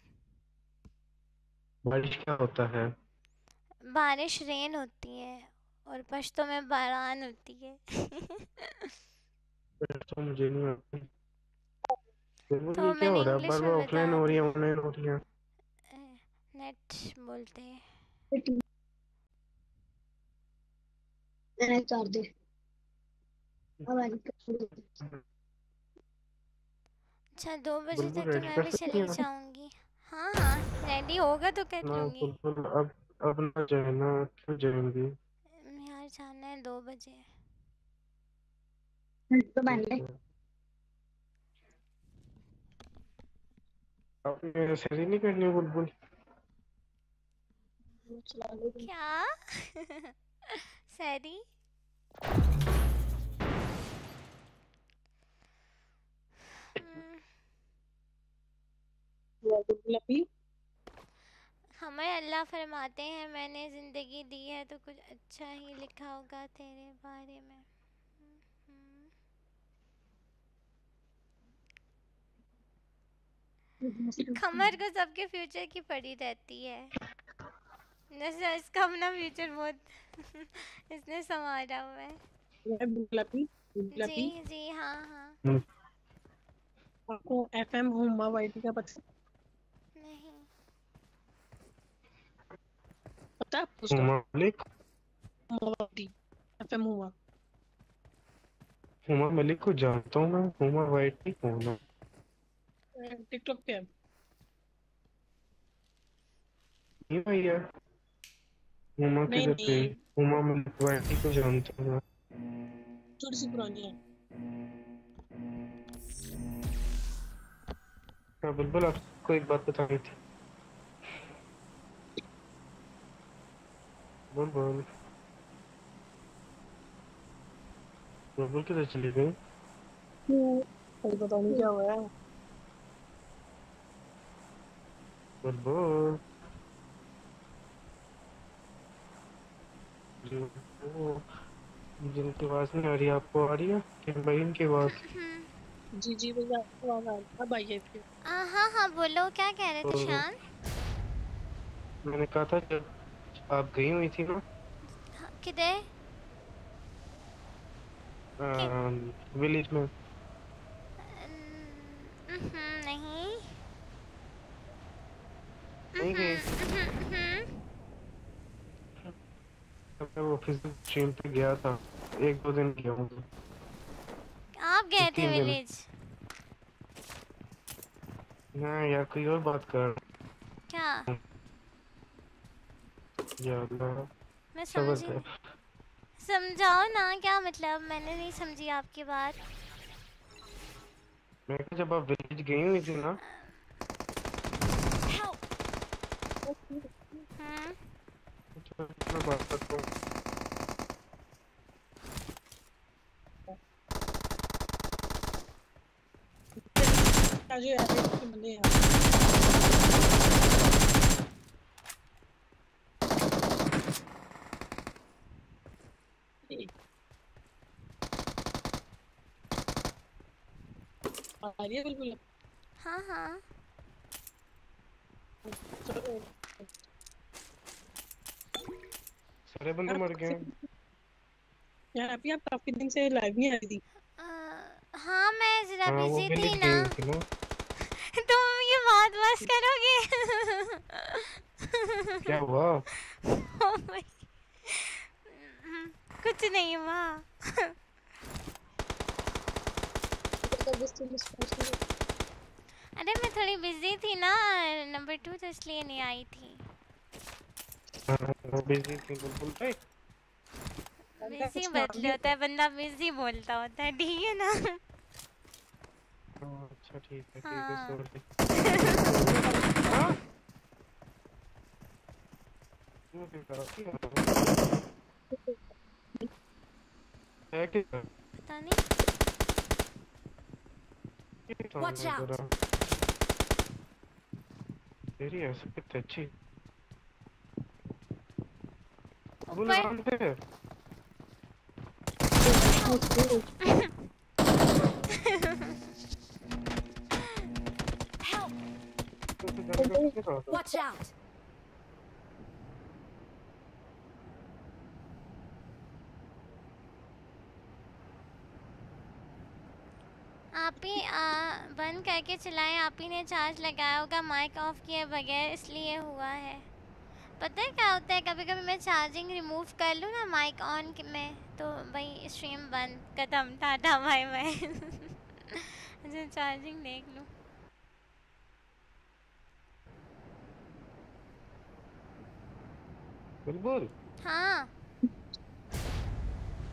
बारिश क्या होता है? बारिश रेन होती है और पश्तो में बारान होती है। तो मुझे नहीं आती तो ये क्या हो रहा है? बार बार ऑफलाइन हो रही है ऑनलाइन हो रही है। नेट बोलते हैं। मैंने कर दे। अब आगे कर दे अच्छा दो बजे तक तो मैं भी चली जाऊँगी। हाँ हाँ रेडी होगा तो कर लूँगी। अब अब ना जाए क्यों जाएँगी यार जाना है दो बजे। तो मान ले। आपने सही नहीं करनी बुलबुल। क्या? सैरी। हमें अल्लाह फरमाते हैं मैंने ज़िंदगी दी है तो कुछ अच्छा ही लिखा होगा तेरे बारे में। खमर को सबके फ्यूचर की पड़ी रहती है। जैसे इसका अपना फ्यूचर बहुत इसने संवारा हुआ है। जी जी हाँ हाँ। आपको एफएम हुमा वाईटी का पता नहीं पता है आपको उसका हुमा मलिक हुमा वाईटी एफएम हुमा हुमा मलिक को जानता हूँ मैं हुमा वाइट नहीं है टिकटॉक पे है ये भैया हुमा नहीं, किधर गई नहीं। हुमा मलिक वाइट को जानता हूँ मैं थोड़ी सी पुरानी है हाँ बुलबुल आपको एक बात बतानी थी बुलबुल बुलबुल किधर चली गई कोई पता नहीं क्या हुआ है बुलबुल जी, वो जिनकी आवाज़ नहीं आ रही आपको आ रही है कि बहन की आवाज़ जी जी भैया आपको आवाज़ आ रही है। अब आई है फिर हाँ हाँ बोलो क्या कह रहे थे शान मैंने कहा था जब आप गई हुई थी ना? किधर? विलेज में। हम्म, नहीं। नहीं गई? हम्म, मैं वो फिजिक्स स्ट्रीम पे गया था। एक दो दिन गया हूँ। आप गए थे विलेज? हाँ यार कोई और बात कर क्या? मैं। समझाओ ना क्या मतलब? मैंने नहीं समझी आपकी बात। मैं जब आप विलेज गई हुई थी ना। मैं बात करता हूँ ये यार एक बंदे हैं आ रही है बिल्कुल। हाँ हाँ। सारे बंदे मर गए यार अभी आप काफ़ी दिन से लाइव नहीं आ रही थी हाँ मैं जरा हाँ बिज़ी थी ना। दी थी ना। तुम ये बात बस करोगे। क्या हुआ? Oh कुछ नहीं हुआ। अरे मैं थोड़ी बिज़ी थी ना नंबर टू तो इसलिए नहीं आई थी। हाँ, बिज़ी थी बिल्कुल भाई। बिज़ी बदले होता है बंदा बिज़ी बोलता होता है ठीक है ना? हाँ, अच्छा ठीक है ठीक है हाँ। सॉरी हाँ? है। पता नहीं। Watch out. Serious, it's a cheat. Help! Watch out! आप ही बंद करके चलाएँ। आप ही ने चार्ज लगाया होगा माइक ऑफ़ किए बगैर इसलिए हुआ है। पता है क्या होता है? कभी कभी मैं चार्जिंग रिमूव कर लूँ ना माइक ऑन में तो भाई स्ट्रीम बंद। खत्म टाटा बाय बाय अच्छा चार्जिंग देख लूँ। बिल्कुल। हाँ।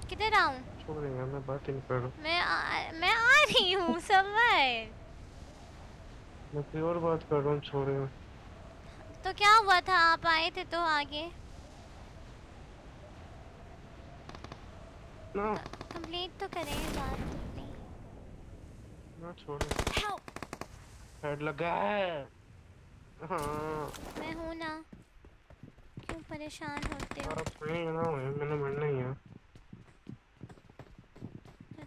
किधर आऊँ? छोड़ यार मैं बात ही नहीं कर रहा। मैं आ, मैं आ रही हूँ समर। मैं कोई और बात कर रहा हूँ छोड़। यार तो क्या हुआ था? आप आए थे तो आगे। ना। कंप्लीट तो करें बात अपनी ना छोड़। हेड लगा है। हाँ। मैं हूँ ना। क्यों परेशान होते हो? आप नहीं है ना मैंने मरना ही है।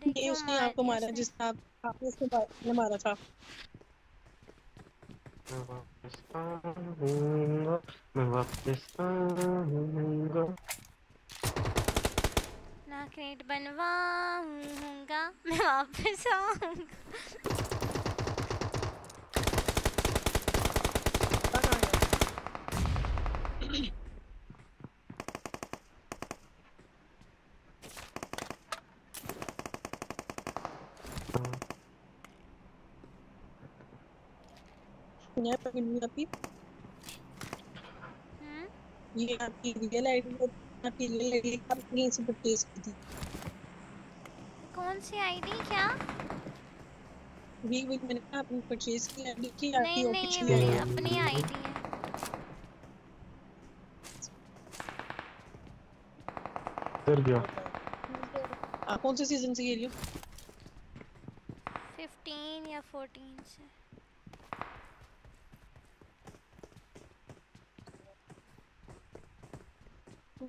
ये उसने आपको मारा जिस जिसने आप आपने उसको मारा मारा था। मैं वापस आऊँगा मैं वापस आऊँगा। ना क्रेट बनवाऊँगा मैं वापस आऊँगा। यहाँ पे मिली आपकी ये आपकी रियल आईडी है आपकी रियल आईडी आप कहीं से परचेज की थी। कौन सी आईडी क्या? वही वही मैंने कहा आपने परचेज की आईडी की आपकी नहीं नहीं ये ऑफिशियल मेरी आईडी अपनी आईडी है। डर गया आप कौन से सीज़न से खेली हो? 15 या 14 से।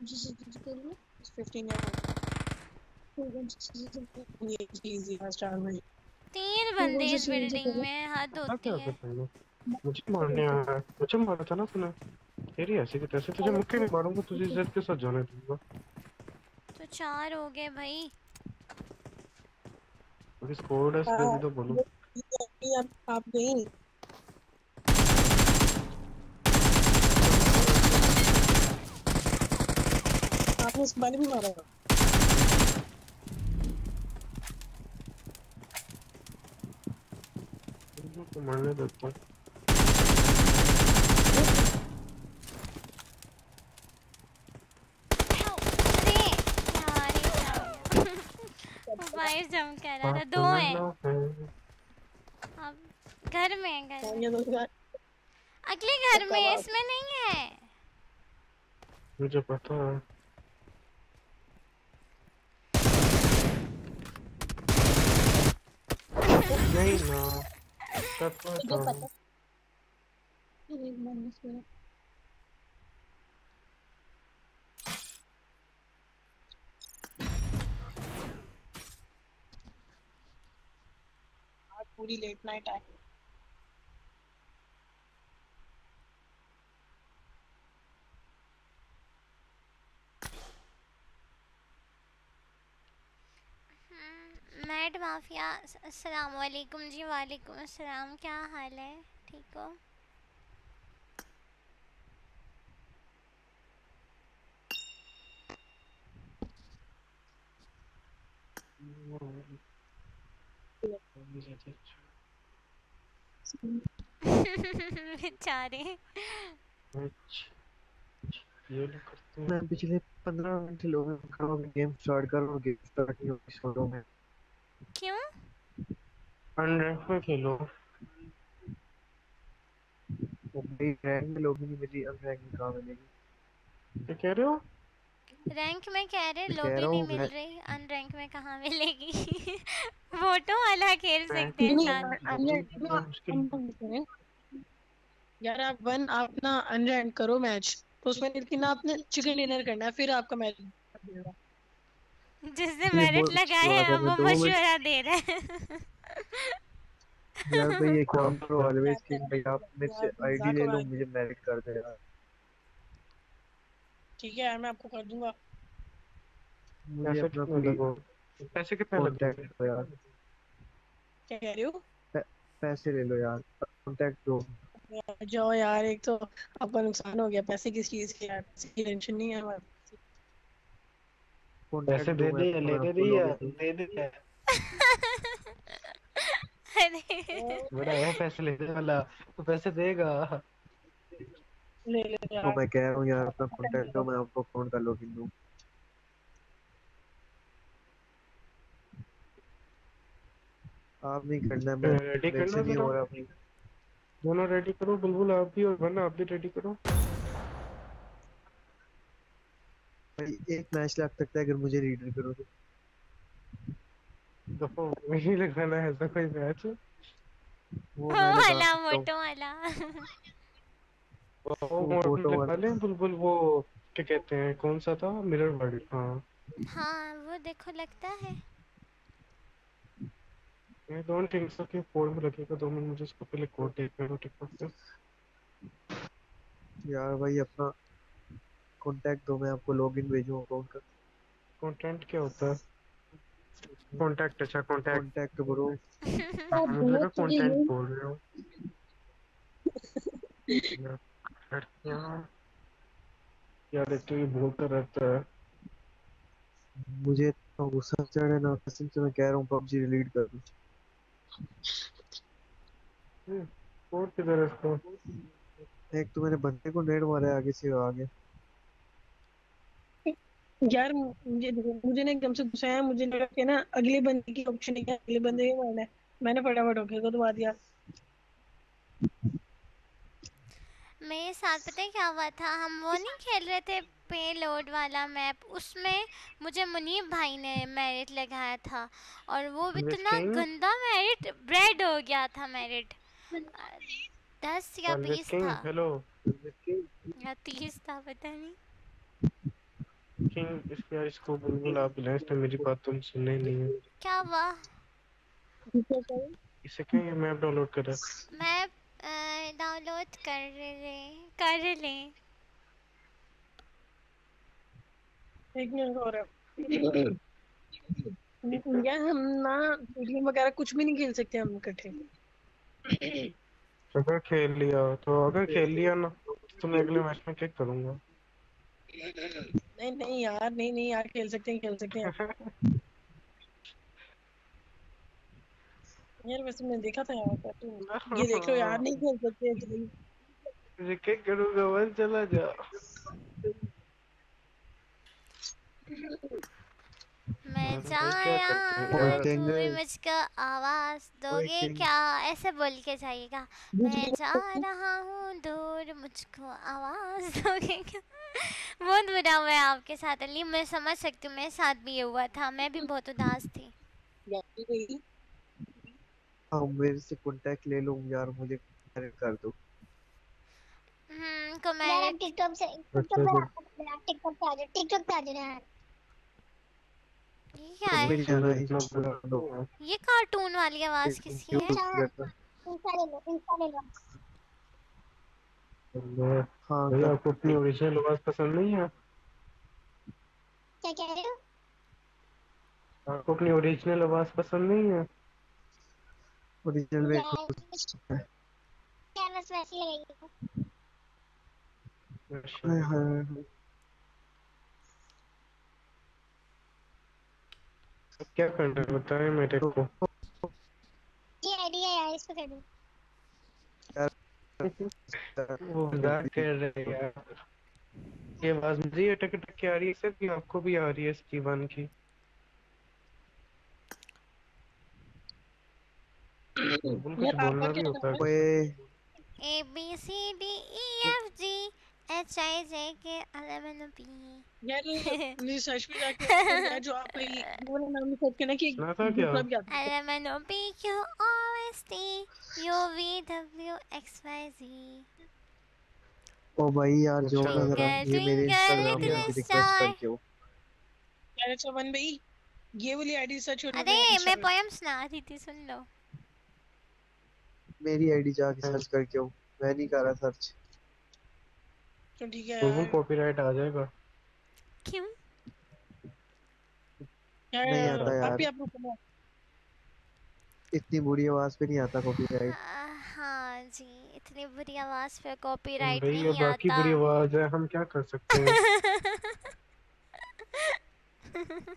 खेल रहे हो 15 या कौन सी सीज़न से ये इजी है स्टार में तीन बंदे इस बिल्डिंग में हद क्या होती है। कर मुझे मारने आया है। मुझे मारा था ना तूने तेरी ऐसे की तैसे। तुझे मुक्के नहीं मारूँगा तुझे इज़्ज़त के साथ जाने दूँगा। तो चार हो गए भाई। अभी स्कोर है इसलिए भी तो बोलो। आप आप गई? आपने इस बारे भी मारा है। तो मरने देता मोबाइल जम कर रहा था दो हैं अब घर में है घर तो अगले घर में इसमें नहीं है। मुझे पता है। नहीं ना शक मुझे था पता एक माइनस में पूरी लेट नाइट आए मैड माफिया अस्सलाम वालेकुम जी वालेकुम अस्सलाम। क्या हाल है? ठीक हो? बेचारे हैं मैं पिछले पंद्रह मिनट से लोगों को गेम स्टार्ट करो गेम स्टार्ट नहीं होगी छोड़ो मैं क्यों? अनरैंक में खेलो। भाई रैंक में लोग नहीं मिली अब रैंक में कहाँ मिलेगी? क्या कह रहे हो? रैंक में कह रहे ही रहा नहीं मिल रही अन रैंक में कहाँ मिलेगी? वोटों वाला खेल सकते हैं। यार आप वन आप ना अनरैंक करो मैच तो उसमें लेकिन आपने चिकन डिनर करना है फिर आपका मैच जिसने मेरिट हैं है, वो मशवरा दे रहे हैं। यार भाई एक काम करो ऑलवेज किंग भाई आप मेरे से आईडी ले लो मुझे मैरिट कर दे यार। ठीक है यार मैं आपको कर दूँगा। पैसे कितने पैसे कितने लगते यार। क्या कह रहे हो? पैसे ले लो यार कांटेक्ट दो। जाओ यार एक तो आपका नुकसान हो गया। पैसे किस चीज़ के यार? पैसे की टेंशन नहीं है हमारे पैसे। दे दो ले दे login दूँ। दे बड़ा है पैसे लेने वाला। तो पैसे देगा। ले ले तो मैं कह रहा हूँ यार अपना कांटेक्ट दो मैं आपको फ़ोन का लॉगिन दूँ आप नहीं करना मैं रेडी से करना नहीं हो रहा भाई दोनों रेडी करो बुलबुल आप भी और वरना आप भी रेडी करो। भाई एक मैच लग सकता है अगर मुझे रीडर करो तो दफो नहीं लगाना है ऐसा कोई मैच वो वो वाला सकता हूँ वोटों वाला। वो वो वो फ़ोटो वाला। लें बुलबुल वो क्या कहते हैं कौन सा था? मिरर वर्ल्ड हाँ। हाँ वो देखो लगता है। आई डोंट थिंक सो कि कोड में लगेगा दो मिनट मुझे इसको पहले कोड टेक करो टिकटॉक पे यार भाई अपना कांटेक्ट दो मैं आपको लॉगिन भेजूँ अकाउंट का। कंटेंट क्या होता है? कांटेक्ट अच्छा कांटेक्ट कांटेक्ट ब्रो मुझे लगा कंटेंट बोल रहे हो। यार एक तो ये बोलता रहता है। मुझे इतना गुस्सा चढ़ रहा है ना कसम से मैं कह रहा हूँ पबजी डिलीट कर दूँ। कोड किधर है इसको? एक तो मैंने बंदे को नेट मारा है आगे से आगे। यार मुझे मुझे ना एकदम से गुस्सा आया मुझे लगा कि ना अगले बंदे की ऑप्शन है अगले बंदे को मारना है। मैंने फटाफट ओके को दबा दिया। मेरे साथ पता है क्या हुआ था? हम वो नहीं खेल रहे थे पे लोड वाला मैप उसमें मुझे मुनीब भाई ने मेरिट लगाया था और वो इतना? गंदा मेरिट ब्रेड हो गया था मेरिट दस या बीस था। हेलो या तीस था पता नहीं। किंग इस यार इसको बुलबुल आप बुलाएँ इसने मेरी बात तुम सुनने ही नहीं है। क्या हुआ? इसे क्या ये मैप डाउनलोड कर रहा है। मैप डाउनलोड कर ले कर ले। एक मिनट हो। रहा यार हम ना वीडियो वगैरह कुछ भी नहीं खेल सकते हम इकट्ठे। अगर खेल लिया तो अगर खेल लिया ना तो मैं अगले मैच में किक करूँगा। नहीं नहीं यार नहीं नहीं यार खेल सकते हैं खेल सकते हैं। यार वैसे मैं देखा था यार कार्टून ये देख लो यार नहीं खेल सकते हैं। मुझे किक करूँगा वन चला जा मैं जा भाई क्या रहा करते यार? तुम मुझको आवाज़ दोगे क्या? ऐसे बोल के जाइएगा। मैं जा रहा हूँ दूर मुझको आवाज़ दोगे क्या? बहुत बुरा हुआ है आपके साथ अली मैं समझ सकती हूँ मेरे साथ भी ये हुआ था। मैं भी बहुत उदास थी। हाँ मेरे से कांटेक्ट ले लो यार मुझे कर दो। हम्म को मैं आप टिकटॉक से टिकटॉक पे टिकटॉक पे आ जाओ टिकटॉक पे आ जाओ यार। ये क्या है? ये कार्टून वाली आवाज़ किसकी है? इंस्टा ले लो इंस्टा ले लो। हाँ भैया आपको अपनी ओरिजिनल आवाज़ पसंद नहीं है? क्या कह रहे हो? आपको अपनी ओरिजिनल आवाज़ पसंद नहीं है? ओरिजिनल में क्या बस वैसे ही लगेगी हाय हाय हाय। क्या करना है? बताएँ मेरे को। ये आईडिया है यार इसको कर दो। वो मज़ाक कर रहे हैं ये आवाज़ मुझे ये टक टक के आ रही है सर कि आपको भी आ रही है स्टीवन की। कुछ बोलना भी होता है। A B C D E F G M N O P यार मुझे सर्च पे जाके यार जो आप वो नाम सर्च करना कि सुना क्या? दूसरा भी आता है। L M N O P Q R S T U V W X Y Z O भाई यार जो अच्छा। ना जरा ये मेरे इंस्टाग्राम पे रिक्वेस्ट करके हो। यार अच्छा वन भाई ये वाली आईडी सर्च हो अरे मैं पोयम सुना रही थी सुन लो। मेरी आईडी जाके सर्च करके हो। मैं नहीं कर रहा सर्च तो ठीक है? बिल्कुल कॉपीराइट आ जाएगा। क्यों? यार नहीं आता यार। आप ही आप रुको इतनी बुरी आवाज़ पे नहीं आता कॉपीराइट हाँ जी इतनी बुरी आवाज़ पे कॉपीराइट भाई ये नहीं बाकी बुरी आवाज़ है हम क्या कर सकते हैं?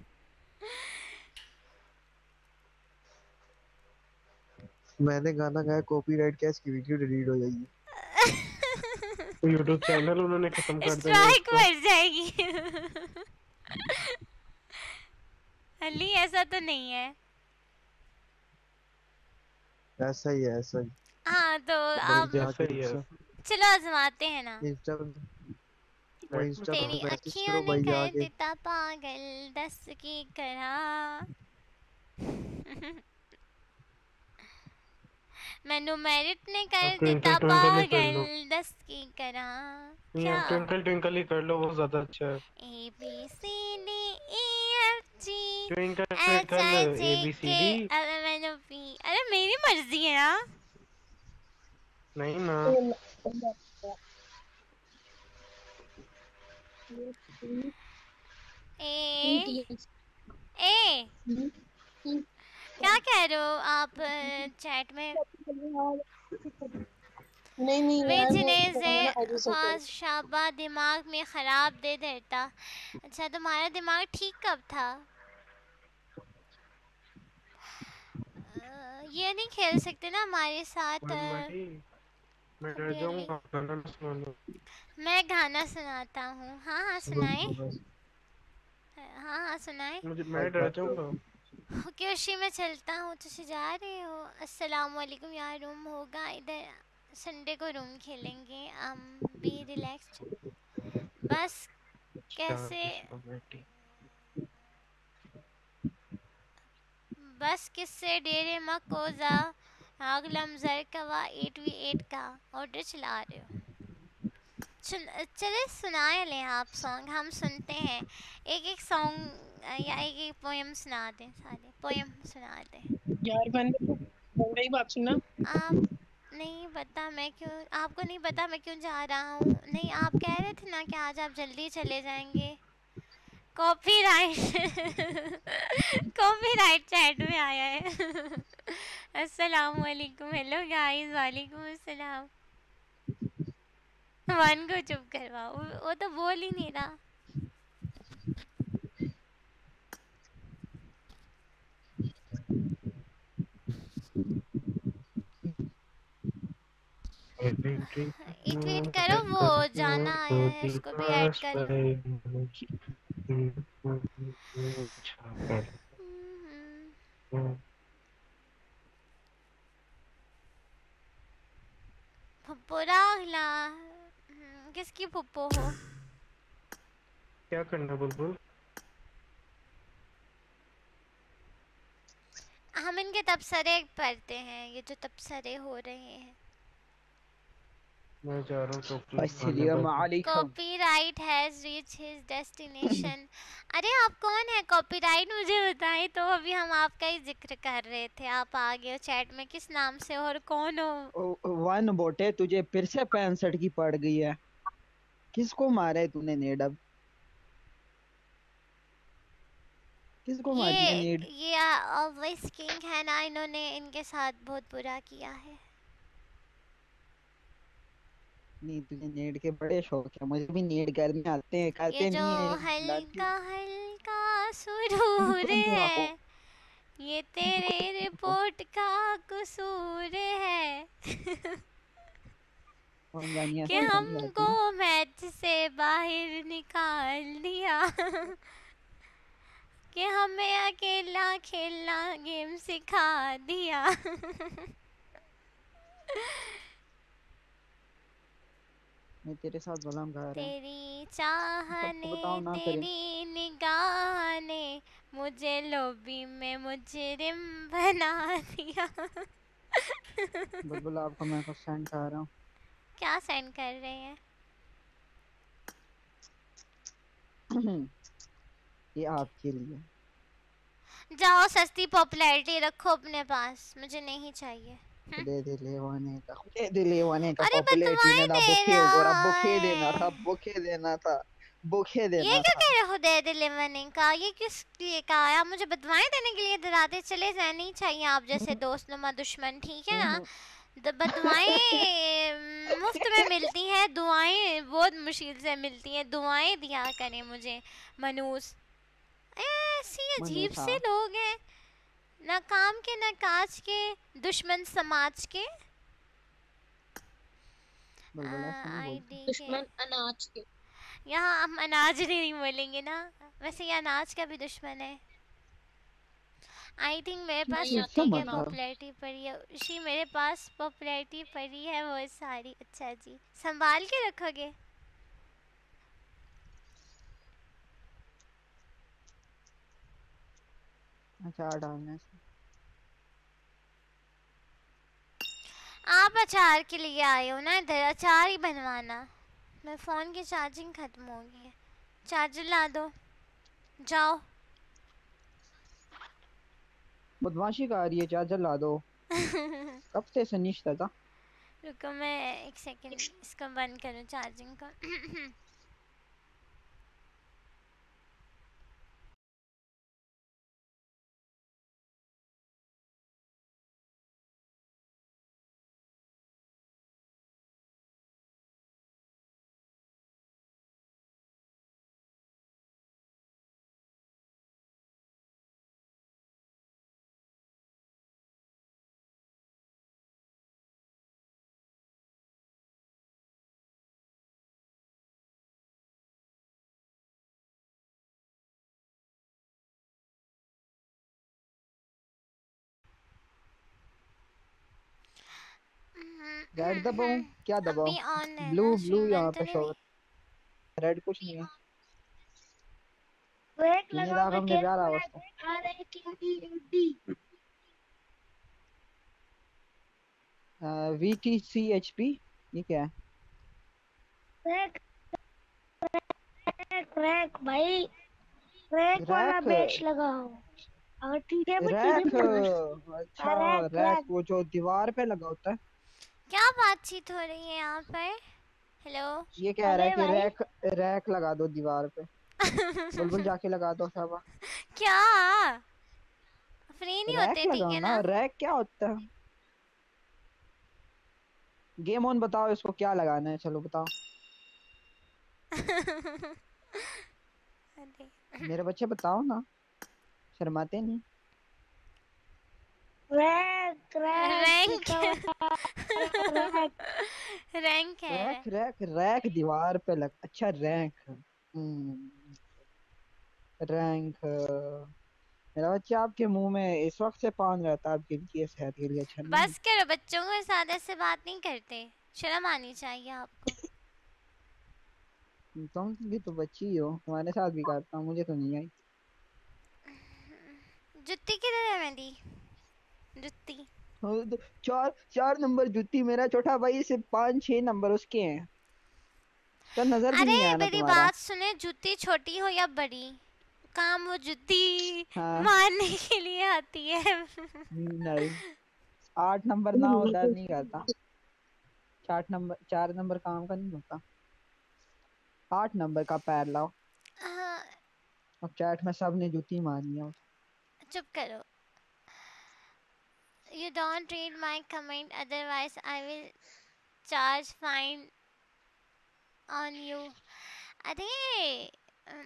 मैंने गाना गाया कॉपीराइट क्या इसकी वीडियो डिलीट हो जाएगी। तो यूट्यूब चैनल उन्होंने खत्म कर है स्ट्राइक मर जाएगी। अली ऐसा तो नहीं है। ऐसा ही है ऐसा ही। हाँ तो आप चलो आजमाते हैं ना। तेरी मैसेज अखियों ने भाई कर देता पागल दस की तरह मैनू मेरिट ने कर ही कर पागल दस की ये क्या ट्विंकल ट्विंकल ही कर लो वो ज़्यादा अच्छा है A B C D E F G twinkle twinkle A B C D N O P अरे मेरी मर्ज़ी है ना नहीं ना ए ए क्या कह रहे हो आप चैट में? नहीं नहीं वे यार, वो जिन्हें पुराना आईडी सर्च हाँ शाबा दिमाग में खराब दे देता। अच्छा तुम्हारा दिमाग ठीक कब था? ये नहीं खेल सकते ना हमारे साथ मैं गाना मैं सुनाता हूँ। हाँ हाँ सुनाए। हाँ हाँ सुनाए। मुझे मैं डर जाऊँगा। ओके उसी में चलता हूँ तुझे जा रहे हो। अस्सलाम वालेकुम यार रूम होगा इधर संडे को रूम खेलेंगे um बी रिलैक्स्ड बस कैसे बस किससे डेरे मकोजा आगलम जर कवा एट वी एट का ऑर्डर चला रहे हो। चले सुनाए लें आप सॉन्ग हम सुनते हैं। एक एक सॉन्ग या पोएम सुना दें सारे पोएम सुना दें यार वन वही बात सुनना आप नहीं पता मैं क्यों आपको नहीं पता मैं क्यों जा रहा हूँ नहीं आप कह रहे थे ना कि आज आप जल्दी चले जाएँगे कॉपीराइट कॉपीराइट चैट में आया है अस्सलाम वालेकुम हेलो गाइस वालेकुम अस्सलाम वन को चुप करवाओ वो- वो तो बोल ही नहीं रहा ट्वीट करो वो जाना आया है उसको भी ऐड करो। फुप्पो रागला हम्म, किसकी फुप्पो हो? क्या करना बुलबुल हम इनके तबसरे पढ़ते हैं ये जो तबसरे हो रहे हैं। मैं जा रहा हूँ अस्सलाम वालेकुम। Copyright has reach his destination अरे आप कौन है? कॉपीराइट मुझे बताएँ तो अभी हम आपका ही ज़िक्र कर रहे थे। आप आ गए हो चैट में किस नाम से और कौन हो? वन बोटे तुझे फिर से पैंसठ की पड़ गई है। किसको मारा है तूने नेड अब किसको मारी है ये ये ऑलवेज किंग है ना इन्होंने इनके साथ बहुत बुरा किया है। नहीं तुझे नेड के बड़े शौक है। मुझे भी नेड करने आते हैं करते ये जो नहीं है लाठी। हल्का हल्का सुरूर है ये तेरे रिपोर्ट का कसूर है। कि हमको मैच से बाहर निकाल दिया। कि हमें अकेला खेलना गेम सिखा दिया। मैं तेरे साथ गुलाम गा रहा तेरी चाह ने बताओ ना करें। तेरी निगाह ने मुझे लॉबी में मुजरिम बना दिया। बुलबुल आपको मैं कुछ सेंड कर रहा हूँ। क्या सेंड कर रहे हैं? ये आपके लिए। जाओ सस्ती पॉपुलैरिटी रखो अपने पास। मुझे नहीं चाहिए। दे दे लेवाने का दे दे लेवाने का अरे पॉपुलैरिटी ने ना दे रहा गोरा बुखे देना था बुखे देना था बुखे ये क्या कह रहे हो दे दे लेवने का? ये किस लिए कहा आप मुझे बदवाएँ देने के लिए चले जाए नहीं चाहिए आप जैसे दोस्त नुमा दुश्मन ठीक है ना? द- बदवाएँ मुफ़्त में मिलती हैं दुआएँ बहुत मुश्किल से मिलती हैं। दुआएँ दिया करें मुझे मनूस ऐसी अजीब से लोग हैं। ना काम के ना काज के दुश्मन समाज के। दुश्मन अनाज के। यहाँ हम अनाज नहीं बोलेंगे ना। वैसे ये अनाज का भी दुश्मन है। आई थिंक मेरे पास पॉपुलैरिटी पड़ी है। उसी मेरे पास पॉपुलैरिटी पड़ी है वो सारी। अच्छा जी संभाल के रखोगे? अचार डालने से आप अचार के लिए आए हो ना इधर अचार ही बनवाना। मेरे फ़ोन की चार्जिंग ख़त्म हो गई है। चार्जर ला दो। जाओ। बदमाशी का आ रही है चार्जर ला दो। कब से सनिश्ता था रुको मैं एक सेकंड इसको बंद करूँ चार्जिंग को। रेड दबाऊं क्या दबाऊं अभी ऑन है ब्लू ब्लू यहाँ पे शो रेड कुछ नहीं है। ब्रेक ये लगा राग मैं हमने खेल प्यारा रहा उसको। आ रही थी D V T C H P ये क्या है? ब्रेक ब्रेक ब्रेक भाई। ब्रेक वाला रैक बेच लगाओ। अगर ठीक है रैक मैं अच्छा रैक, रैक रैक। वो जो दीवार पे लगा होता है। क्या बातचीत हो रही है यहाँ पर? हेलो ये कह रहा है कि रैक रैक लगा दो दीवार पे। बुलबुल जाके लगा दो शाबा क्या? फ्री नहीं होते ठीक है ना ना? रैक क्या होता है? गेम ऑन बताओ इसको क्या लगाना है? चलो बताओ। मेरे बच्चे बताओ ना। शर्माते नहीं। रैक रैंक रैक रैंक है। रैक रैक रैक दीवार पे लग अच्छा रैंक रैंक मेरा बच्चा आपके मुँह में इस वक्त से पान रहता है आपके लिए सेहत के लिए अच्छा नहीं बस करो बच्चों के साथ ऐसे बात नहीं करते। शर्म आनी चाहिए आपको। तुम भी तो बच्ची हो हमारे साथ भी करता हूँ मुझे तो नहीं आई। जुत्ती किधर है मेरी जुत्ती। चार चार नंबर जूती मेरा छोटा भाई से पाँच छह नंबर उसके हैं। तो नज़र नहीं अरे आया ना मेरी बात सुने जूती छोटी हो या बड़ी? काम वो जूती हाँ। मारने के लिए आती है। नहीं आठ नंबर ना हो दर्द नहीं करता चार नंबर चार नंबर काम का नहीं होता। आठ नंबर का पैर लाओ। हाँ, अब चैट में सबने जूती मारनी है चुप करो। You don't read my comment otherwise i will charge fine on you. अरे अम,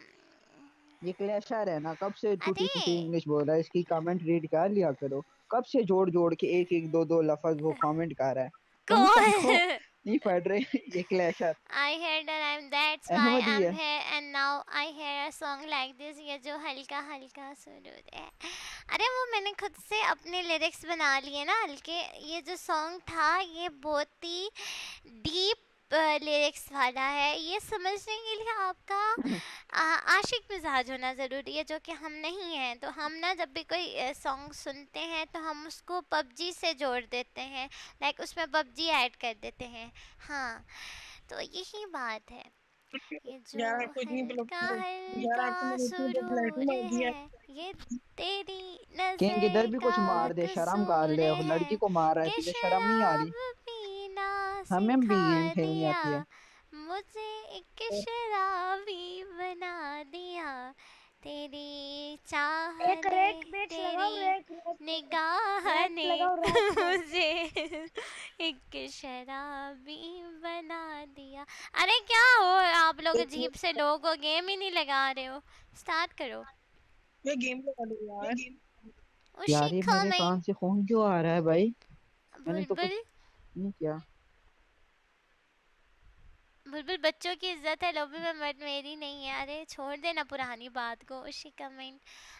ये क्लैशर है ना कब से टूटी टूटी इंग्लिश बोल रहा है इसकी कमेंट रीड कर लिया करो। कब से जोड़ जोड़ के एक एक दो दो लफ्ज वो कमेंट कर रहा है? कौन? नहीं पढ़ रहे ये clasher I heard that I am that's why I am here and now I hear a song like this ये जो हल्का हल्का सुरूर है अरे वो मैंने खुद से अपने लिरिक्स बना लिए ना हल्के। ये जो सॉन्ग था ये बहुत ही डीप लिरिक्स वाला है ये समझने के लिए आपका आ, आशिक मिजाज होना ज़रूरी है जो कि हम नहीं हैं। तो हम ना जब भी कोई सॉन्ग सुनते हैं तो हम उसको पबजी से जोड़ देते हैं लाइक उसमें पबजी ऐड कर देते हैं। हाँ तो यही बात है। ये जो यार कुछ नहीं हल्का हल्का सुरूर है। है ये तेरी किंग इधर नज़र भी कुछ मार दे शर्म कर ले लड़की को मार रहा है तुझे शर्म नहीं आ रही। हमें भी गेम खेलनी आती है मुझे एक शराबी बना दिया। तेरी चाह ने तेरी निगाह ने मुझे एक शराबी बना दिया। अरे क्या हो? आप लोग अजीब से लोग हो गेम ही नहीं लगा रहे हो। स्टार्ट करो। ये गेम लगा दो यार। यार ये मेरे कान से खून क्यों आ रहा है भाई? मैंने तो कुछ नहीं किया। बुलबुल बच्चों की इज़्ज़त है लॉबी में मत मेरी नहीं है। अरे छोड़ देना पुरानी बात को उसी कमेंट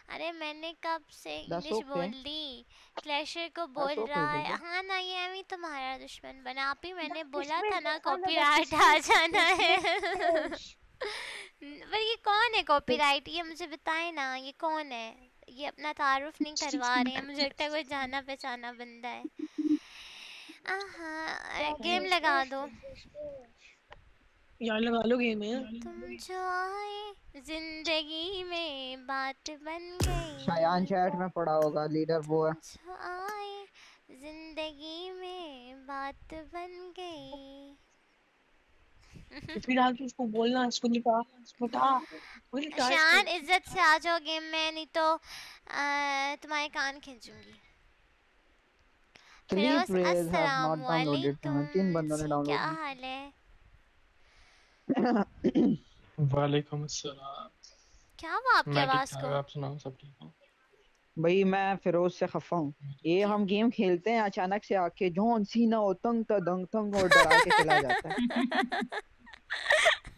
अरे मैंने कब से इंग्लिश बोल दी? क्लैशर को बोल रहा है। हाँ ना ये अभी तुम्हारा दुश्मन बना। आप ही मैंने बोला था ना कॉपीराइट आ जाना है। पर ये कौन है कॉपीराइट ये मुझे बताए ना ये कौन है? ये अपना तारुफ नहीं करवा रहे हैं मुझे लगता है कोई जाना पहचाना बंदा है। आहा गेम लगा दो। यार लगा लो गेम है। तुम जो आए ज़िंदगी में बात बन गई। शायान चैट में पड़ा होगा लीडर वो है। जो आए ज़िंदगी में बात बन गई। तो फिर आप उसको बोलना उसको निकाल बता शान इज़्ज़त से आ जाओ गेम में नहीं तो तुम्हारे कान खींचूँगी। हैव अस्सलाम वालेकुम तीन बंदों ने डाउनलोड क्या। हाल है? वालेकुम अस्सलाम। क्या हुआ आपकी आवाज़ को? आप सुनाओ सब ठीक हो? भाई मैं फिरोज से खफा हूँ। ये हम गेम खेलते हैं अचानक से आके जॉन सीना हो तंग तंग तंग और डरा के चला जाता है।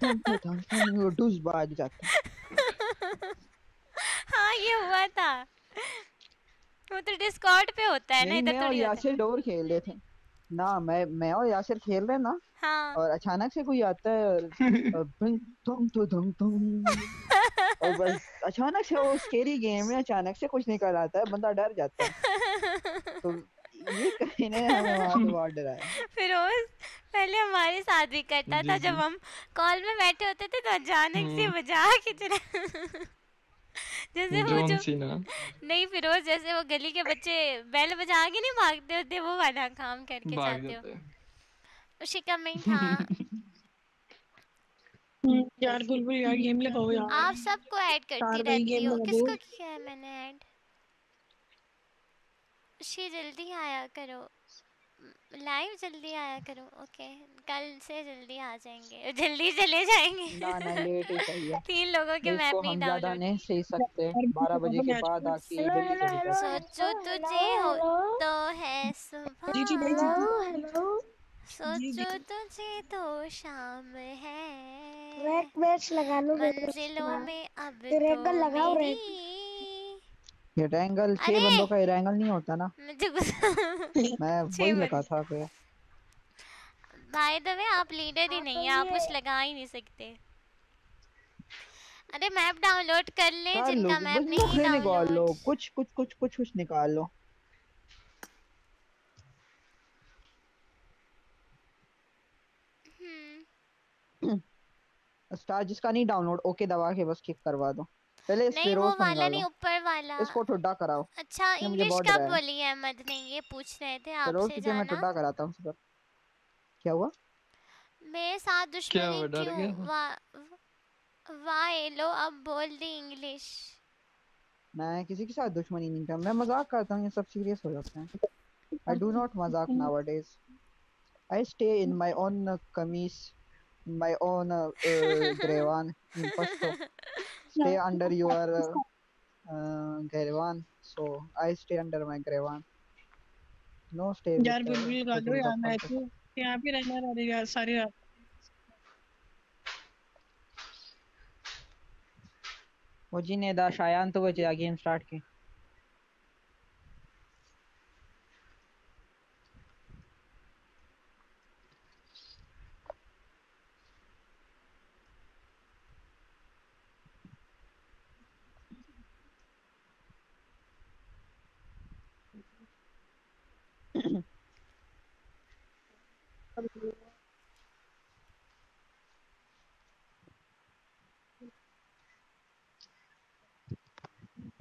तंग तंग तंग और डुस बाज जाता है। हाँ ये हुआ था। वो तो डिस्कॉर्ड पे होता है ना इधर थोड़ी यासिर डोर खेल रहे थे। ना मैं मैं और यासिर खेल रहे ना हाँ। और अचानक से कोई आता है और तुम तो तुम तुम और बस अचानक से वो स्केरी गेम में अचानक से कुछ निकल आता है बंदा डर जाता है। तो ये कहीं ने हमें वहाँ पे बहुत डराया फिरोज पहले हमारे साथ भी करता था जब हम कॉल में बैठे होते थे तो अचानक से। बजा के चला जैसे वो जो नहीं फिरोज जैसे वो गली के बच्चे बेल बजा के नहीं भागते होते वो वाला काम करके जाते हो। उसी कमेंट हाँ हम्म, यार बुलबुल यार गेम लगाओ यार। आप सबको ऐड करती रहती हो। किसको किया है मैंने ऐड? उसी जल्दी आया करो। लाइव जल्दी आया करो? ओके कल से जल्दी आ जाएँगे। जल्दी चले जाएँगे। ना ना लेट ही चाहिए तीन लोगों के मैप नहीं हम ज़्यादा डाउनलोड नहीं सही सकते। बारह बजे के बाद आके जल्दी चले सोचो तुझे हो तो है सुबह। जी जी भाई जी हेलो सोचो तुझे तो शाम है। रेक बेच लगा लो मंजिलों में अब रेगल तो लगाओ मेरी रेक ये ट्रायंगल छह बंदों का ट्रायंगल नहीं होता ना। मुझे मैं वही लगा था कि बाय द वे आप लीडर ही नहीं तो हैं आप कुछ लगा ही नहीं सकते। अरे मैप डाउनलोड कर ले जिनका मैप नहीं डाउनलोड निकाल लो कुछ कुछ कुछ कुछ कुछ निकाल लो। हम्म। स्टार जिसका नहीं डाउनलोड ओके दबा के बस किक करवा दो। पहले इस नहीं वो वाला नहीं ऊपर वाला। इसको ठुड्डा कराओ। अच्छा इंग्लिश कब बोली है अहमद ने? ये पूछ रहे थे आपसे तुझे मैं जाना। ठुड्डा कराता हूँ सर क्या हुआ? मेरे साथ दुश्मनी क्यों? वाह वाह ये लो अब बोल दी इंग्लिश। मैं किसी के साथ दुश्मनी नहीं करता। मैं मज़ाक करता हूँ ये सब सीरियस हो जाते हैं। I do not mazak nowadays. I stay in my own kameez, my own uh, Grevan in Pashto. Stay under your uh, uh, Grevan. So I stay under my Grevan. No stay यार बिल्कुल बुलबुल गा दो cousins यार मैं तो यहाँ पे रहना रह यार सारी रात जी ने दा शायान तो बचे गेम स्टार्ट की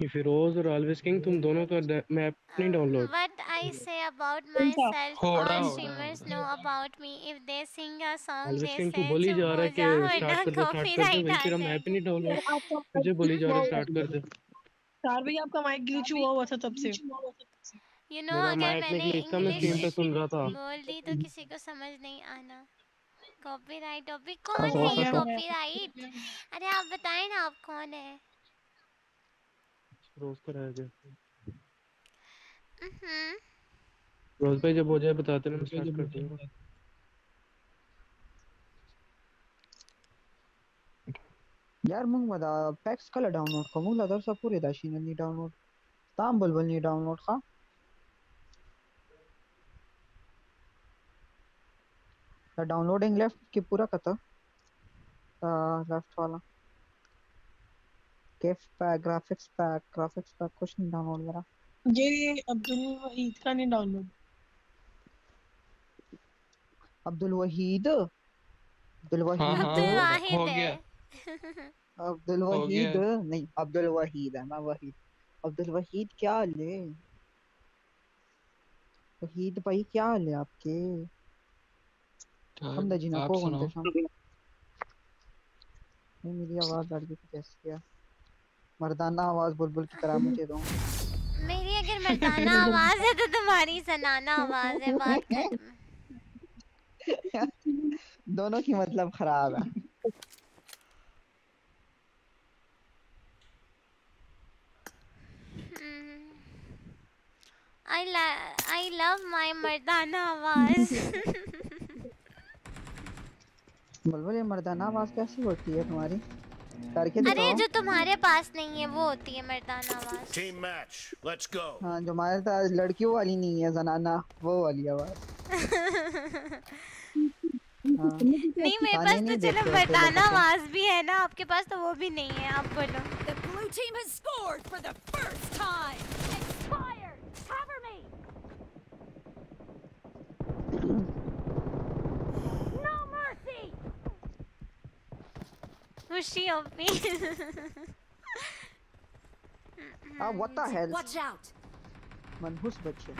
ये फिरोज और ऑलवेज किंग तुम दोनों का मैप नहीं download What I say about myself, होड़ा all होड़ा streamers know about me. If they sing a song, always they king तू बोल जा रहा है कि स्टार्ट कर दे स्टार्ट कर दे तेरा मैप नहीं डाउनलोड मुझे बोली जा रहा है स्टार्ट कर दे। चार भाई आपका माइक ग्लिच हुआ हुआ था तब से। You know, मेरा अगर मैंने था पे सुन रहा था। बोल दी तो किसी को समझ नहीं आना। कॉपीराइट अभी कौन है ये है। कॉपीराइट अरे आप बताएँ ना आप कौन है? फिरोज का रह गया हम्म फिरोज भाई जब हो जाए बताते ना मैं स्टार्ट कर दूँगा यार मग बदा पॅक्स कला डाउनलोड का मुला दरसा पुरे दाशिननी डाउनलोड ताम बलबलनी डाउनलोड का। डाउनलोडिंग लेफ़्ट की पूरा कता। लेफ़्ट वाला। केफ pack graphics pack graphics pack कुछ नहीं डाउनलोड मेरा। ये अब्दुल वहीद का नहीं डाउनलोड अब्दुल वहीद? अब्दुल वहीद? अब्दुल वाहिद हो गया। अब्दुल वहीद? नहीं अब्दुल वहीद है मैं वहीद। अब्दुल वहीद क्या हाल है वहीद भाई क्या हाल है आपके? हम दजी ना को कौन नहीं मेरी आवाज़ लड़की की कैसी है मर्दाना आवाज़ बुलबुल की तरह मुझे दो। मेरी अगर मर्दाना आवाज़ है तो तुम्हारी सनाना आवाज़ है बात कर दोनों की मतलब खराब है। आई आई लव माय मर्दाना आवाज़। बुलबुल ये मर्दाना आवाज़ कैसी होती है तुम्हारी? करके अरे जो तुम्हारे पास नहीं है वो होती है मर्दाना आवाज़। टीम मैच लेट्स गो हाँ जो हमारे पास लड़कियों वाली नहीं है जनाना वो वाली आवाज़। हाँ। नहीं मेरे पास तो चलो मर्दाना आवाज़ भी है ना आपके पास तो वो भी नहीं है आप बोलो। The blue team has scored for the first time. Expired. Cover me. No mercy. Khushi OP Ah, what the hell? Watch out. मनहूस बच्चे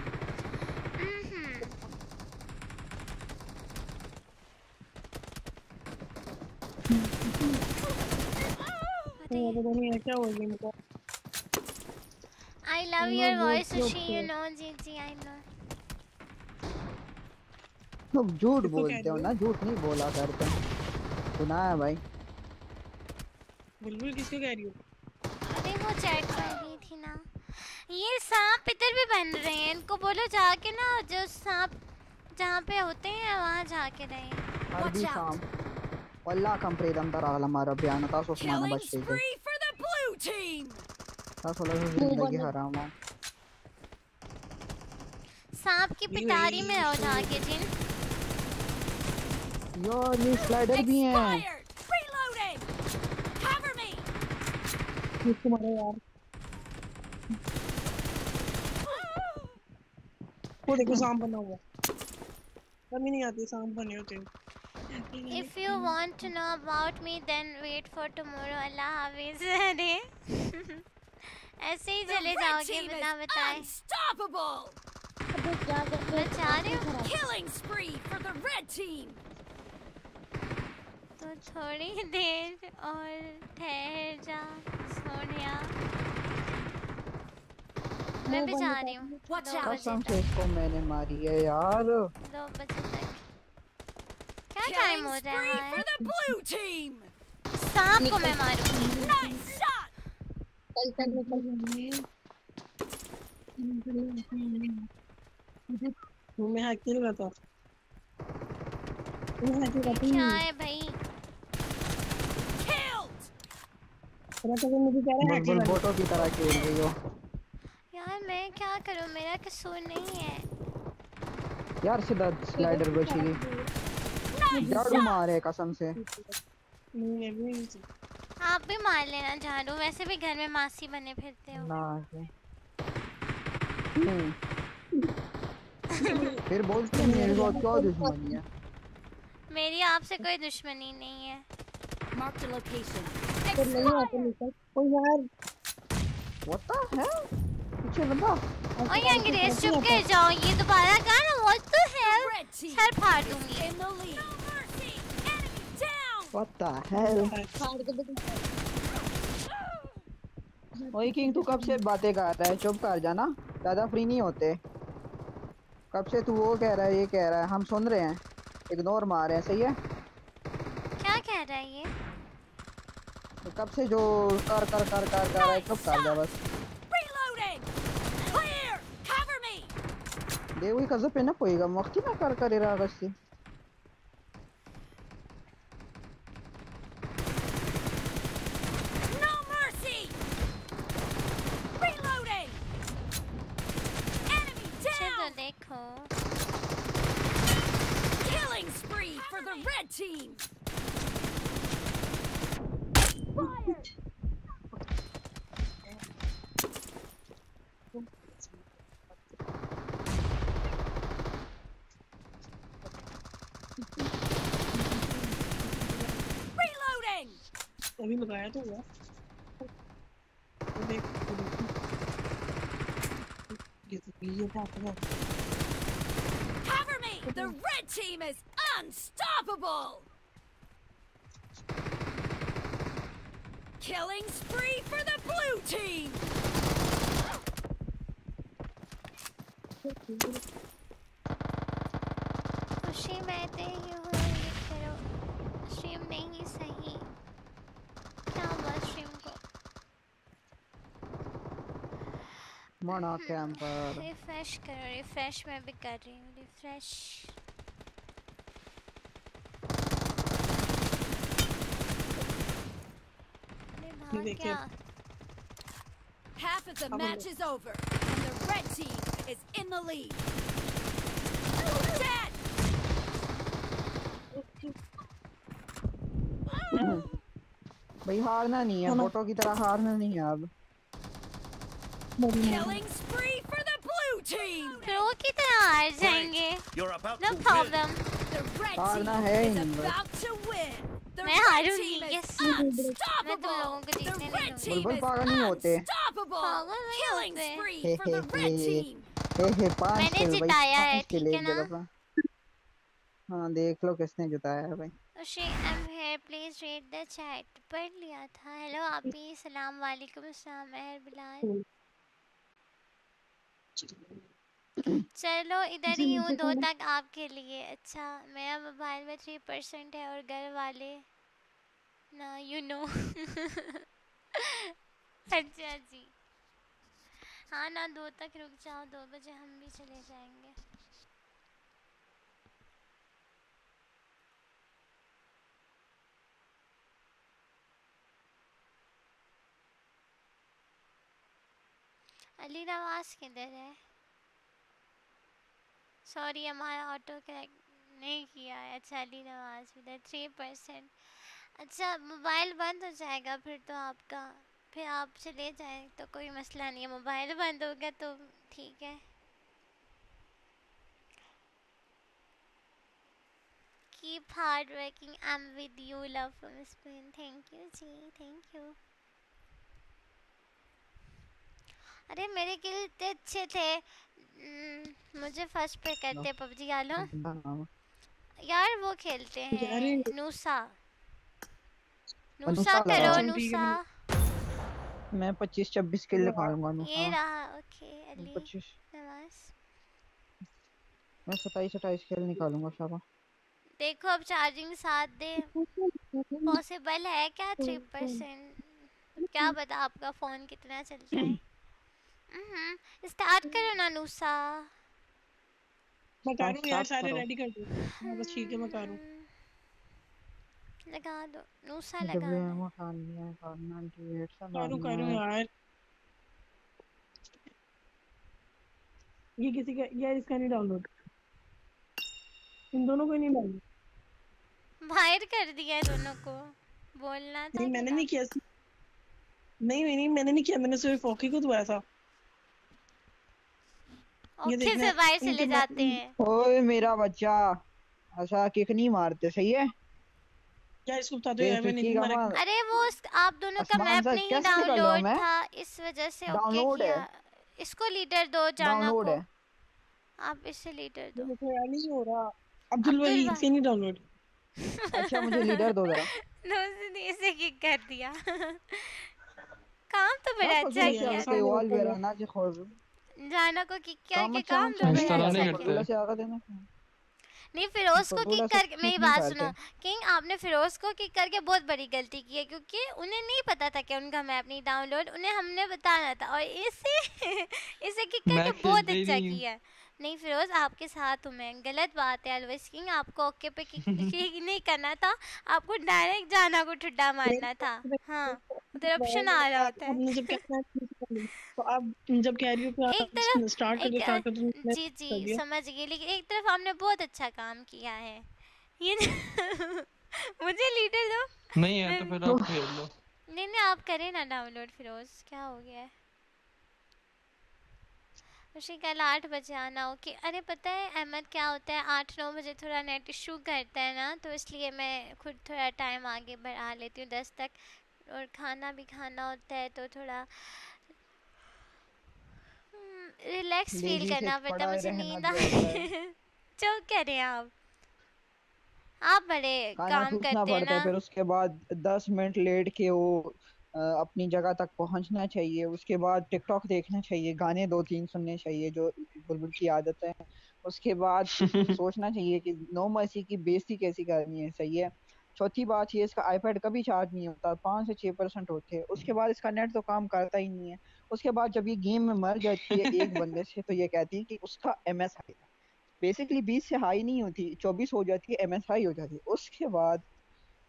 I love I'm your not voice good सुशी यू looking. नो जी जी I know तुम झूठ बोलते हो ना? झूठ नहीं बोला करते। सुना है भाई। बुलबुल किसको कह रही हो? अरे वो चैट कर रही थी ना। ये सांप इधर भी बन रहे हैं। इनको बोलो जाके ना जो सांप जहाँ पे होते हैं वहाँ जाके रहे। दराला मारा बयान तासो सुनाना Killing बच्चे के spree for the blue team. तासो ज़िंदगी हराम है सांप की पिटारी में रहो जाके जिन यार ये स्लाइडर भी हैं Expired. Reloading. Cover me. किसको मारा यार वो देखो सांप बना हुआ कमी नहीं आती सांप बने होते If you want to know about me, then wait for tomorrow. Allah हाफिज अरे ऐसे ही चले जाओगे बिना बताए unstoppable. बचा रहे हो Killing spree for the red team. तो थोड़ी देर और ठहर जा सोनिया मैं भी जा रही हूँ। कसम से इसको मैंने मारी है यार। दो बजे तक। क्या टाइम हो रहा है. सांप को मैं मारूँगी मैं हैक नहीं करती क्या है भाई? तेरा तो मुझे कह रहा है बुलबुल बोटो की तरह खेल रही हो। यार मैं क्या करूँ? मेरा कसूर नहीं है। यार सीधा स्लाइडर बचेगी झाड़ू मारे कसम से। आप भी मार लेना झाड़ू। वैसे भी घर में मासी बने फिरते हो। ना हम्म। फिर बोलती है मेरे को क्या दुश्मनी है? मेरी आपसे कोई दुश्मनी नहीं है। Marked a location. तो नहीं आते निकल। ओ यार What the hell? पीछे बंदा। और ये अंग्रेज़ चुप कर जाओ ये दोबारा कहा ना व्हाट द हेल सर फाड़ दूँगी। in the lead. No mercy. Enemy down. What the hell? फाड़ के तो वही किंग तू कब से बातें कर रहा है? चुप कर जाना ज़्यादा फ्री नहीं होते। कब से तू वो कह रहा है ये कह रहा है? हम सुन रहे हैं। इग्नोर मार रहे हैं सही है क्या कह रहा है ये तो कब से जो कर कर कर कर कर रहा है चुप कर जा बस Reloading. Clear. Cover me. दे वही कजब पे ना पोएगा मख्ती ना कर कर रहा गस्ती No अभी लगाया तो हुआ वो देख वो देख ये तो ये था अपना Cover me. The red team is unstoppable. Killing spree for the blue team. खुशी मैं दे ही हूँ ये करो स्ट्रीम नहीं सही मना कैंपर रिफ्रेश करो रिफ्रेश मैं भी कर रही हूँ refresh Half of the match is over, and the red team is in the lead. Dead. भाई हारना नहीं है फ़ोटो की तरह हारना नहीं है अब। Killing spree for the blue team. Pro की तरह हार जाएँगे no problem The red team is about to win. The मैं red हारूँगी team is यस मैं तुम unstoppable. लोगों को The जीतने नहीं red दूँगी team is पागल नहीं होते unstoppable. पागल नहीं Killing होते। spree for the red team. हे हे पाँच मैंने जिताया है, ठीक है ना? हाँ देख लो किसने जिताया है भाई chat. पढ़ लिया था. Hello आपी. सलाम वालेकुम. अस्सलाम मेहर बिलाल. चलो इधर ही हूँ दो तक आपके लिए। अच्छा मेरा मोबाइल में थ्री परसेंट है और घर वाले ना यू नो अच्छा जी। हाँ ना दो तक रुक जाओ दो बजे हम भी चले जाएँगे। अली नवाज़ किधर है? सॉरी हमारा ऑटो करेक्ट नहीं किया है। अच्छा अली नवाज़ उधर थ्री परसेंट अच्छा मोबाइल बंद हो जाएगा फिर तो आपका। फिर आप चले जाए तो कोई मसला नहीं है। मोबाइल बंद हो गया तो ठीक है। Keep hard working I am with you love from Spain thank you ji thank you अरे मेरे किल इतने अच्छे थे। हम्म, मुझे फ़र्स्ट पे करते पबजी आलो यार वो खेलते हैं नूसा। नूसा नूसा करो। है, नूसा। मैं पच्चीस छब्बीस किल निकालूँगा नु ये हाँ रहा ओके अली पच्चीस। नवाज़। मैं सताईस अट्ठाईस किल निकालूँगा शाबा देखो अब चार्जिंग साथ दे। पॉसिबल है क्या थ्री परसेंट क्या पता आपका फ़ोन कितना चलता है? स्टार्ट करो ना नूसा मैं कर रही हूँ यार सारे रेडी कर दो हाँ। बस ठीक है मैं कर रहा हूँ। लगा दो नूसा लगा दो। एमो डालनी है और 98 से करूँ करूँ है यार। ये किसी का यार इसका नहीं डाउनलोड इन दोनों को नहीं डाउनलोड बाहर कर दिया है दोनों को। बोलना था नहीं मैंने नहीं किया। नहीं नहीं नहीं मैंने नहीं किया। मैंने सिर्फ़ ओके को दबाया था। ये से बाहर इनके चले जाते हैं। ओए मेरा बच्चा ऐसा किक नहीं मारते सही है? यार इसको बता दो यार मैंने बेफिकी नहीं का मारा अरे वो आप दोनों का मैप नहीं डाउनलोड था इस वजह से ओके किया। इसको लीडर दो जाना को। है। आप इसे लीडर दो। नहीं हो रहा। अब्दुल वहीद वहीद। से नहीं डाउनलोड। अच्छा मुझे लीडर दो जरा। दोस्त ने इसे किक कर दिया। काम तो बड़ा हाँ, अच्छा किया। जाना को किक किया काम कि अच्छा काम अच्छा तो इस तरह अच्छा नहीं करते। नहीं फिरोज को किक से करके मेरी बात सुनो। किंग आपने फिरोज को किक करके बहुत बड़ी गलती की है क्योंकि उन्हें नहीं पता था कि उनका मैप नहीं डाउनलोड उन्हें हमने बताना था और इसे इसे किक करके बहुत अच्छा हूँ। किया। नहीं फिरोज आपके साथ हूँ मैं। गलत बात है अलवेज किंग आपको ओके पे किक नहीं करना था। आपको डायरेक्ट जाना को ठुड्डा मारना था। हाँ। उधर ऑप्शन आ रहा होता है। आपने जब है तो आप जब कह रही हो कि एक तरफ़ स्टार्ट कर दो स्टार्ट कर दो जी जी समझ गई। लेकिन एक तरफ़ आपने बहुत अच्छा काम किया है। ये मुझे लीडर दो। नहीं है तो फिर आप खेल लो नहीं नहीं आप करें ना डाउनलोड फिरोज। क्या हो गया? है मुझे कल आठ बजे आना ओके अरे पता है अहमद क्या होता है आठ नौ बजे थोड़ा नेट इशू करता है ना तो इसलिए मैं खुद थोड़ा टाइम आगे बढ़ा लेती हूँ दस तक। और खाना भी खाना होता है तो थोड़ा रिलैक्स फील करना पड़ता है मुझे नींद आ होता है। जो करें आप। आप बड़े काम करते हैं ना। फिर उसके बाद दस मिनट लेट के वो अपनी जगह तक पहुँचना चाहिए उसके बाद टिकटॉक देखना चाहिए गाने दो तीन सुनने चाहिए जो बुलबुल की आदत है। उसके बाद सोचना चाहिए कि नो मर्सी की बेइज्जती कैसी करनी है सही है? चौथी बात ये इसका आईपैड कभी चार्ज नहीं होता पाँच से छः परसेंट होते हैं। उसके बाद इसका नेट तो काम करता ही नहीं है। उसके बाद जब ये गेम में मर जाती है एक बंदे से तो ये कहती है कि उसका एम एस हाई बेसिकली बीस से हाई नहीं होती चौबीस हो जाती है एम एस हाई हो जाती है। उसके बाद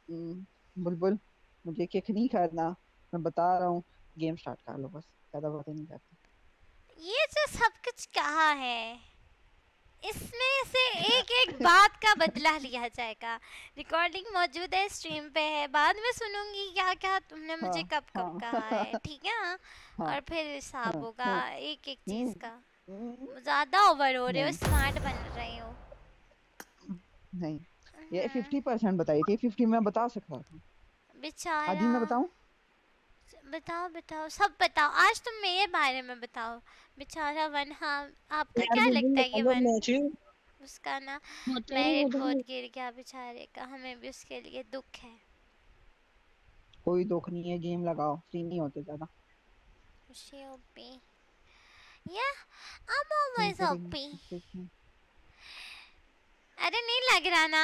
हम्म, बुलबुल मुझे किक नहीं करना मैं बता रहा हूँ गेम स्टार्ट कर लो बस ज़्यादा बातें नहीं करती। ये जो सब कुछ कहा है इसमें से एक एक बात का बदला लिया जाएगा। रिकॉर्डिंग मौजूद है स्ट्रीम पे है। बाद में सुनूँगी क्या क्या तुमने मुझे हाँ, कब कब हाँ, कहा है ठीक है? हाँ? और फिर हिसाब होगा एक एक चीज़ हम्म, का। हम्म, ज़्यादा ओवर हो रहे हो स्मार्ट बन रहे हो। नहीं। ये फिफ्टी परसेंट बताई थी फिफ्टी मैं बता सकता था। बेचारा मैं बताऊँ? बताओ बताओ। सब बताओ। आज तुम मेरे बारे में बताओ। बेचारा वन हाँ आपका क्या लगता है ये वन उसका ना मेरिट बहुत गिर गया बेचारे का हमें भी उसके लिए दुख है। कोई दुख नहीं है गेम लगाओ फ्री नहीं होते ज़्यादा। She OP. Yeah, I'm always OP. अरे नहीं लग रहा ना।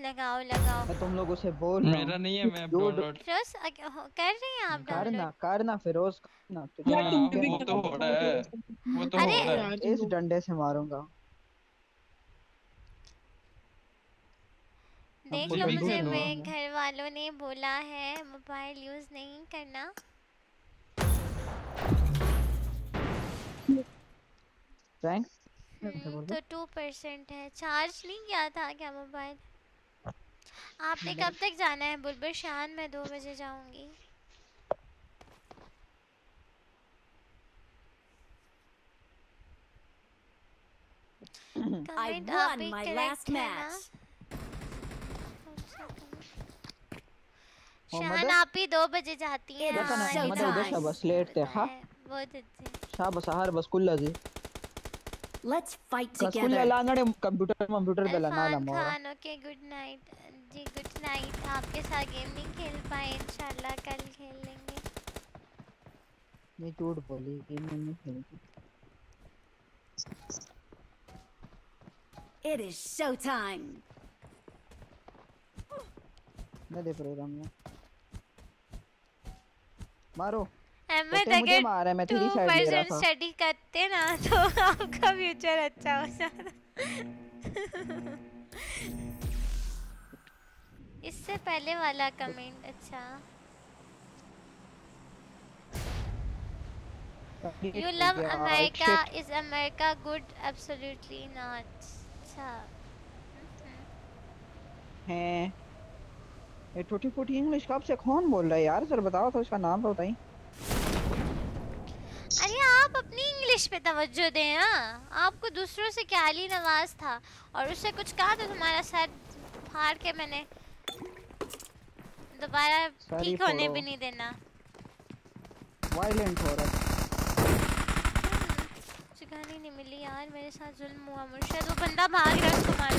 लगाओ लगाओ। मैं तुम लोगों से बोल मेरा नहीं है जो डाउनलोड फिरोज कर रहे हैं आप करना डाउनलोड करना फिरोज करना तुझे हाँ, मैं वो तो हो रहा है वो तो हो रहा है। इस डंडे से मारूँगा। देख लो मुझे मेरे घर वालों ने बोला है मोबाइल यूज़ नहीं करना। थैंक्स हम्म, तो टू परसेंट है। चार्ज नहीं किया था क्या मोबाइल? आपने कब तक जाना है बुलबुल? शान मैं दो बजे जाऊँगी। I आप won he my last match. Mohammad? आप ही दो बजे जाती हैं। ना हाँ, शाबाश लेट हाँ? बहुत अच्छे। शाबाश हर बस कुल्ला जी। Let's fight कस कुल्ला together. लानड़े कंप्यूटर कंप्यूटर पे लाना ला इरफान मोरा। खान ओके गुड नाइट जी गुड नाइट आपके साथ गेम नहीं खेल पाए इंशाल्लाह कल खेल लेंगे ये झूठ बोली गेम नहीं खेलती It is showtime. ना दे प्रोग्राम में मारो अहमद अगर मारा है, मैं तेरी टू साइड स्टडी करते ना तो आपका फ्यूचर अच्छा हो जाता। इससे पहले वाला कमेंट अच्छा। You love America is America good absolutely not अच्छा। हैं। ये टूटी फूटी इंग्लिश कब से कौन बोल रहा है यार? सर बताओ तो उसका नाम तो बताइए। अरे आप अपनी इंग्लिश पे तवज्जो दें ना आपको दूसरों से क्या अली नवाज़ था और उससे कुछ कहा तो तुम्हारा सर? फाड़ के मैंने। दोबारा ठीक होने भी नहीं देना वायलेंट हो रहा है गाली नहीं मिली यार मेरे साथ जुल्म हुआ मुर्शद वो बंदा भाग रहा है उसको मारो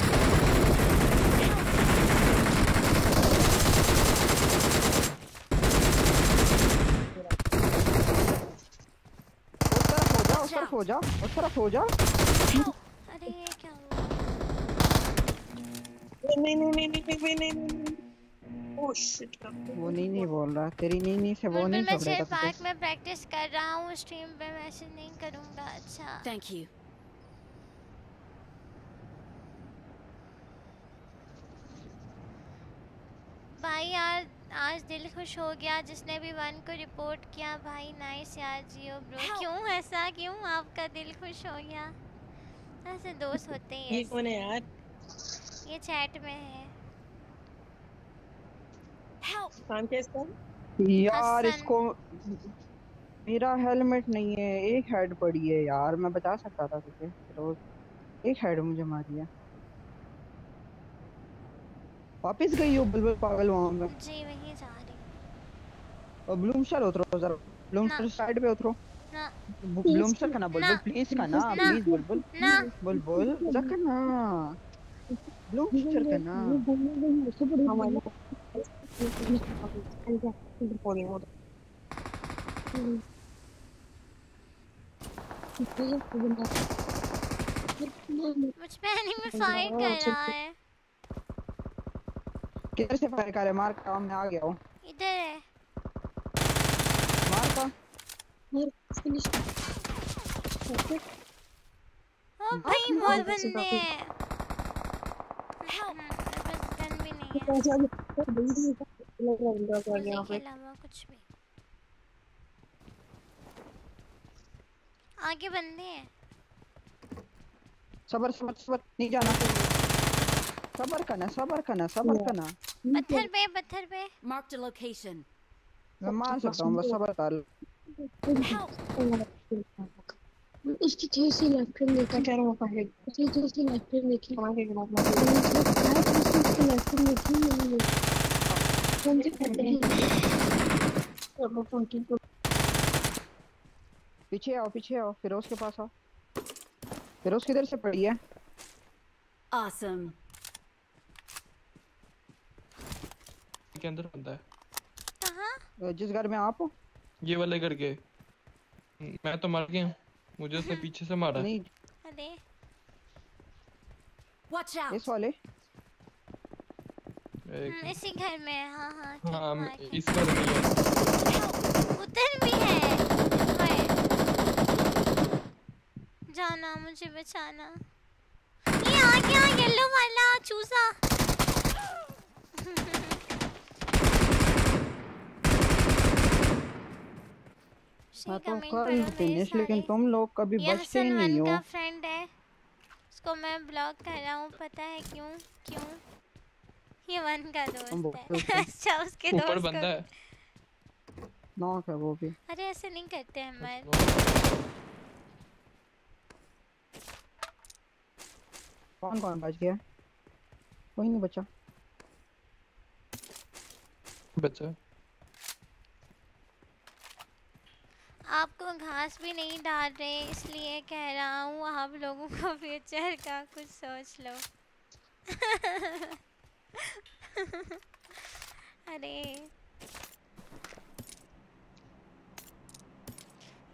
उस तरफ़ हो जा उस तरफ़ हो जा अरे ये क्या हुआ नहीं नहीं नहीं नहीं नहीं नहीं वो नहीं नहीं बोल रहा तेरी नहीं नहीं से वो नहीं झगड़ेगा शेर तुझे पार्क में प्रैक्टिस कर रहा हूँ स्ट्रीम पे मैसेज नहीं करूँगा अच्छा। Thank you. भाई यार आज दिल खुश हो गया जिसने भी वन को रिपोर्ट किया। भाई नाइस यार जियो ब्रो क्यों ऐसा क्यों? आपका दिल खुश हो गया। ऐसे दोस्त होते हैं ये कौन है यार? ये चैट में है। नाम क्या यार इसको मेरा हेलमेट नहीं है एक हेड पड़ी है यार मैं बचा सकता था तुझे रोज। एक हेड मुझे मार दिया वापस गई हो बुलबुल पागल वहाँ पे। जी वहीं जा रही और ब्लूमस्टर उतरो जरा ब्लूमस्टर साइड पे उतरो। ना। ब्लूमस्टर का ना बुलबुल प्लीज़ का ना। प्लीज़ बुलबुल। ना। बुलबुल जरा ना। ब्लूमस्टर का ना। मुझ पे एनिमी फायर कर रहा है। किधर से फायर करे मार का मैं आ गया हूँ। इधर है। मार का मार फिनिश ओ भाई बहुत बंदे हैं। कुछ भी आगे बंदे हैं। सबर सबर सबर नहीं जाना सबर करना सबर करना सबर करना। पत्थर पे पत्थर पे। Marked a location. मैं मार सकता हूँ बस सबर कर उसकी जैसी लेफ़्ट देखा कह रहा हूँ पहले। उसकी जैसी लेफ़्ट देखी हमारे के बाद में से है पीछे आओ पीछे आओ फिरोज के पास आओ। फिरोज किधर से पड़ी है? Awesome. के अंदर बंदा है। कहाँ? जिस घर में आप हो? ये वाले घर के। मैं तो मर गया मुझे उसने पीछे से मारा। नहीं। अरे। Watch out. इस वाले? इसी घर में हाँ। हाँ हाँ इस घर में है। उधर भी है। हाय। जाना मुझे बचाना। ये आ गया येलो वाला चूसा। हाँ तो फिनिश लेकिन तुम लोग कभी बचते नहीं हो। का फ्रेंड है। उसको मैं ब्लॉक कर रहा हूँ पता है क्यों? क्यों? ये वन का दोस्त है अच्छा उसके दोस्त ऊपर बंदा है। नॉक है वो भी। अरे ऐसे नहीं करते हैं मैं कौन कौन बच गया? कोई नहीं बचा। बच्चा आपको घास भी नहीं डाल रहे इसलिए कह रहा हूँ आप लोगों को फ्यूचर का कुछ सोच लो। अरे।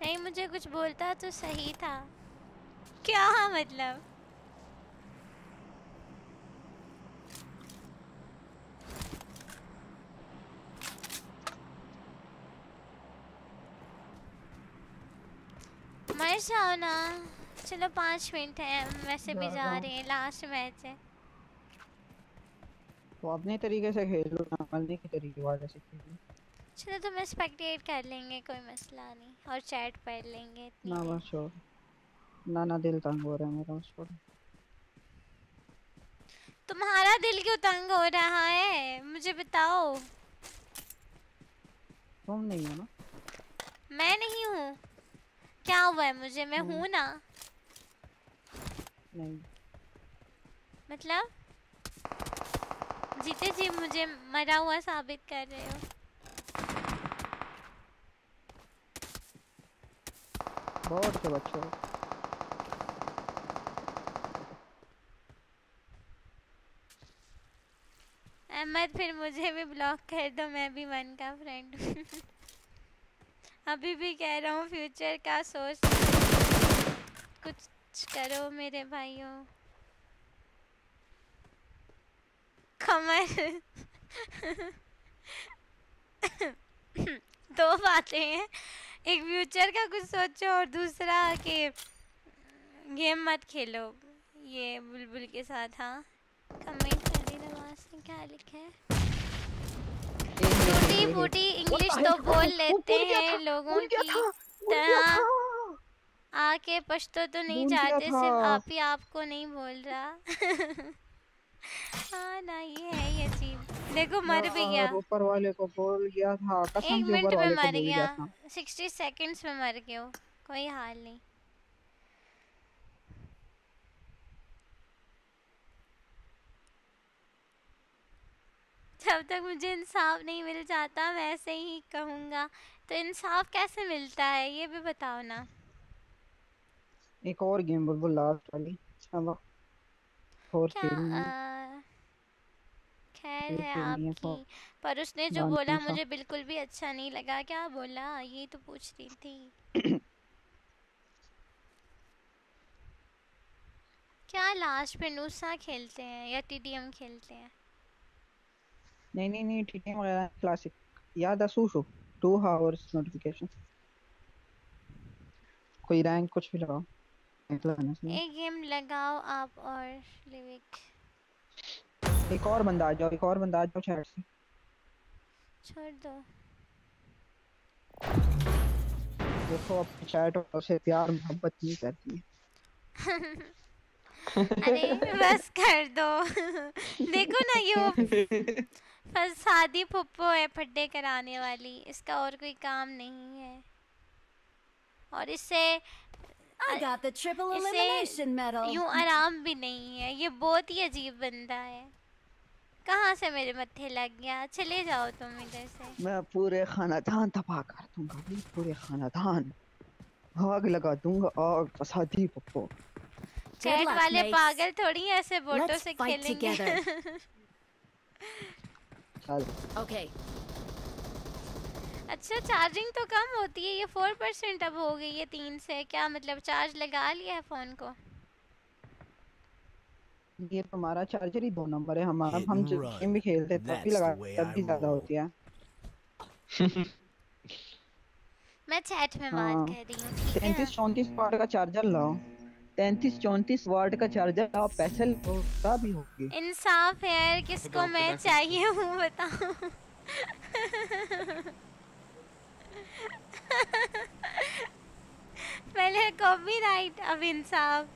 नहीं मुझे कुछ बोलता तो सही था। क्या मतलब? मर जाओ ना। चलो पाँच मिनट है वैसे भी जा। रहे हैं लास्ट मैच है। तो अपने तरीके से खेल लो ना मलने के तरीके वाले से खेल। चलो तो मैं स्पेक्टेट कर लेंगे कोई मसला नहीं। और चैट पढ़ लेंगे ना बस छोड़। ना ना दिल तंग हो रहा है मेरा बस छोड़। तुम्हारा दिल क्यों तंग हो रहा है? मुझे बताओ। तुम नहीं हो ना? मैं नहीं हूँ। क्या हुआ है मुझे? मैं हूँ ना। नहीं। मतलब? जीते जी मुझे मरा हुआ साबित कर रहे हो। बहुत से बच्चों अहमद फिर मुझे भी ब्लॉक कर दो मैं भी मन का फ्रेंड हूँ। अभी भी कह रहा हूँ फ्यूचर का सोच। कुछ करो मेरे भाइयों। कमर दो बातें हैं। एक फ्यूचर का कुछ सोचो और दूसरा कि गेम मत खेलो। ये बुलबुल के साथ हाँ। कमेंट कर दी नवाज़ ने क्या लिखा। है टूटी फूटी इंग्लिश तो बोल लेते हैं लोगों की तरह। आके पश्तो तो नहीं जाते सिर्फ़। आप ही आपको नहीं बोल रहा। हाँ ना ये है ये अजीब देखो मर भी गया। ऊपर वाले को बोल गया था कसम से ऊपर वाले को मर गया गया। था। सिक्सटी सेकंड्स में मर गया। कोई हाल नहीं। जब तक मुझे इंसाफ नहीं मिल जाता मैं ऐसे ही कहूँगा। तो इंसाफ कैसे मिलता है ये भी बताओ ना। एक और गेम बुलबुल लास्ट वाली। चलो। है आ, खैर है आपकी। पर उसने जो बोला मुझे बिल्कुल भी अच्छा नहीं लगा क्या बोला? ये तो पूछ रही थी। क्या लास्ट पे नूसा खेलते हैं या टीडीएम खेलते हैं? नहीं नहीं नहीं है वगैरह क्लासिक याद है सुशु टू आवर्स नोटिफिकेशन कोई रैंक कुछ भी लगाओ। एक गेम लगाओ आप और लिविक एक और बंदा आ जाओ एक और बंदा आ जाओ चैट से। छोड़ दो। देखो अब चैट और से प्यार मोहब्बत नहीं करती अरे बस कर दो। देखो ना ये फसादी पुप्पो है फड्डे कराने वाली इसका और कोई काम नहीं है। और इससे I got the triple elimination medal. यूँ आराम भी नहीं है ये बहुत ही अजीब बंदा है कहाँ से मेरे मत्थे लग गया चले जाओ तुम इधर से मैं पूरे खानदान तबाह कर दूँगा भाई पूरे खानदान आग लगा दूँगा आग फसादी पप्पो चैट वाले पागल थोड़ी ऐसे बोटो से खेलेंगे चल Okay. अच्छा चार्जिंग तो कम होती है ये फोर परसेंट अब हो गई है तीन से क्या मतलब चार्ज लगा लिया है फ़ोन को? ये तुम्हारा चार्जर ही दो नंबर है हमारा हम गेम भी खेलते हैं तब भी लगा तब भी ज़्यादा होती है। मैं चैट में हाँ। बात कर रही हूँ ठीक है? तैतीस चौंतीस वाट का चार्जर लाओ। तैतीस चौंतीस वाट का चार्जर लाओ पैसे लो तब भी होगी। इंसाफ है यार किसको मैं चाहिए हूँ बताओ। पहले कॉपी राइट अब इंसाब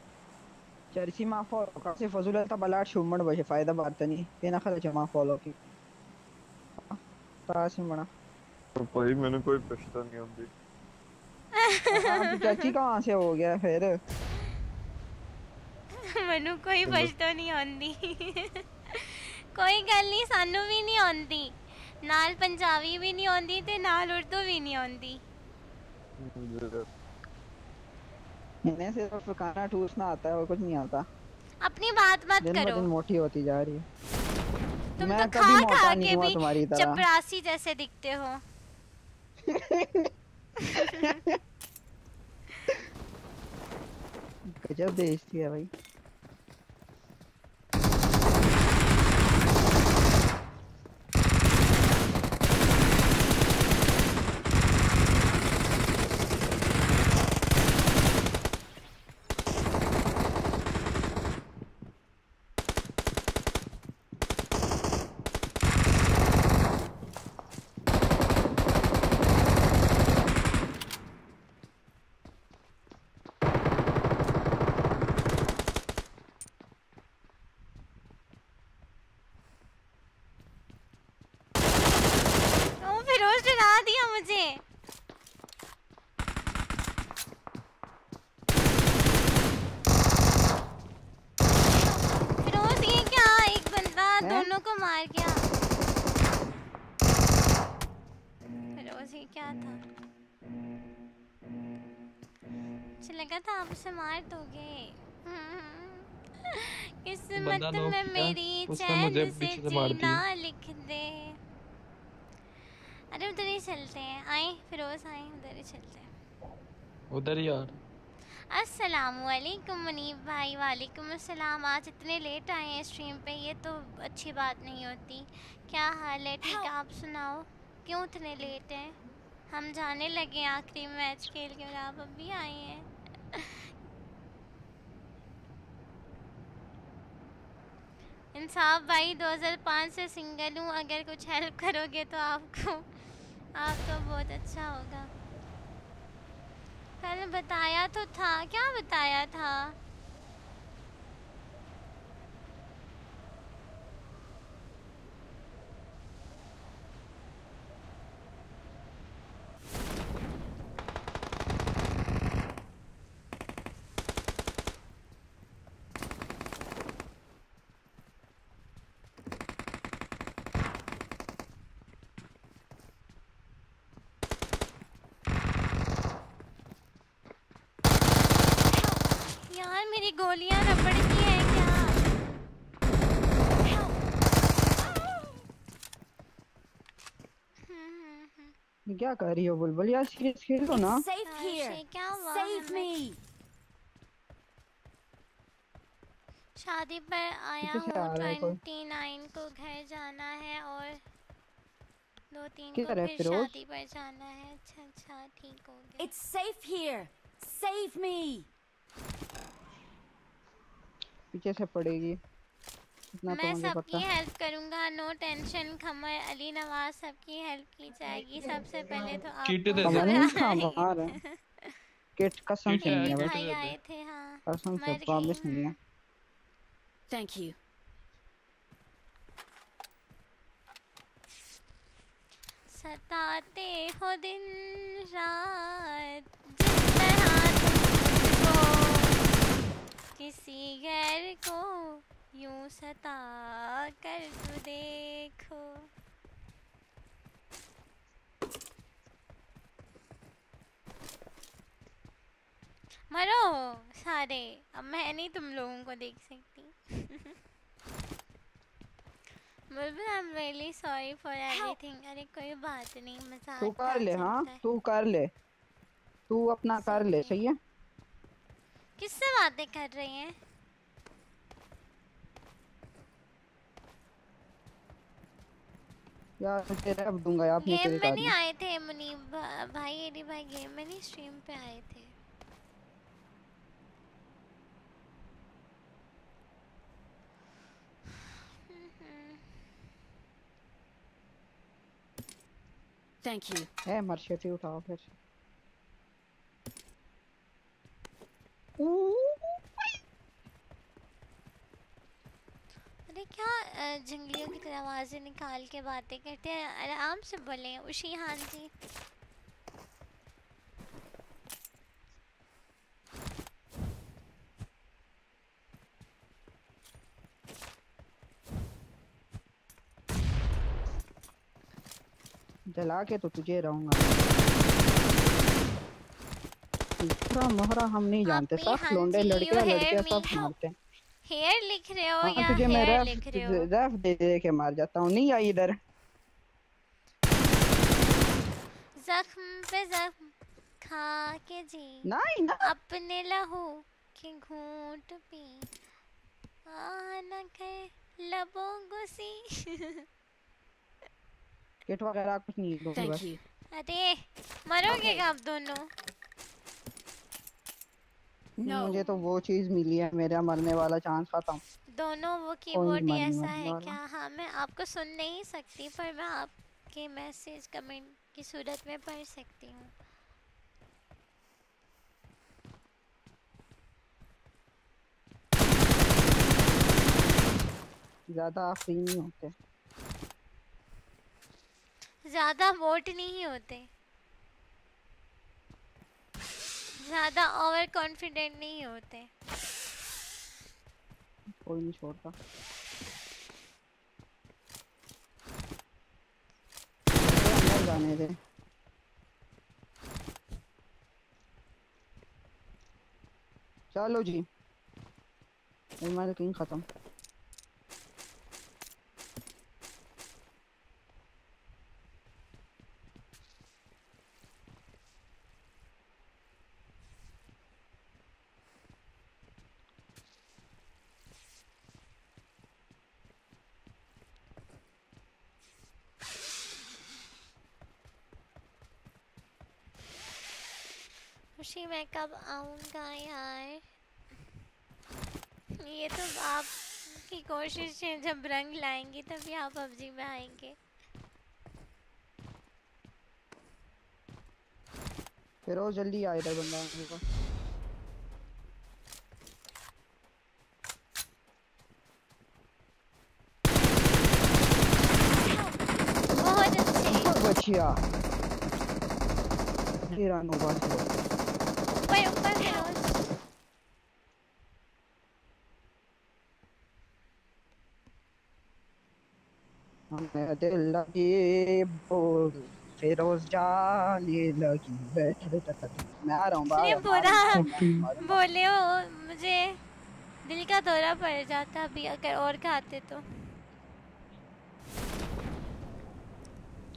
चर्ची माँ फॉलो कर से फजूल ता बलात शुमण बजे फ़ायदा बात तो नहीं। बिना खर्च माँ फॉलो की। ता से बना तो भाई मैंने कोई पछता नहीं अभी। हाँ, तो चाची कहाँ से हो गया फिर? मनु कोई पछतो नहीं आंदी। कोई गल नहीं सानू भी नहीं आंदी। नाल पंजाबी भी नहीं आंदी ते नाल उर्दू भी नहीं आंदी। इन्हें सिर्फ़ खाना ठूसना आता है और कुछ नहीं आता। अपनी बात मत दिन करो। दिन मोटी होती जा रही है। तुम मैं तो कभी खा मोटा खा नहीं के भी तुम्हारी तरह। चपरासी जैसे दिखते हो। गजब बेइज्जती है भाई ओ फिरोज डरा दिया मुझे फिरोज ये क्या एक बंदा दोनों को मार गया फिरोज ये क्या था मुझे लगा था आप उसे मार दोगे? किस्मत में मेरी चैन से जीना लिख दे। अरे उधर ही चलते हैं। आए फिरोज आए उधर ही चलते हैं। उधर यार। अस्सलाम वालेकुम मुनीब भाई वालेकुम अस्सलाम। आज इतने लेट आए हैं स्ट्रीम पे ये तो अच्छी बात नहीं होती। क्या हाल है? ठीक है आप सुनाओ। क्यों इतने लेट हैं? हम जाने लगे आखिरी मैच खेल के और आप अभी आए हैं। इंसाफ भाई 2005 से सिंगल हूँ। अगर कुछ हेल्प करोगे तो आपको आपको बहुत अच्छा होगा। कल बताया तो था। क्या बताया था यार मेरी गोलियाँ रबड़ की है क्या ये क्या कर रही हो बुलबुल यार सीरियस खेलो ना here. क्या हुआ Save हमें? me. शादी पर आया हूँ है ट्वेंटी नाइन को घर जाना है और दो तीन को फिर शादी पर जाना है अच्छा अच्छा ठीक हो गया it's safe here. Save me. पीछे से पड़ेगी मैं मुझे पता। सबकी हेल्प करूँगा नो टेंशन खमर अली नवाज़ सबकी हेल्प की जाएगी सबसे पहले तो आप किट दे दे। है? किट कसम से नहीं है भाई। आए थे हाँ कसम से प्रॉमिस नहीं है। Thank you. सताते हो दिन रात जिस तरह तुमको किसी गैर को यूँ सता कर तू देखो। मरो सारे। अब मैं नहीं तुम लोगों को देख सकती। Bulbul I am really sorry for everything अरे कोई बात नहीं मज़ाक तू कर ले हाँ? है। तू कर ले। तू अपना कर ले सही है? किससे बातें कर रही हैं? यार मैं तेरे अब दूँगा यार अपने गेम तेरे में नहीं आए थे मुनीब भा- भाई एडी भाई गेम में नहीं स्ट्रीम पे आए थे। Thank you. है मर्शियती उठाओ फिर। अरे क्या जंगलियों की तरह आवाज़ें निकाल के बातें करते हैं? आराम से बोले उशी हाँ जी जला के तो तुझे रहूँगा। तीसरा मोहरा हम नहीं जानते सब हाँ लोंडे लड़के लड़के सब मारते हैं। हेयर लिख रहे हो हाँ, या तुझे मैं हेयर लिख रहे हो? रेफ दे दे के मार जाता हूँ। नहीं आई इधर। जख्म पे जख्म खा के जी। नहीं ना। अपने लहू के घूंट पी। आना के लबों गुसी किट वगैरह कुछ नहीं दो Thank बस। अरे मरोगे आप दोनों? मुझे तो वो चीज़ मिली है मेरा मरने वाला चांस खत्म। दोनों वो कीबोर्ड ही ऐसा है क्या? हाँ मैं आपको सुन नहीं सकती पर मैं आपके मैसेज कमेंट की सूरत में पढ़ सकती हूँ। ज़्यादा फ्री नहीं होते। ज़्यादा वोट नहीं होते। ज़्यादा ओवर कॉन्फिडेंट नहीं होते। कोई नहीं छोड़ता जाने दे। चलो जी। हमारा किंग खत्म। खुशी मैं कब आऊँगा यार? ये तो आप की कोशिश है जब रंग लाएँगे तभी आप पबजी में आएँगे। फिर वो जल्दी आ इधर बंदा को। बहुत अच्छे। बचिया तेरा नो बस ऊपर ऊपर फिरोज हमें दिल लगी बोल फिरोज जाने लगी। मैं आ रहा हूँ बाहर बुरा बोले हो मुझे दिल का दौरा पड़ जाता अभी अगर और खाते तो।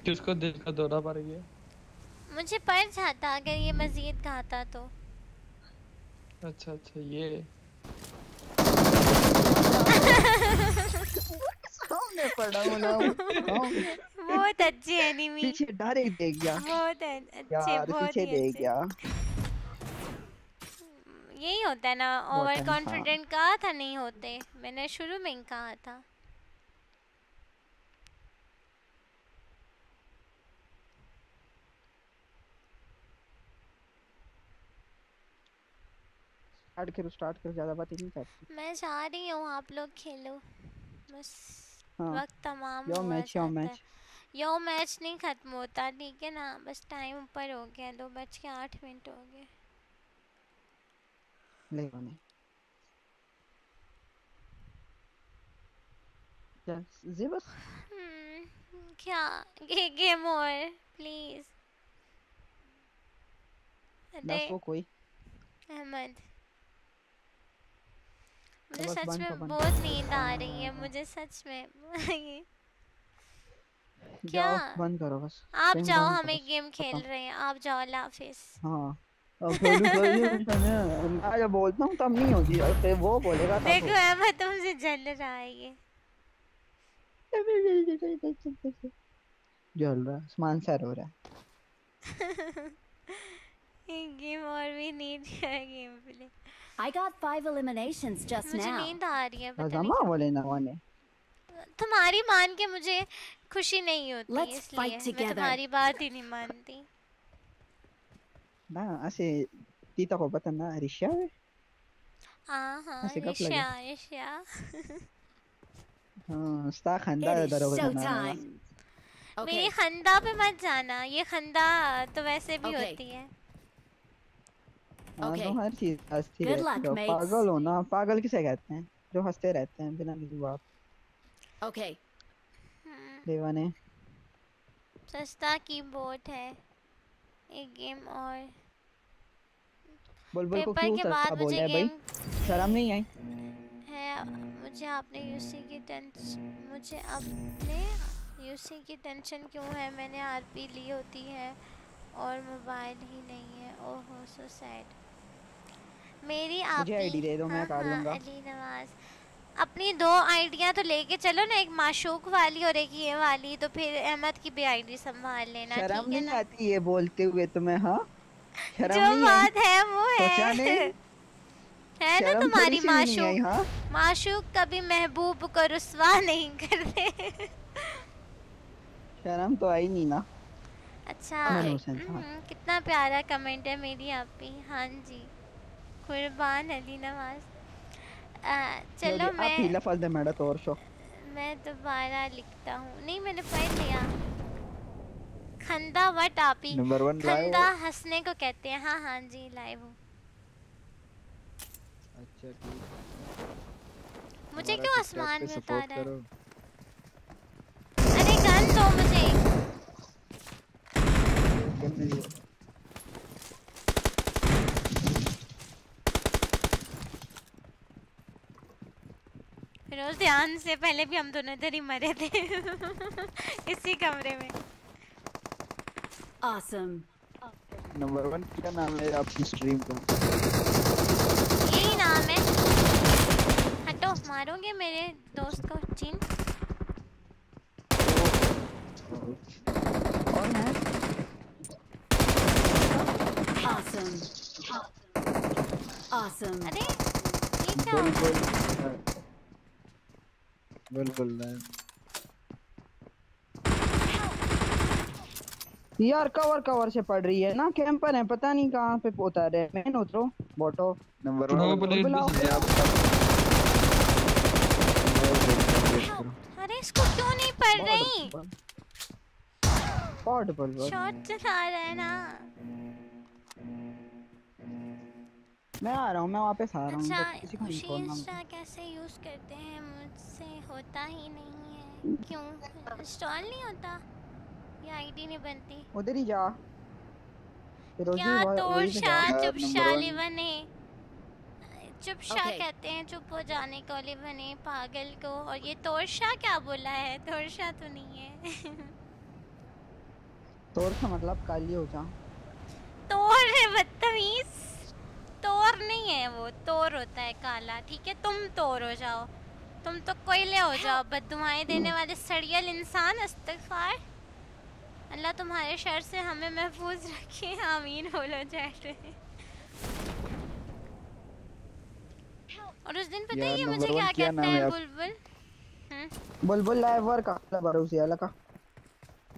किसको दिल का दौरा पड़ गया? मुझे पड़ जाता अगर ये मजीद खाता तो। अच्छा अच्छा ये। सामने पड़ा हूँ ना। हाँ, बहुत अच्छे एनिमी पीछे डायरेक्ट देख गया। बहुत अच्छे बहुत पीछे दे देख गया। यही होता है ना ओवर है, कॉन्फिडेंट कहा था नहीं होते। मैंने शुरू में ही कहा था। स्टार्ट करो स्टार्ट करो ज़्यादा बातें नहीं करती। मैं जा रही हूँ आप लोग खेलो। बस हाँ। वक्त तमाम yo match yo match. Yo match नहीं खत्म होता ठीक है ना? बस टाइम ऊपर हो गया दो बज के आठ मिनट हो गए. हम्म, क्या? गे गेम और प्लीज़। दस वो कोई। अहमद। मुझे सच में तो बहुत नींद आ रही है मुझे सच में। क्या बंद करो बस आप जाओ हम एक गेम खेल रहे हैं आप जाओ अल्लाह हाफिज हाँ अब तो बोलता हूँ तब नहीं और फिर वो बोलेगा देखो अहमद तुमसे जल रहा है ये। जल रहा है आसमान सर हो रहा है। गेम और भी नीड है game play. I got five eliminations just now. मुझे नींद आ रही है पता नहीं बोले ना क्यों। तुम्हारी मान के मुझे खुशी नहीं होती Let's इसलिए fight मैं तुम्हारी बात ही नहीं मानती ना ऐसे तीता को पता ना रिश्या है हाँ हाँ। ईशा ईशा हाँ स्ता खंदा दरोगा showtime. मेरी Okay. खंदा पे मत जाना ये खंदा तो वैसे भी Okay. होती हाँ Okay. तो हर चीज़ हंसती रहती हो पागल हो ना पागल किसे कहते हैं जो हँसते रहते हैं बिना किसी बात Okay. दीवाने। सस्ता कीबोर्ड है एक गेम और बुलबुल को क्यों सस्ता बोल रहा है भाई? शर्म नहीं आई? है मुझे आपने यूसी की टेंशन मुझे अपने यूसी की टेंशन क्यों है? मैंने आरपी ली होती है और मोबाइल ही नहीं है। ओहो सो सैड मेरी मुझे आईडी दे दो मैं हाँ, हाँ, लूँगा अली नवाज़। अपनी दो आइडियाँ तो लेके चलो ना एक माशूक वाली और एक ये वाली तो फिर अहमद की भी आईडी संभाल लेना शर्म है नहीं आती ये बोलते हुए तुम्हें हाँ? शर्म जो नहीं बात है वो है। है ना तुम्हारी माशूक? हाँ? माशूक कभी महबूब को रुसवा नहीं करते। शर्म तो आई नहीं ना। अच्छा। हम्म, कितना प्यारा कमेंट है मेरी आप पे हाँ जी। कुर्बान अली नवाज़। आ, चलो आप मैं लफज दे मेरा तो और शो मैं दोबारा लिखता हूँ। नहीं मैंने पढ़ लिया। खंदा वट आपी। नंबर वन खंदा हंसने को कहते हैं। हाँ हाँ जी लाइव हूँ। अच्छा ठीक मुझे क्यों आसमान में उतारा है? अरे गन दो मुझे। करने दो रोज ध्यान से पहले भी हम दोनों इधर ही मरे थे। इसी कमरे में। Awesome. नंबर वन क्या नाम है आपकी स्ट्रीम का? यही नाम है। हटो मारोगे मेरे दोस्त को चीन? कौन है Awesome. Awesome. अरे ये क्या? हो बुल है यार कवर कवर से पड़ रही है ना कैंपर है पता नहीं कहाँ पे पोता रहे मैन उतरो बोटो नंबर नो वन बुलेट बुलाओ। भी मैं आप अरे इसको क्यों नहीं पढ़ रही? शॉट चला रहा है ना। मैं आ रहा हूँ मैं वापस आ रहा हूँ अच्छा किसी को इंस्टा यूज़ करते हैं मुझसे होता ही नहीं है। क्यों? इंस्टॉल नहीं होता? या आईडी नहीं बनती? उधर ही जा। क्या तोड़। शाह चुप number शाह लिवन है चुप शाह Okay. कहते हैं चुप हो जाने को लिवन है पागल को। और ये तोड़ शाह क्या बोला है? तोड़ शाह तो नहीं है। तोड़ का मतलब काली हो जा। तोड़ है बदतमीज। तोड़ नहीं है वो तोड़ होता है काला ठीक है? तुम तोड़ हो जाओ। तुम तो कोयले हो जाओ बददुआएँ देने वाले सड़ियल इंसान इस्तगफार। अल्लाह तुम्हारे शर से हमें महफूज रखे आमीन बोलो जैसे। और उस दिन पता है मुझे क्या कहता है है बुलबुल? हम्म, बुलबुल लाइव वर्क आपला भरोसे आला का।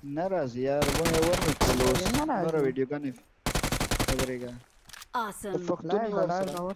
नाराज़ यार वो है वो नहीं नाराज़ बड़ा वीडियो का नहीं। करेगा Awesome. फक तो नहीं लाइव हो लाइव सकता और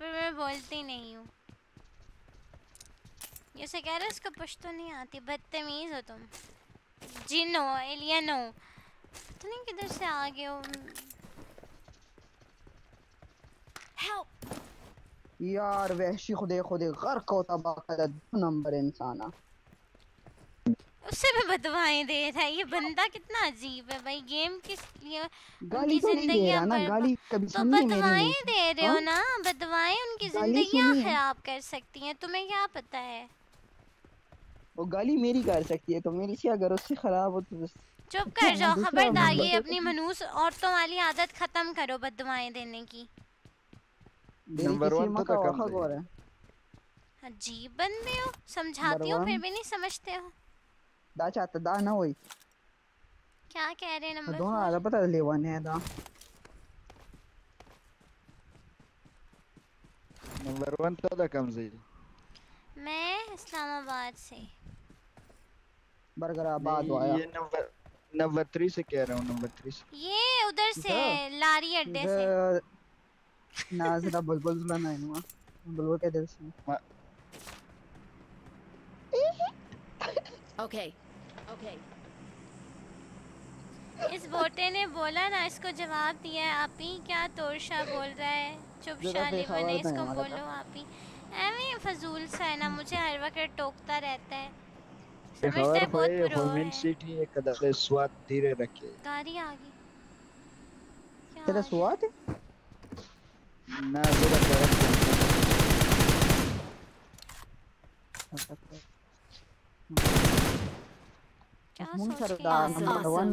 पर मैं बोलती नहीं हूँ ये से कह रहे हो इसको पश्तो नहीं आती बदतमीज हो तुम जिन हो एलियन हो पता नहीं किधर से आ गए हो Help. यार वहशी खुदे खुदे गर्क होता बाकायदा दो नंबर इंसान उससे भी बदवाएँ दे रहा है। ये बंदा कितना अजीब है भाई। गेम किस लिए? गाली उनकी तो नहीं दे रहा ना गाली कभी तो बदवाएँ दे रहे हो हाँ? ना? बदवाएँ उनकी है। खराब कर सकती हैं। तुम्हें क्या पता है? वो गाली मेरी कर सकती है तो मेरी से अगर उससे खराब हो तो चुप कर जाओ खबरदार। ये अपनी मनूस औरतों वाली आदत खत्म करो बददुआएँ देने की। नंबर किसी वन माँ तो कम। है। अजीब बंदे हो। समझाती हूँ फिर भी नहीं समझते हो। दा चाहता दा ना होई। क्या कह रहे हैं नंबर दोनों फोर? आधा पता लेवन है दा। नंबर वन तो दा कम से। मैं इस्लामाबाद से। बरगर आबाद नहीं, आया ये नंबर नंबर थ्री से कह रहा हूँ नंबर थ्री से। ये उधर से लारी अड्डे से। इधर? नाजरा बुलबुल ना इनुआ बुलबुल के दिल से। Okay. Okay. इस बोटे ने बोला ना इसको जवाब दिया है आप ही। क्या तोरशा बोल रहा है? चुप शाली बने इसको बोलो आप ही। एਵੇਂ फजूल सा है ना मुझे हर वक्त टोकता रहता है। समझता है बहुत प्रो है सिटी एक कदर स्वाद धीरे रखे। गाड़ी आ गई। तेरा स्वाद? है ना जरा तरफ़ क्या mun सोच के sarda आया? number 1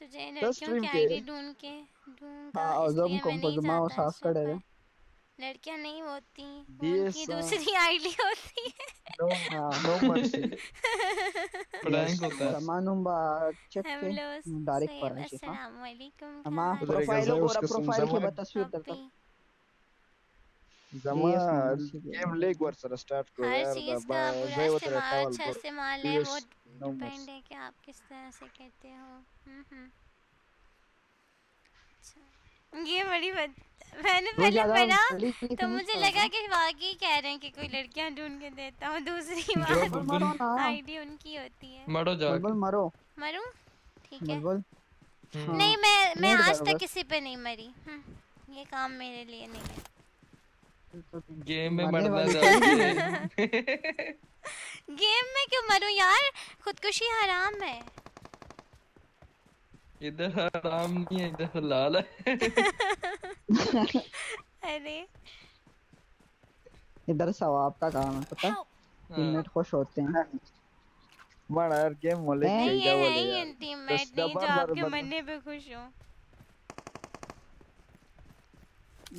तुझे दस लड़कियों stream की के। आईडी ढूंढ के ढूंढूंगा हाँ जब इसलिए मैं को नहीं जमा लड़कियाँ नहीं होती उनकी दूसरी आईडी होती है। नो नो मर्सी प्रैंक होता है। चेक के डायरेक्ट पर है। अस्सलाम वालेकुम प्रोफ़ाइल और प्रोफ़ाइल जमा गेम लेग स्टार्ट यार वो डिपेंड है कि आप किस तरह से कहते हो। हम्म हम्म। अच्छा। ये बड़ी बात मैंने पहले पढ़ा जल्दी तो मुझे लगा कि वाकई कह रहे हैं कि कोई लड़कियाँ ढूंढ के देता हूँ दूसरी बात आईडी उनकी होती है। मरो बुलबुल मरो। मरूं? ठीक है। बुलबुल हाँ, नहीं मैं मैं आज तक किसी पे नहीं मरी। हम्म, ये काम मेरे लिए नहीं है। गेम में मरना चाहिए गेम में क्यों मरूं यार? खुदकुशी हराम है। इधर हराम नहीं है इधर हलाल है। अरे। इधर सवाब का काम है पता हाँ। टीममेट खुश होते हैं। बड़ा यार गेम मोले? नहीं ये है बोले ही टीममेट नहीं जो आपके मरने पे खुश हो।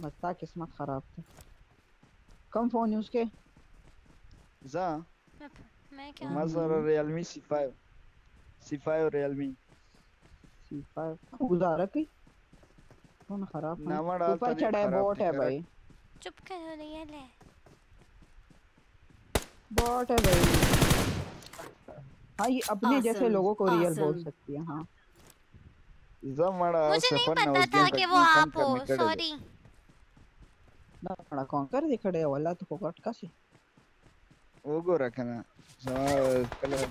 बता किस्मत खराब थी। कम फ़ोन यूज़ के जा। मैं क्या मजर Realme C5 C5 Realme C5 गुजारा की फ़ोन खराब? है। ऊपर चढ़ा है बोट है भाई। चुप करो रियल है। बोट है भाई। हाँ ये अपने जैसे लोगों को रियल बोल सकती है हाँ। मुझे नहीं पता था कि वो आप हो सॉरी ना कौन कर दे खड़े वाला तो फोकट का सी ओगो रखना जा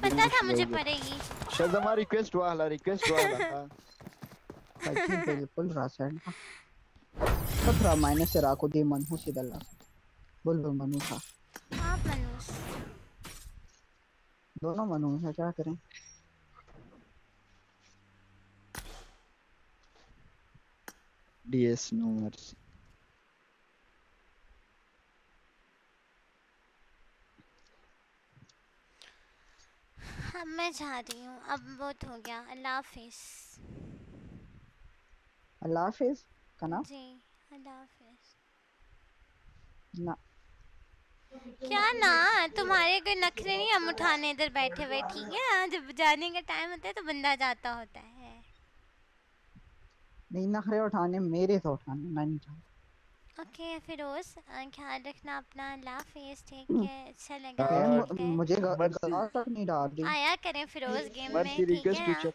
पता था मुझे पड़ेगी। शजमा रिक्वेस्ट वाला रिक्वेस्ट वाला हाँ बिल्कुल था पत्रा माइनस से राको दी मनहू सीधा बुलबुल मनु था मनुष दोनों मनु है क्या करें? DS no mercy अब मैं जा रही हूँ। अब बहुत हो गया। अल्लाह हाफिज। अल्लाह हाफिज? का नाम? जी अल्लाह हाफिज। ना। क्या ना? तुम्हारे कोई नखरे नहीं हम उठाने इधर बैठे हुए ठीक है? जब जाने का टाइम होता है तो बंदा जाता होता है। नहीं नखरे उठाने मेरे तो उठाने मैं नहीं चाहता। ओके फिरोज ख्याल रखना अपना अल्लाह हाफिज ठीक है अच्छा लगा मुझे ग- गला तक नहीं डाल दी आया करें फिरोज गेम में ठीक है?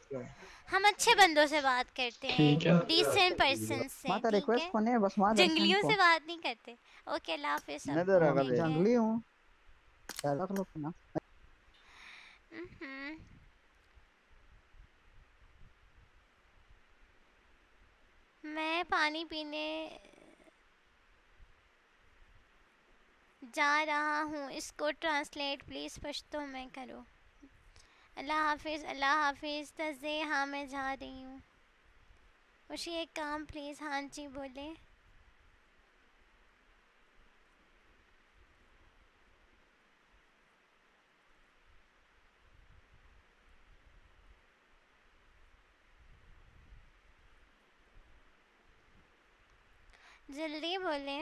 हम अच्छे बंदों से बात करते हैं। डिसेंट पर्सन से माता रिक्वेस्ट है? कोने बस माँ जंगलियों से बात नहीं करते। ओके अल्लाह हाफिज सबको, नज़र आ ठीक जंगली हूँ। क्या रख लो ना हम्म। मैं पानी पीने जा रहा हूँ, इसको ट्रांसलेट प्लीज़ पश्तो में करो। अल्लाह हाफिज़ अल्लाह हाफिज़, तजे हाँ मैं जा रही हूँ। उसी एक काम प्लीज़ हाँ जी बोले। जल्दी बोले।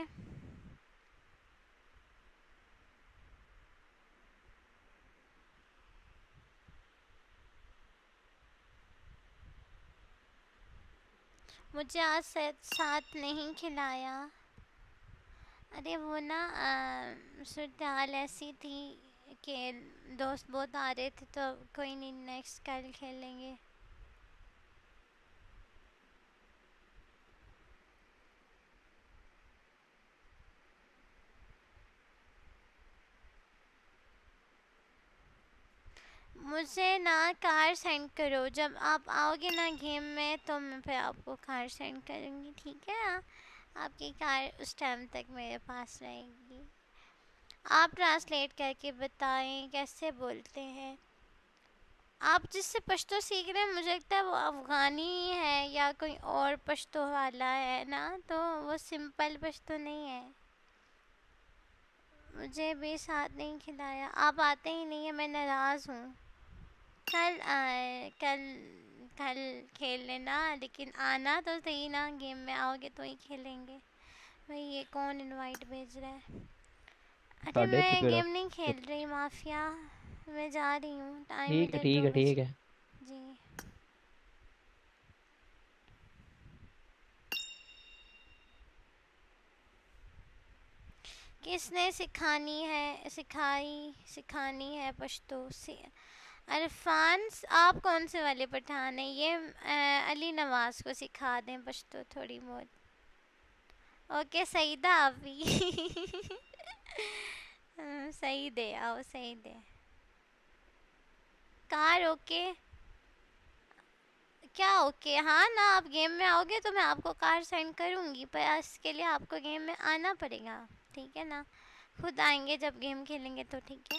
मुझे आज साथ नहीं खिलाया। अरे वो ना सूरत हाल ऐसी थी कि दोस्त बहुत आ रहे थे तो कोई नहीं नेक्स्ट कल खेलेंगे। मुझे ना कार सेंड करो। जब आप आओगे ना गेम में तो मैं फिर आपको कार सेंड करूँगी, ठीक है? आपकी कार उस टाइम तक मेरे पास रहेगी। आप ट्रांसलेट करके बताएँ, कैसे बोलते हैं? आप जिससे पश्तो सीख रहे हैं, मुझे लगता है वो अफ़गानी है या कोई और पश्तो वाला है ना? तो वो सिंपल पश्तो नहीं है। मुझे भी साथ नहीं खिलाया। आप आते ही नहीं है, मैं नाराज़ हूँ। कल आए कल कल खेल लेना लेकिन आना तो सही ना गेम में आओगे तो ही खेलेंगे। भाई ये कौन इनवाइट भेज रहा है? अरे मैं गेम नहीं खेल रही माफिया। मैं जा रही हूँ टाइम ठीक है ठीक है ठीक है। जी। किसने सिखानी है सिखाई सिखानी है पश्तो से अरफान आप कौन से वाले पठान हैं? ये अ, अली नवाज़ को सिखा दें पश्तो थोड़ी बहुत। ओके सईदा आप हाँ, सही दे आओ सही दे कार ओके। क्या ओके? हाँ ना आप गेम में आओगे तो मैं आपको कार सेंड करूँगी पर इसके लिए आपको गेम में आना पड़ेगा। ठीक है ना? खुद आएँगे जब गेम खेलेंगे तो ठीक है?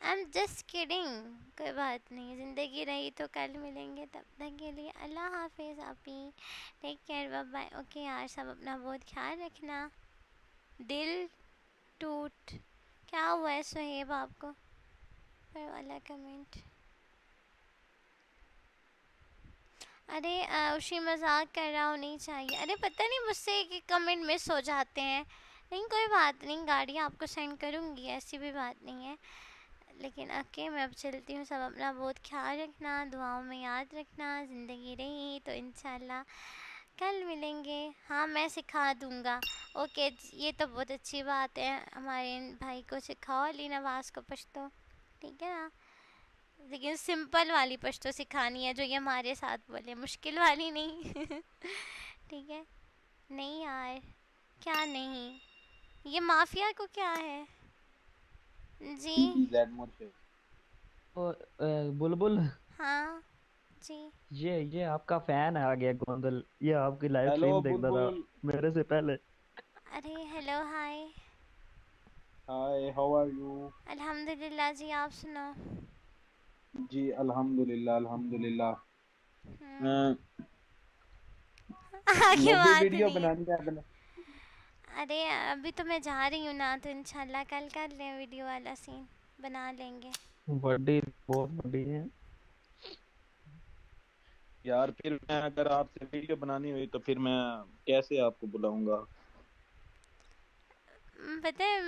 आई एम जस्ट किडिंग कोई बात नहीं, ज़िंदगी रही तो कल मिलेंगे, तब तक के लिए अल्लाह हाफिज़ आपी टेक केयर बाय ओके यार, सब अपना बहुत ख्याल रखना। दिल टूट। क्या हुआ है, सुहेब, आपको? पर वाला कमेंट अरे उसी मज़ाक कर रहा हूँ, नहीं चाहिए। अरे, पता नहीं, मुझसे एक कमेंट मिस हो जाते हैं। नहीं, कोई बात नहीं, गाड़ी आपको सेंड करूँगी, ऐसी भी बात नहीं है। लेकिन ओके, मैं अब चलती हूँ, सब अपना बहुत ख्याल रखना, दुआओं में याद रखना, ज़िंदगी रही तो इंशाल्लाह कल मिलेंगे। हाँ मैं सिखा दूँगा। ओके, ये तो बहुत अच्छी बात है, हमारे भाई को सिखाओ अली नवाज़ को पश्तो। ठीक है ना? लेकिन सिंपल वाली पश्तो सिखानी है, जो ये हमारे साथ बोले, मुश्किल वाली नहीं। ठीक है? नहीं यार, क्या नहीं? ये माफिया को क्या है? जी। जेड ओ, अ, बुलबुल हाँ जी। ये ये आपका फ़ैन आ गया गोंदल ये आपकी लाइव स्ट्रीम देखता था मेरे से पहले। अरे hello hi hi how are you अल्हम्दुलिल्लाह जी आप सुनाओ जी अल्हम्दुलिल्लाह अल्हम्दुलिल्लाह। हम्म, आगे बात वीडियो बनानी है अरे अभी तो मैं जा रही हूँ ना तो इंशाल्लाह कल कर लें वीडियो वाला सीन बना लेंगे। बड़ी बहुत बड़ी है। यार फिर मैं अगर आपसे वीडियो बनानी हुई तो फिर मैं कैसे आपको बुलाऊँगा? पता है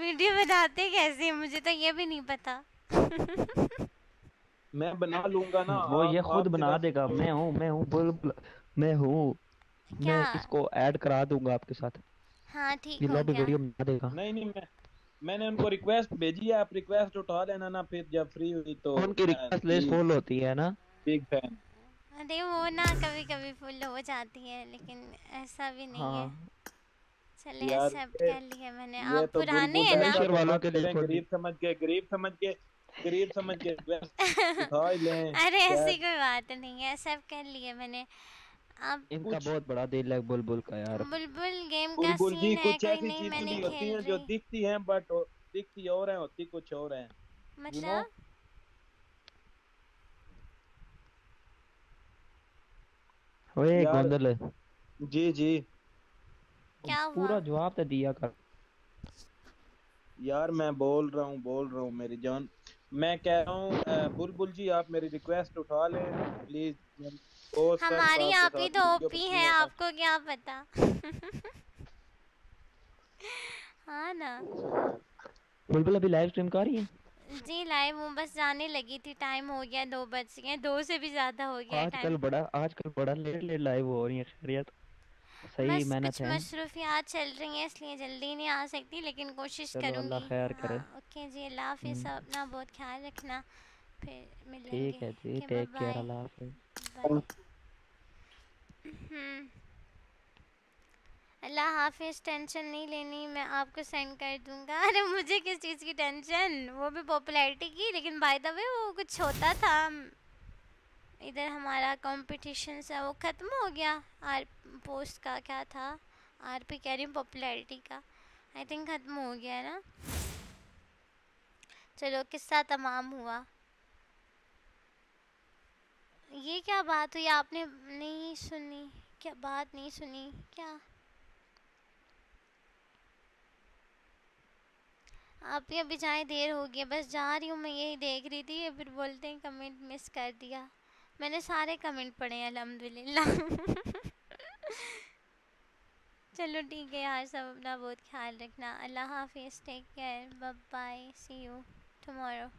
वीडियो बनाते कैसे मुझे तो ये भी नहीं पता। मैं बना लूँगा ना वो ये खुद बना देगा। मैं हूँ मैं हूँ बुलबुल मैं हूँ। मैं इसको ऐड करा दूँगा आपके साथ। हाँ ठीक हो गया। वीडियो बना देगा। नहीं नहीं मैं मैंने उनको रिक्वेस्ट भेजी है आप रिक्वेस्ट उठा लेना ना फिर जब फ्री हुई तो उनकी रिक्वेस्ट लिस्ट फुल होती है ना? बिग फ़ैन अरे वो ना कभी कभी फुल हो जाती है लेकिन ऐसा भी नहीं हाँ। है। चले एक्सेप्ट कर लिया मैंने। आप तो पुराने हैं ना? वालों के लिए। गरीब समझ के गरीब समझ के गरीब समझ के रिक्वेस्ट उठा ही लें। अरे ऐसी कोई बात नहीं है एक्सेप्ट कर लिया मैंने। अब इनका बहुत बड़ा दिल है बुलबुल का यार। बुलबुल गेम का बुलबुल जी सीन है कुछ ऐसी नहीं चीज़ें भी होती हैं जो दिखती हैं बट दिखती और हैं होती कुछ और हैं। मतलब ओए गोंदल जी जी। क्या हुआ? पूरा जवाब तो दिया कर। यार मैं बोल रहा हूँ बोल रहा हूँ मेरी जान। मैं कह रहा हूँ बुलबुल जी आप मेरी रिक्वेस्ट उठा लें प्लीज़ हमारी साहब आप ही तो ओपी है। आपको क्या पता? हाँ ना। बुलबुल अभी लाइव स्ट्रीम कर रही है? जी लाइव हूँ बस जाने लगी थी टाइम हो गया दो बज गए दो से भी ज़्यादा हो गया आजकल टाइम बड़ा आजकल बड़ा लेट लेट लाइव हो रही है खैरियत। सही मेहनत कुछ है मसरूफियात चल रही हैं इसलिए जल्दी नहीं आ सकती लेकिन कोशिश अल्लाह करूँगी। खैर करे। हाँ, ओके जी अल्लाह हाफिज़ हम्म। सब अपना बहुत ख्याल रखना। फिर मिलेंगे। ठीक है जी टेक केयर। अल्लाह हाफिज़। अल्लाह हाफिज टेंशन नहीं लेनी मैं आपको सेंड कर दूँगा। अरे मुझे किस चीज़ की टेंशन वो भी पॉपुलैरिटी की लेकिन बाय द वे वो कुछ होता था। इधर हमारा कंपटीशन सा वो ख़त्म हो गया। आर पोस्ट का क्या था? आर पी कह रही हूँ पॉपुलैरिटी का। आई थिंक ख़त्म हो गया है ना? चलो किस्सा तमाम हुआ। ये क्या बात हुई? आपने नहीं सुनी। क्या बात नहीं सुनी? क्या? आप भी अभी जाए देर हो गई बस जा रही हूँ मैं, यही देख रही थी। फिर बोलते हैं कमेंट मिस कर दिया। मैंने सारे कमेंट पढ़े हैं, अल्हम्दुलिल्लाह। चलो ठीक है यार, सब अपना बहुत ख्याल रखना। अल्लाह हाफिज़ take care bye see you tomorrow